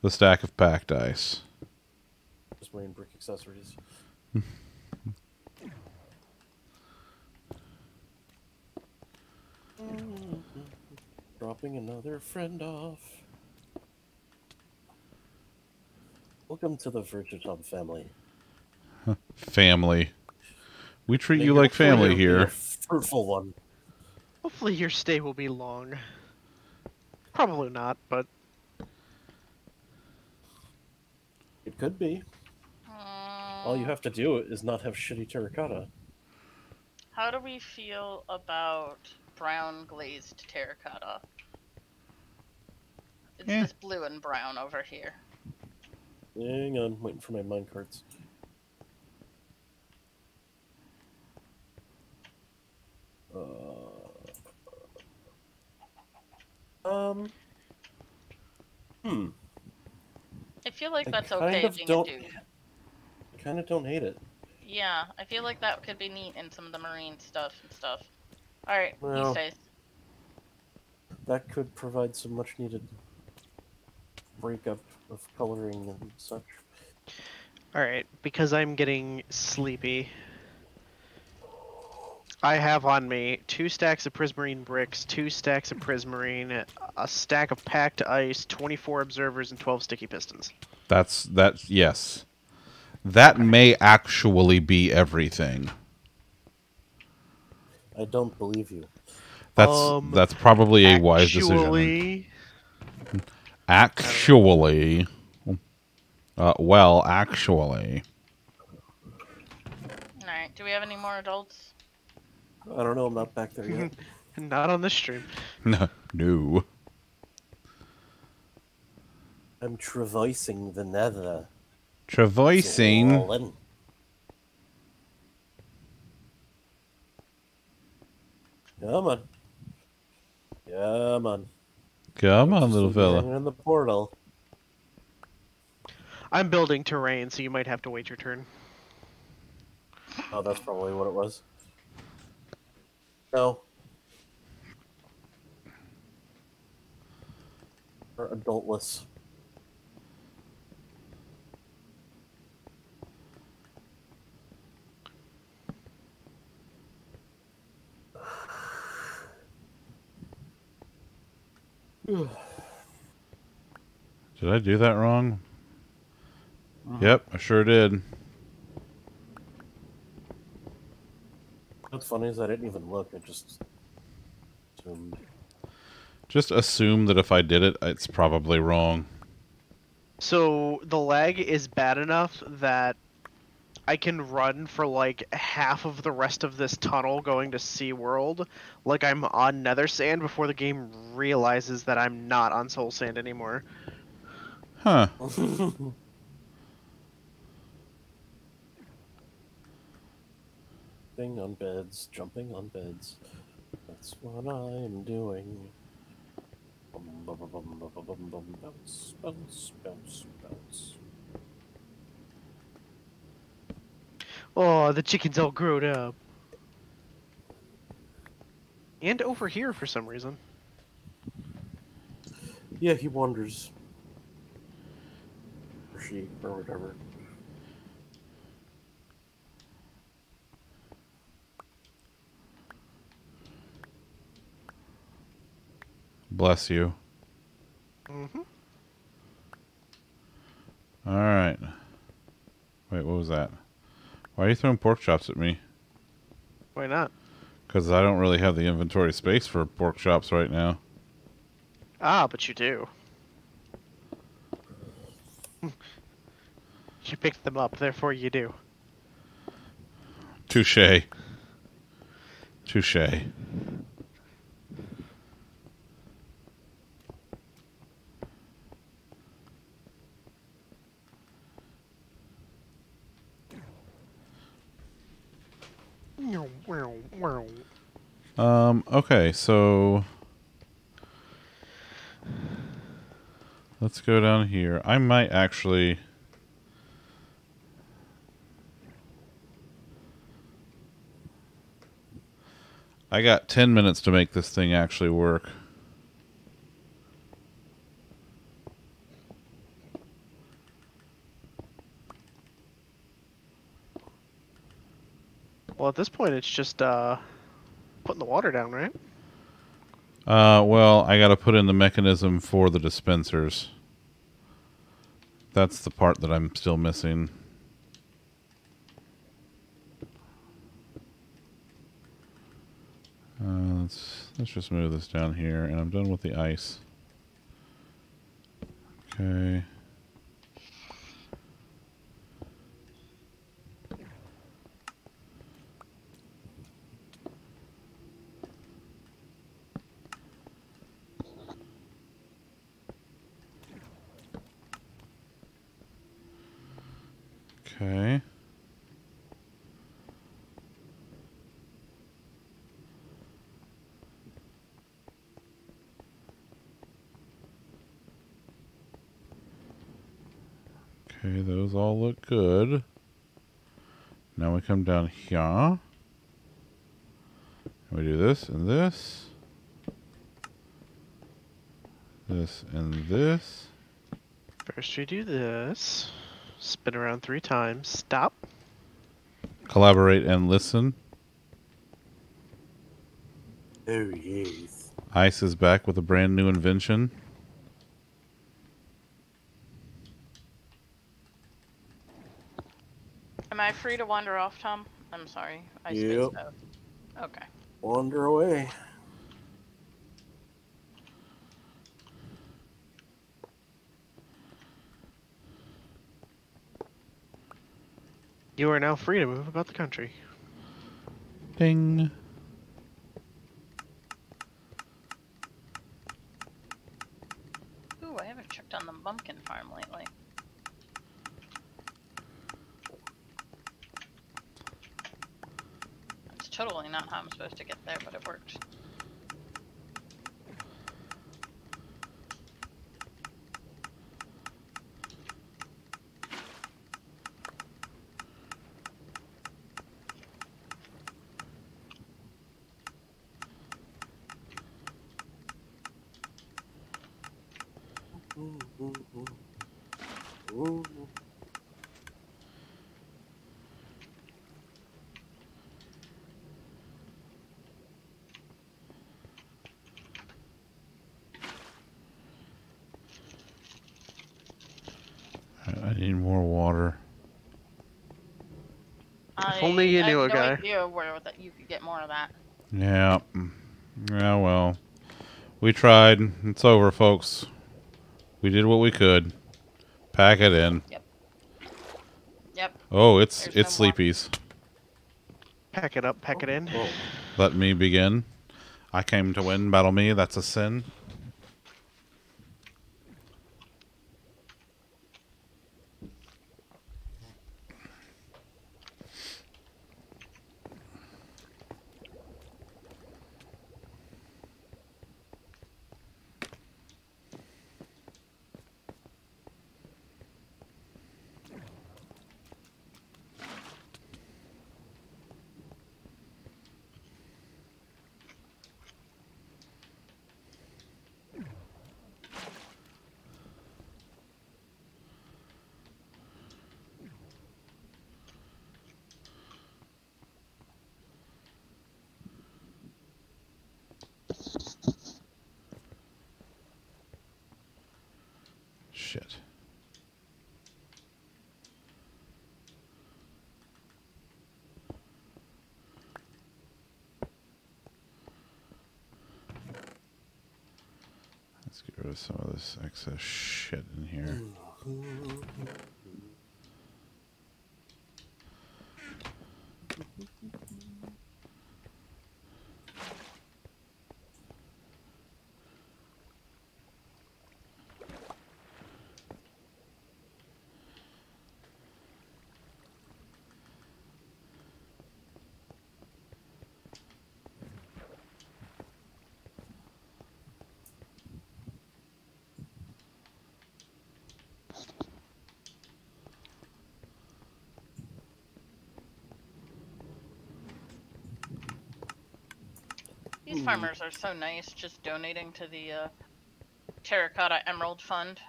the stack of packed ice. Just wearing brick accessories. [laughs] Dropping another friend off. Welcome to the Virtutom family. Family. We treat May you like family here. fruitful one. Hopefully your stay will be long. Probably not, but it could be. All you have to do is not have shitty terracotta. How do we feel about brown glazed terracotta? It's Eh. this blue and brown over here. Hang on, waiting for my mine carts. Uh, um. Hmm. I feel like I that's kind okay of being don't- a dude. I kind of don't hate it. Yeah, I feel like that could be neat in some of the marine stuff and stuff. Alright, Well- he stays. That could provide some much needed breakup of coloring and such. Alright, because I'm getting sleepy. I have on me two stacks of prismarine bricks, two stacks of prismarine, a stack of packed ice, 24 observers, and 12 sticky pistons. That's that's yes. That may actually be everything. I don't believe you. That's Um, that's probably a wise decision. Actually, Actually, uh, well, actually, Alright, do we have any more adults? I don't know. I'm not back there yet. [laughs] not on this stream. [laughs] no, no. I'm traversing the nether. Traversing. Come on. Come on. Come on, little fella. hanging In the portal. I'm building terrain, so you might have to wait your turn. Oh, that's probably what it was. No. Or adultless. [sighs] Did I do that wrong? Uh-huh. Yep, I sure did. What's funny is I didn't even look. I just assumed. Just assume that if I did it, it's probably wrong. So the lag is bad enough that I can run for like half of the rest of this tunnel going to SeaWorld like I'm on Nether Sand before the game realizes that I'm not on Soul Sand anymore. Huh. [laughs] jumping on beds, jumping on beds. That's what I'm doing. Bum, bum, bum, bum, bum, bounce, bounce, bounce, bounce. Oh, the chicken's all grown up. And over here for some reason. Yeah, he wanders. Or she, or whatever. Bless you. Mm-hmm. All right. Wait, what was that? Why are you throwing pork chops at me? Why not? Because I don't really have the inventory space for pork chops right now. Ah, but you do. [laughs] you picked them up, therefore you do. Touche. Touche. Um, okay, so let's go down here. I might actually I got 10 minutes to make this thing actually work. Well, at this point, it's just uh, putting the water down, right? Uh, well, I got to put in the mechanism for the dispensers. That's the part that I'm still missing. Uh, let's let's just move this down here, and I'm done with the ice. Okay. Okay. Okay, those all look good. Now we come down here. And we do this and this. This and this. First we do this. Spin around three times. Stop. Collaborate and listen. Oh yes. Ice is back with a brand new invention. Am I free to wander off, Tom? I'm sorry. I Yep. spaced out. Okay. Wander away. You are now free to move about the country. Ding. Ooh, I haven't checked on the bumpkin farm lately. That's totally not how I'm supposed to get there, but it worked. Ooh, ooh, ooh. Ooh. I I need more water. I, only you I knew a no guy. idea where that you could get more of that. Yeah. Yeah, well. We tried. It's over, folks. We did what we could. Pack it in. Yep. Yep. Oh, it's There's it's no more. sleepies. Pack it up, pack it in. Oh, Let me begin. I came to win. Battle me. That's a sin. Farmers are so nice, just donating to the uh, Terracotta Emerald Fund.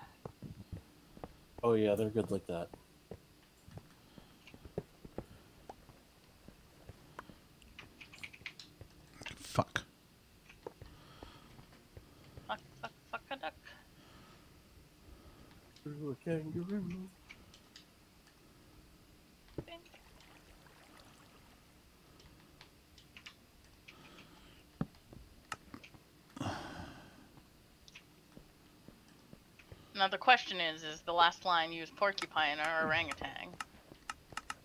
oh yeah, they're good like that. Fuck. Fuck, fuck, fuck a duck. Through a kangaroo. Now the question is, is the last line use porcupine or orangutan?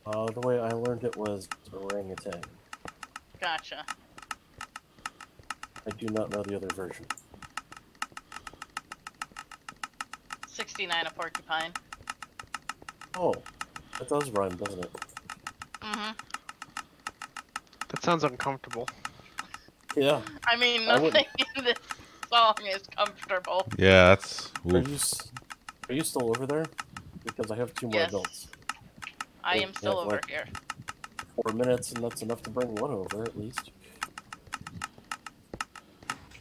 Uh, the way I learned it was orangutan. Gotcha. I do not know the other version. 69 a porcupine. Oh, That does rhyme, doesn't it? hmm That sounds uncomfortable. Yeah. I mean, I nothing in this song is comfortable. Yeah, that's. Are you are you still over there? Because I have two more Yes. adults. I am still over like- here. Four minutes, and that's enough to bring one over at least.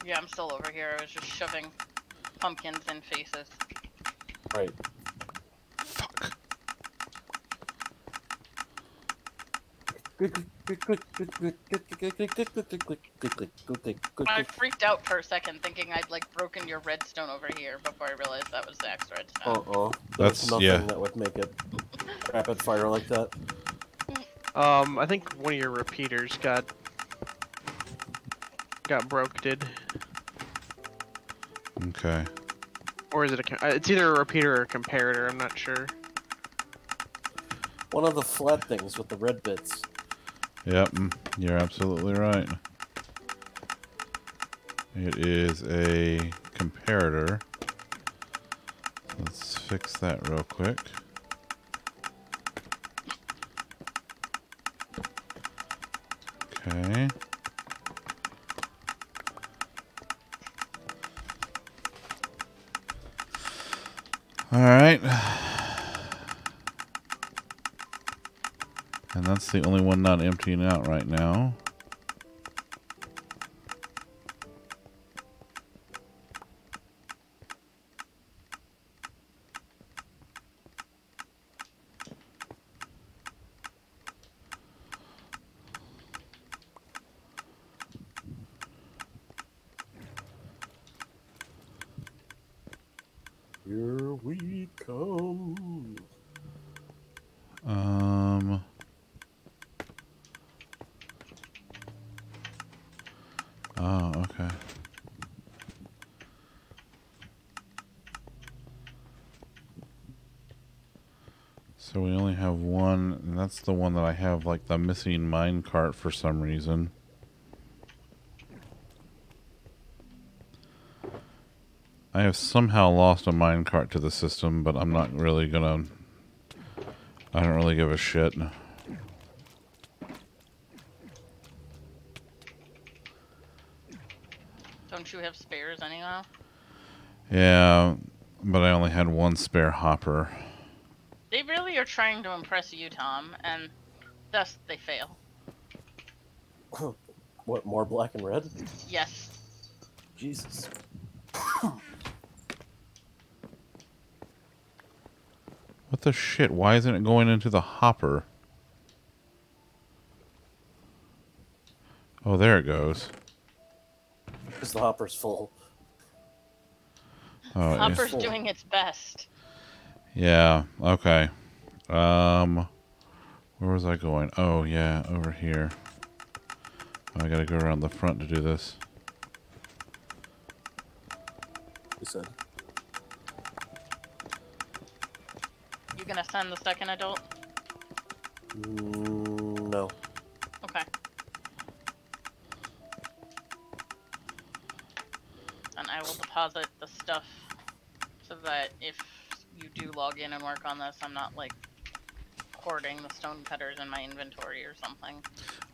Yeah, I'm still over here. I was just shoving pumpkins in faces. Right. I freaked out for a second, thinking I'd like broken your redstone over here before I realized that was the Zach's redstone. Uh-uh. That's- There's nothing yeah. that would make it rapid fire like that. Um, I think one of your repeaters got got broke. Did Okay. or is it a? uh, It's either a repeater or a comparator. I'm not sure. One of the flat things with the red bits. Yep, mm, you're absolutely right. It is a comparator. Let's fix that real quick. Okay. The only one not emptying out right now. Here we come. Um. Oh, okay. So we only have one, and that's the one that I have like the missing mine cart for some reason. I have somehow lost a mine cart to the system, but I'm not really gonna. I don't really give a shit. Don't you have spares anyhow? Yeah, but I only had one spare hopper. They really are trying to impress you, Tom, and thus they fail. [laughs] What, more black and red? Yes. Jesus. What the shit? Why isn't it going into the hopper? Oh, there it goes. Because the hopper's full. Oh, yeah. Hopper's full. doing its best. yeah. Okay. Um, where was I going? Oh, yeah, over here. I gotta go around the front to do this. You said. You gonna send the second adult? Mm, no. Okay. And I will deposit the stuff so that if you do log in and work on this, I'm not like hoarding the stone cutters in my inventory or something.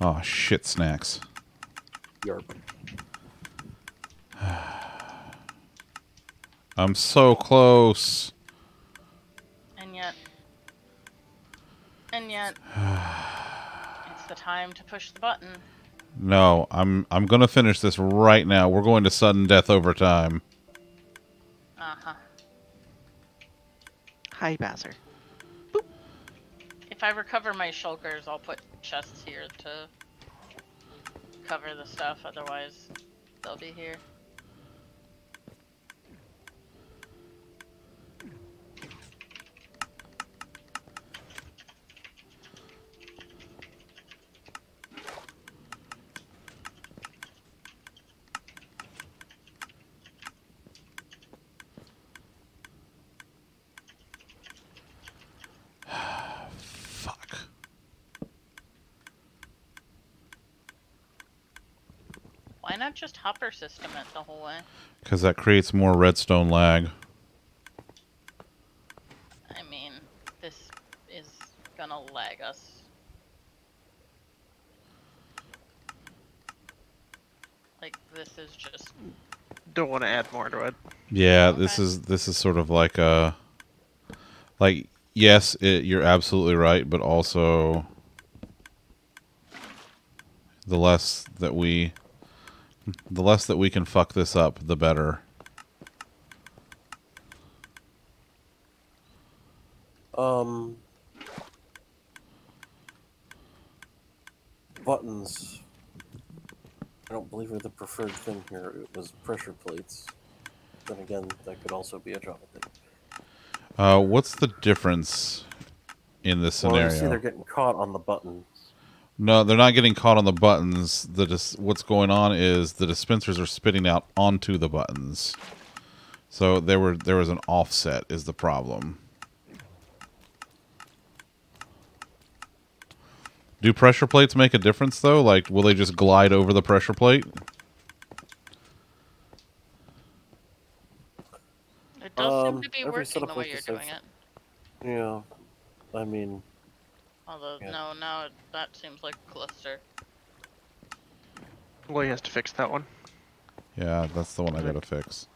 Oh, shit snacks. Yarp. [sighs] I'm so close. And yet, and yet, [sighs] it's the time to push the button. No, I'm I'm gonna finish this right now. We're going to sudden death overtime. Uh huh. Hi, Basser. If I recover my shulkers, I'll put chests here to cover the stuff. Otherwise, they'll be here. Fuck. Why not just hopper system it the whole way? Because that creates more redstone lag. I mean, this is flag us. Like this is just Don't want to add more to it. Yeah, this is this is sort of like a like yes, it, you're absolutely right, but also the less that we the less that we can fuck this up, the better. Um, buttons. I don't believe are the preferred thing here. It was pressure plates. Then again, that could also be a Java thing. Uh, what's the difference in this Well, scenario? see, they're getting caught on the buttons. No, they're not getting caught on the buttons. The dis- what's going on is the dispensers are spitting out onto the buttons. So there were there was an offset is the problem. Do pressure plates make a difference though? Like will they just glide over the pressure plate? it does Um, seem to be every working the way you're doing it. Yeah. I mean, Although Yeah. no, now it, that seems like a cluster. Well, he has to fix that one. Yeah, that's the one I gotta fix.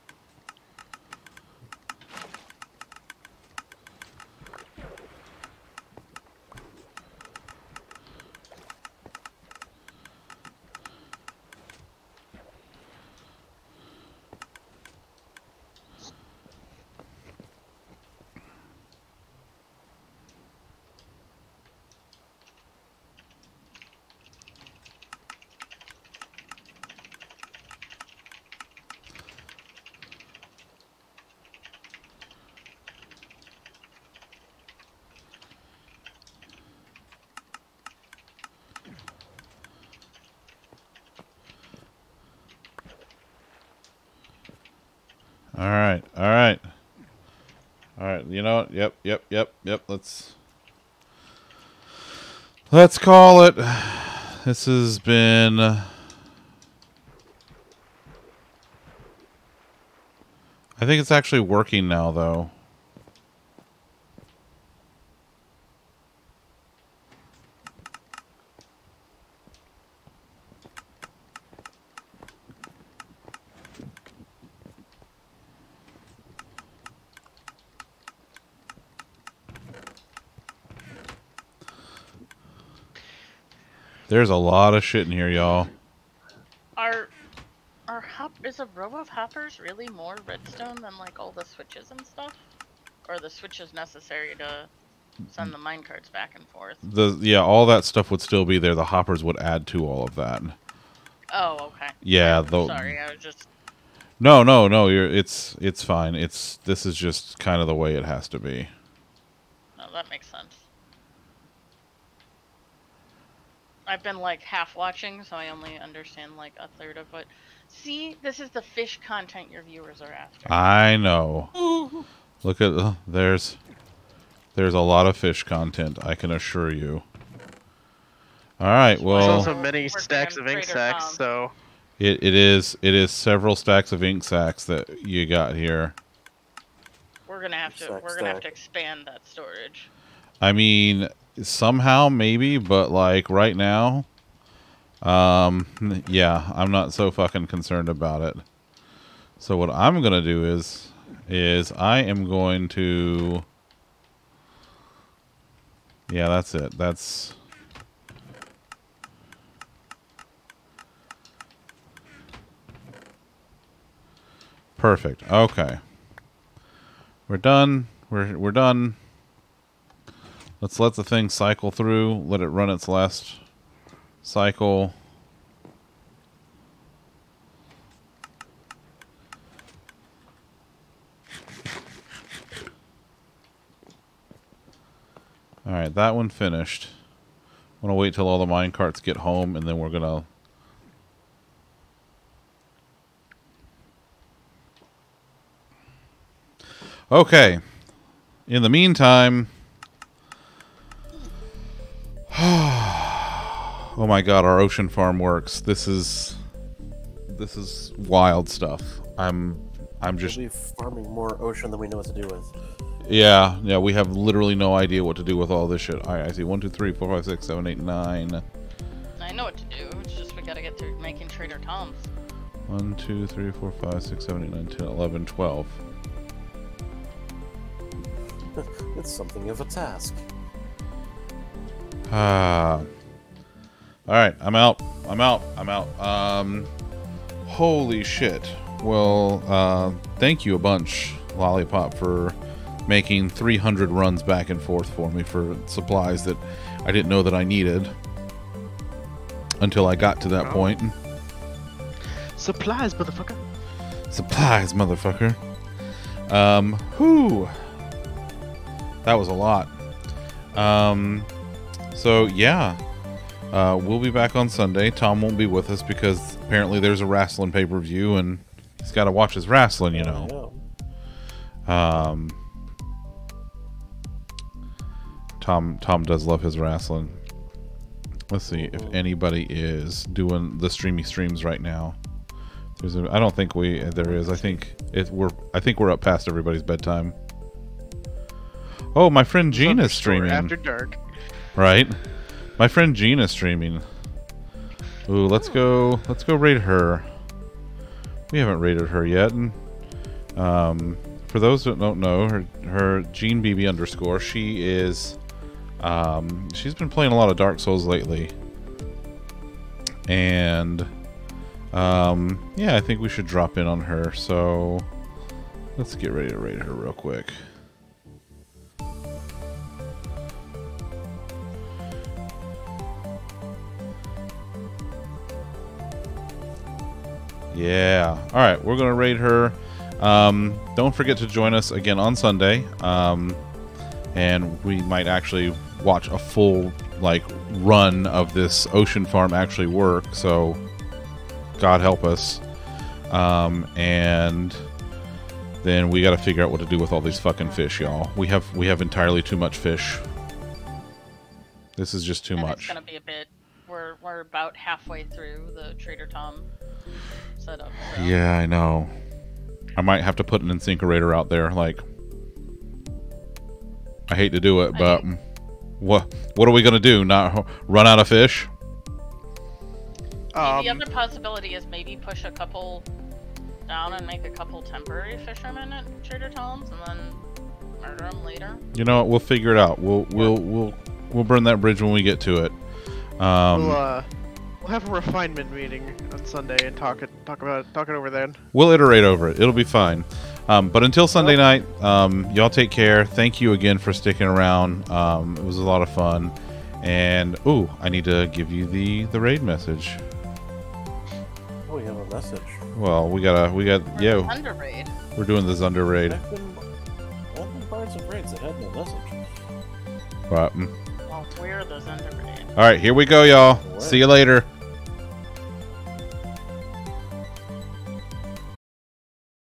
All right, all right, all right. You know what? Yep, yep, yep. Let's let's call it. This has been. I think it's actually working now, though. There's a lot of shit in here, y'all. Are are hop is a row of hoppers really more redstone than like all the switches and stuff? Or are the switches necessary to send the minecarts back and forth? The yeah, all that stuff would still be there. The hoppers would add to all of that. Oh, okay. Yeah, the Sorry, I was just no, no, no. You're it's it's fine. It's this is just kind of the way it has to be. no, that makes sense. I've been like half watching, so I only understand like a third of what. See, this is the fish content your viewers are after. I know. [laughs] Look at uh, there's there's a lot of fish content. I can assure you. All right. Well, there's also many stacks of ink sacks, Tom. so it, it is it is several stacks of ink sacks that you got here. We're gonna have to we're gonna have to expand that storage. I mean, somehow maybe, but like right now, um, yeah, I'm not so fucking concerned about it. So what I'm gonna do is, is I am going to, yeah, that's it. That's perfect. Okay, we're done. We're we're done. Let's let the thing cycle through. Let it run its last cycle. All right, that one finished. I'm gonna wait till all the mine carts get home, and then we're gonna. Okay. In the meantime. [sighs] oh my god, our ocean farm works. This is this is wild stuff. I'm I'm just we'll farming more ocean than we know what to do with. Yeah, yeah, we have literally no idea what to do with all this shit. All right, I see one, two, three, four, five, six, seven, eight, nine. I know what to do. It's just we gotta get to making Trader Tom's. One, two, three, four, five, six, seven, eight, nine, ten, eleven, twelve. [laughs] It's something of a task. Ah. All right, I'm out. I'm out. I'm out. Um, holy shit. Well, uh, thank you a bunch, Lollipop, for making 300 runs back and forth for me for supplies that I didn't know that I needed until I got to that Oh. point. Supplies, motherfucker. Supplies, motherfucker. Um, whew. That was a lot. Um, so yeah, uh, we'll be back on Sunday. Tom won't be with us because apparently there's a wrestling pay per view and he's got to watch his wrestling, you know. Um, Tom Tom does love his wrestling. Let's see if anybody is doing the streamy streams right now. There's a, I don't think we there is. I think it we're I think we're up past everybody's bedtime. Oh, my friend Gene is streaming. After dark. Right. My friend is streaming. Ooh, let's go let's go raid her. We haven't raided her yet. And, um, for those that don't know, her her Gene BB underscore, she is um, she's been playing a lot of Dark Souls lately. And um, yeah, I think we should drop in on her. So let's get ready to raid her real quick. Yeah. All right, we're gonna raid her. Um, don't forget to join us again on Sunday, um, and we might actually watch a full like run of this ocean farm actually work. So, God help us. Um, and then we got to figure out what to do with all these fucking fish, y'all. We have we have entirely too much fish. This is just too and much. It's gonna be a bit. We're we're about halfway through the Trader Tom setup. so- Yeah, I know. I might have to put an incinerator out there. Like, I hate to do it, I but think- what what are we gonna do? Not run out of fish? the Um, other possibility is maybe push a couple down and make a couple temporary fishermen at Trader Tom's, and then murder them later. You know what? We'll figure it out. We'll we'll we'll we'll burn that bridge when we get to it. Um, we'll, uh, we'll have a refinement meeting on Sunday and talk it, talk about it, talk it over then. We'll iterate over it. It'll be fine. Um, but until Sunday night, um, y'all take care. Thank you again for sticking around. Um, it was a lot of fun. And ooh, I need to give you the the raid message. Oh, we have a message. Well, we gotta we got yeah. Under raid. We're doing the Zunder raid. I've been, I've been buying some raids that had no message. But, mm. Well, we're the Zunder raid. all right, here we go, y'all. See you later.